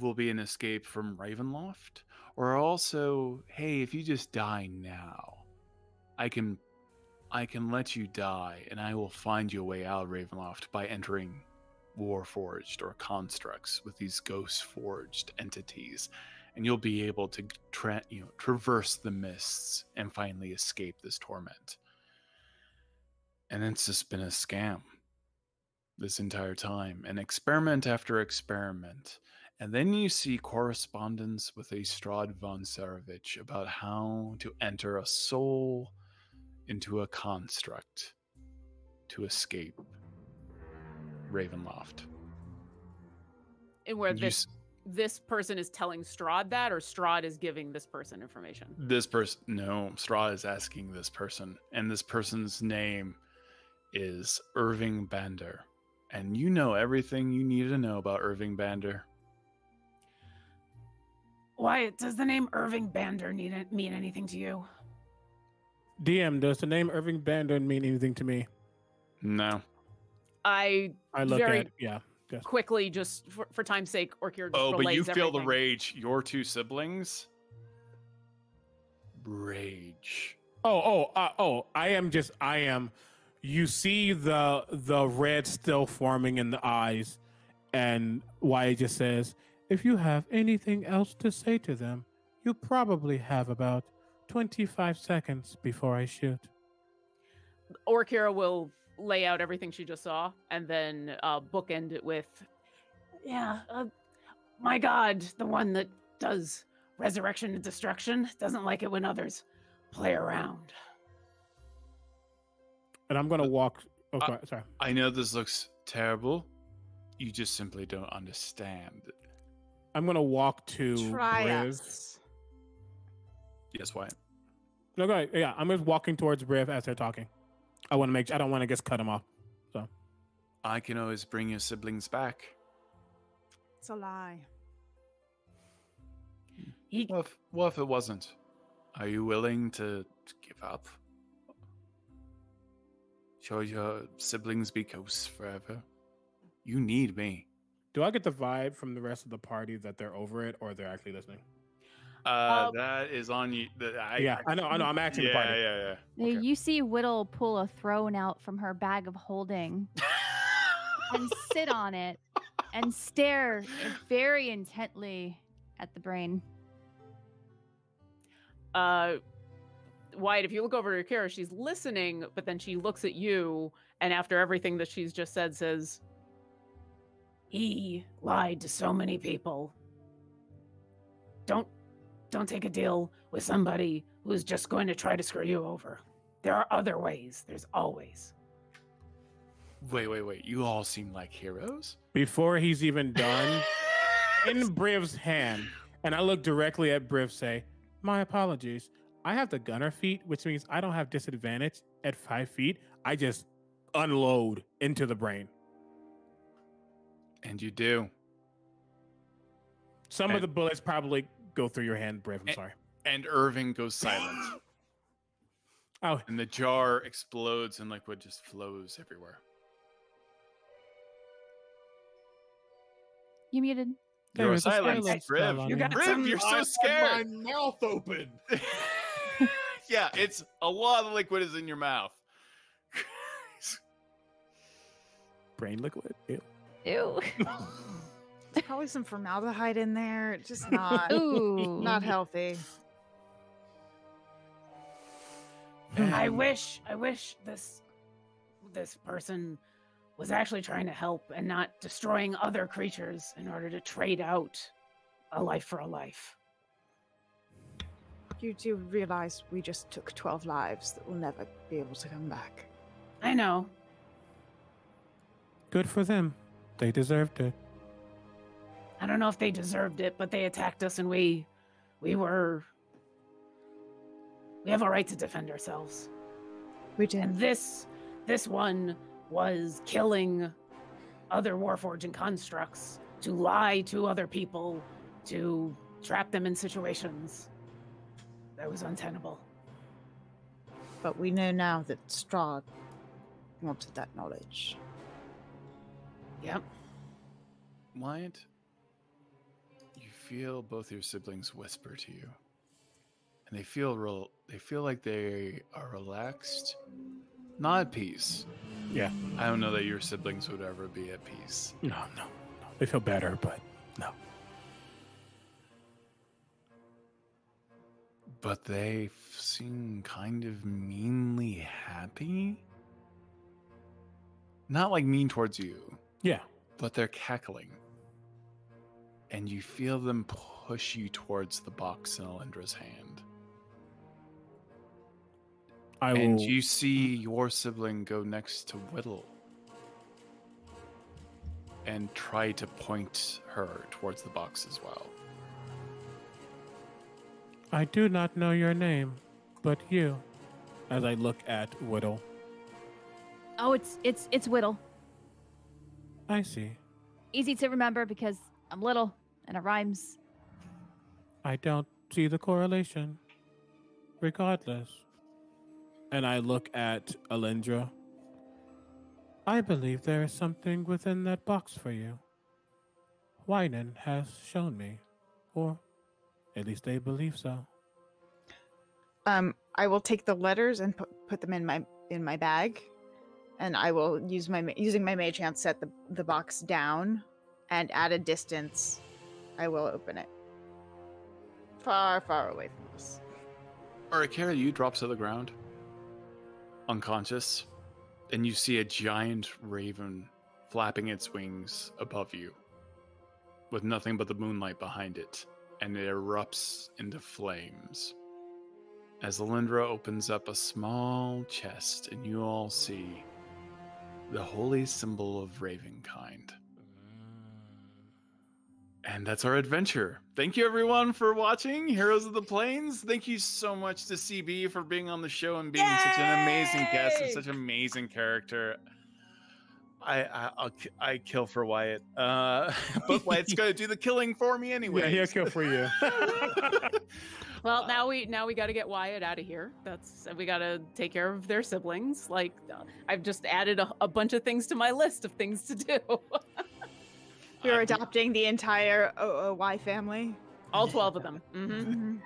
will be an escape from Ravenloft, or also, hey, if you just die now, I can, I can let you die, and I will find you a way out of Ravenloft by entering Warforged or constructs with these ghost forged entities, and you'll be able to tra- you know traverse the mists and finally escape this torment. And it's just been a scam this entire time, an experiment after experiment. And then you see correspondence with a Strahd von Zarovich about how to enter a soul into a construct to escape Ravenloft. And where this this person is telling Strahd that, or Strahd is giving this person information. This person, no, Strahd is asking this person, and this person's name is Irving Bander. And you know everything you need to know about Irving Bander. Why does the name Irving Bander need mean anything to you? DM, does the name Irving Bandon mean anything to me? No. I I look very at yeah. Yes. quickly, just for, for time's sake, Orkira just Oh, but you relays feel the rage. Your two siblings. Rage. Oh, oh, uh, oh! I am just. I am. You see the the red still forming in the eyes, and Wyatt just says, "If you have anything else to say to them, you probably have about twenty five seconds before I shoot." Orkira will lay out everything she just saw and then uh, bookend it with, Yeah, uh, my god, the one that does resurrection and destruction doesn't like it when others play around. And I'm gonna walk. Oh, Uh, sorry. sorry. I know this looks terrible. You just simply don't understand. I'm gonna walk to Try Briv. us. Yes, why? No, go ahead. Yeah, I'm just walking towards Briv as they're talking. I want to make. I don't want to just cut him off. So I can always bring your siblings back. It's a lie. He, What if, what if it wasn't? Are you willing to, to give up? Shall your siblings be ghosts forever? You need me. Do I get the vibe from the rest of the party that they're over it or they're actually listening? Uh, Um, that is on you. that I, yeah, I know. I know. I'm asking yeah, the party. yeah, yeah. Now, Okay. You see Widdle pull a throne out from her bag of holding and sit on it and stare very intently at the brain. uh, Wyatt, if you look over to Kara, she's listening, but then she looks at you, and after everything that she's just said, says, he lied to so many people. Don't don't take a deal with somebody who's just going to try to screw you over. There are other ways. There's always. Wait, wait, wait. You all seem like heroes? Before he's even done, in Briv's hand, and I look directly at Briv, say, "My apologies. I have the gunner feat, which means I don't have disadvantage at five feet. I just unload into the brain. And you do. Some of the bullets probably go through your hand, Briv. I'm And- sorry. And Irving goes silent. Oh, and the jar explodes and liquid just flows everywhere. You muted. There You're silent, silence Briv. You it. got Briv, you're so scared. my mouth open. yeah, it's a lot of liquid is in your mouth. brain liquid. Ew. Ew. There's probably some formaldehyde in there. Just not Ooh. not healthy. I wish I wish this this person was actually trying to help and not destroying other creatures in order to trade out a life for a life. You do realize we just took 12 lives that will never be able to come back. I know. Good for them. They deserved it. I don't know if they deserved it, but they attacked us and we we were we have a right to defend ourselves. We did. And this this one was killing other Warforged and constructs to lie to other people, to trap them in situations that was untenable. But we know now that Strahd wanted that knowledge. Yep. Wyatt, you feel both your siblings whisper to you, and they feel real. They feel like they are relaxed, not at peace. Yeah. I don't know that your siblings would ever be at peace. No, no, no. They feel better, but no. But they seem kind of meanly happy. Not like mean towards you, Yeah. but they're cackling. And you feel them push you towards the box in Alyndra's hand. I and you see your sibling go next to Widdle and try to point her towards the box as well. I do not know your name, but you. As I look at Widdle, Oh, it's it's it's Widdle. I see. Easy to remember because I'm little and it rhymes. I don't see the correlation. Regardless. And I look at Alyndra. I believe there is something within that box for you. Wynan has shown me, or at least they believe so. Um, I will take the letters and put, put them in my in my bag, and I will use my using my mage hand set the the box down, and at a distance, I will open it. Far, far away from us. Orkira, you drop to the ground, unconscious, and you see a giant raven flapping its wings above you, with nothing but the moonlight behind it, and it erupts into flames. As Alyndra opens up a small chest, and you all see the holy symbol of Ravenkind. And that's our adventure. Thank you, everyone, for watching Heroes of the Planes. Thank you so much to CB for being on the show and being such an amazing guest and such an amazing character. I I I'll, I kill for Wyatt, uh, but Wyatt's going to do the killing for me anyway. Yeah, he'll kill for you. Well, now we now we got to get Wyatt out of here. That's we got to take care of their siblings. Like uh, I've just added a, a bunch of things to my list of things to do. We're adopting the entire OOY family. All twelve of them. hmm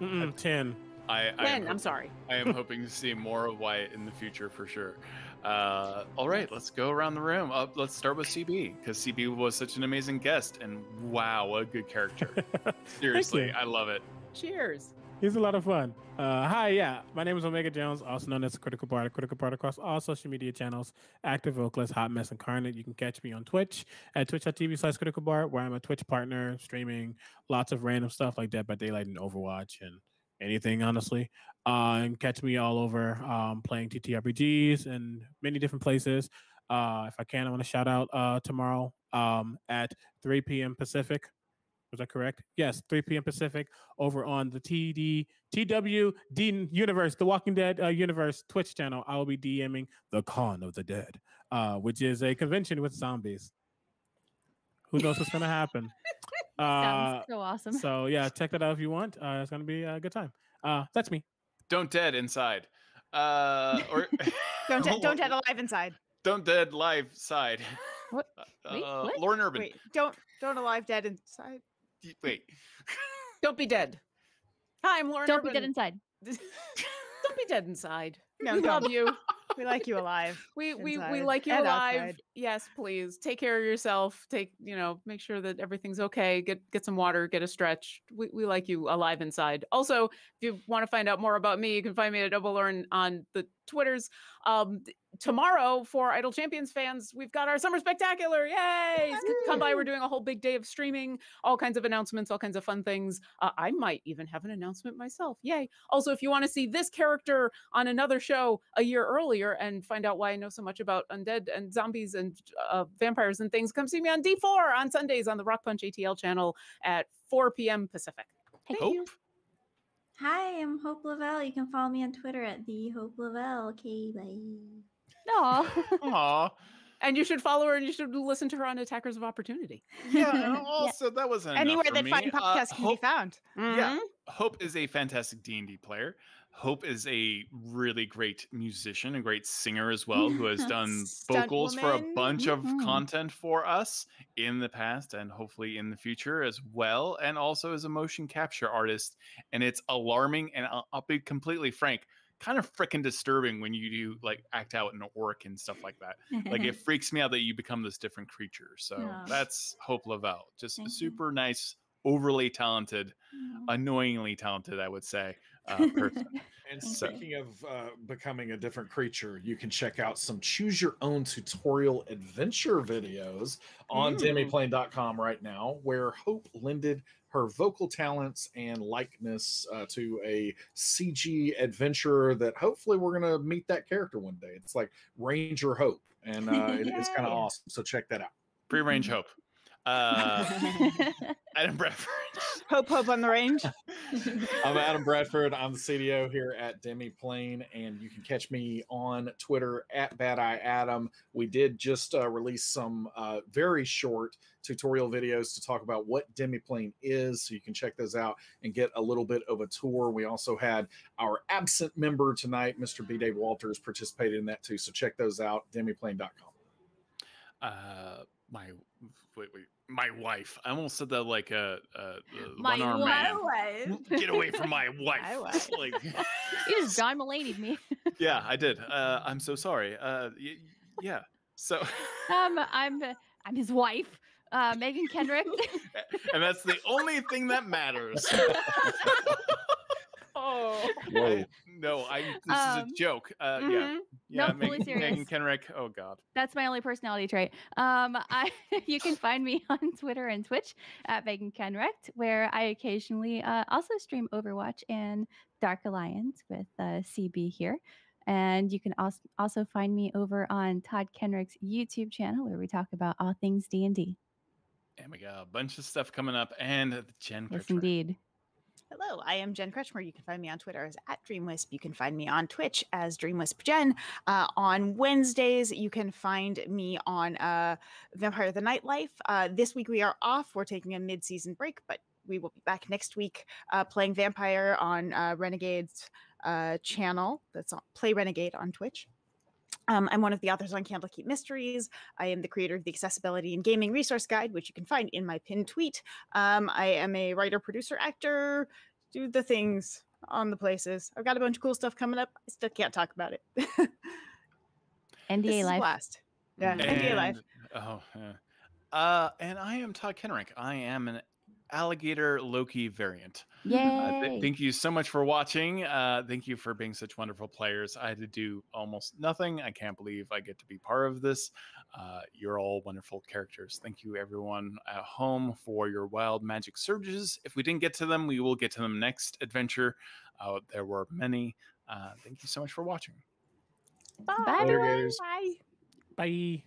Mm-mm, ten. I, I Ten. am I'm sorry. I am hoping to see more of Wyatt in the future for sure. Uh, all right, let's go around the room. Uh, let's start with CB because CB was such an amazing guest, and wow, what a good character. Seriously. I love it. Cheers. He's a lot of fun. Uh, hi, yeah. My name is Omega Jones, also known as Critical Bard. Critical Bard across all social media channels, active vocalist, hot mess incarnate. You can catch me on Twitch at twitch.tv slash critical bard, where I'm a Twitch partner, streaming lots of random stuff like Dead by Daylight and Overwatch and anything, honestly. Uh, and catch me all over um, playing TTRPGs and many different places. Uh, if I can, I want to shout out uh, tomorrow um, at 3 p.m. Pacific. Was that correct? Yes, 3 p.m. Pacific over on the TD TWD universe, the Walking Dead uh, universe Twitch channel. I will be DMing the Con of the Dead, uh, which is a convention with zombies. Who knows what's gonna happen? Uh, Sounds so awesome. so yeah, check that out if you want. Uh, it's gonna be a good time. Uh, that's me. Don't dead inside. Uh, or Don't de- don't dead alive inside. don't dead live side. What? Wait, Uh, what? Lauren Urban. Wait, don't don't alive dead inside. Y- Wait. Don't be dead. Hi, I'm Lauren. Don't be dead inside. Don't be dead inside. No, we love you. We like you alive. We we, we like you and alive. outside. Yes, please take care of yourself. Take you know, make sure that everything's okay. Get get some water. Get a stretch. We we like you alive inside. Also, if you want to find out more about me, you can find me at Oboe Lauren on the Twitters. Um, th- tomorrow for Idle Champions fans, we've got our summer spectacular. Yay! S- Come by. We're doing a whole big day of streaming, all kinds of announcements, all kinds of fun things. Uh, I might even have an announcement myself. Yay! Also, if you want to see this character on another show a year earlier and find out why I know so much about undead and zombies and uh, vampires and things, come see me on D4 on Sundays on the Rock Punch ATL channel at 4 p.m. Pacific. Thank you. Hope. Hi, I'm Hope LaVelle. You can follow me on Twitter at the Hope LaVelle. Okay, bye. No. Aw. And you should follow her and you should listen to her on Attackers of Opportunity. Yeah. and Also, that wasn't Anywhere that me. fine Uh, podcasts can be found. Yeah, Mhm. Hope is a fantastic D and D player. Hope is a really great musician, a great singer as well, who has done Stunt vocals for a bunch of Mhm. content for us in the past and hopefully in the future as well. And also is a motion capture artist. And it's alarming and I'll, I'll be completely frank, kind of freaking disturbing when you do like act out an orc and stuff like that. Like it freaks me out that you become this different creature. So Yeah. that's Hope LaVelle. Just Thank a you. super nice, overly talented Aw. annoyingly talented, I would say, uh, person. And Thank speaking of uh, becoming a different creature, you can check out some choose your own tutorial adventure videos on Mm. demiplane.com right now, where Hope lended her vocal talents and likeness uh, to a CG adventurer that hopefully we're going to meet that character one day. It's like Ranger Hope, and uh, it- it's kind of awesome. So check that out. Free range hope. Uh, Adam Bradford. Hope hope on the range. I'm Adam Bradford. I'm the CDO here at Demiplane, and you can catch me on Twitter at Bad Eye Adam. We did just uh, release some uh, very short tutorial videos to talk about what Demiplane is, so you can check those out and get a little bit of a tour. We also had our absent member tonight, Mr. B. Dave Walters, participated in that too. So check those out, demiplane.com. uh, my wait, wait, my wife. I almost said that like a, a, a My one-armed wife. man. Get away from my wife! My wife. like, You just John Mulaney'd me. yeah, I did. Uh, I'm so sorry. Uh, y- yeah. So, um, I'm I'm his wife, uh, Meagan Kenreck. and that's the only thing that matters. oh. Whoa. No, I. This Um, is a joke. Uh, yeah, mhm. yeah. No, fully Meagan, Meagan serious. Kenreck. Oh God. That's my only personality trait. Um, I you can find me on Twitter and Twitch at Meagan Kenrekt, where I occasionally uh, also stream Overwatch and Dark Alliance with uh, CB here. And you can also also find me over on Todd Kenreck's YouTube channel, where we talk about all things D and D. And we got a bunch of stuff coming up, and the Jen. Yes, Kretchmer. indeed. Hello, I am Jen Kretchmer. You can find me on Twitter as at DreamWisp. You can find me on Twitch as DreamWispJen. Uh, on Wednesdays, you can find me on uh, Vampire the Nightlife. Uh, this week we are off. We're taking a mid-season break, but we will be back next week uh, playing Vampire on uh, Renegade's uh, channel. That's on Play Renegade on Twitch. Um, I'm one of the authors on Candlekeep Mysteries. I am the creator of the Accessibility and Gaming Resource Guide, which you can find in my pinned tweet. Um, I am a writer, producer, actor, do the things on the places. I've got a bunch of cool stuff coming up. I still can't talk about it. NDA this is a life. blast. Yeah, NDA life. Oh, yeah. Uh, and I am Todd Kenreck. I am an alligator Loki variant. Uh, th- Yay! thank you so much for watching. Uh, thank you for being such wonderful players. I had to do almost nothing. I can't believe I get to be part of this. Uh, you're all wonderful characters. Thank you, everyone at home, for your wild magic surges. If we didn't get to them, we will get to them next adventure. Uh, there were many. Uh, thank you so much for watching. Bye, Later, Bye. Bye.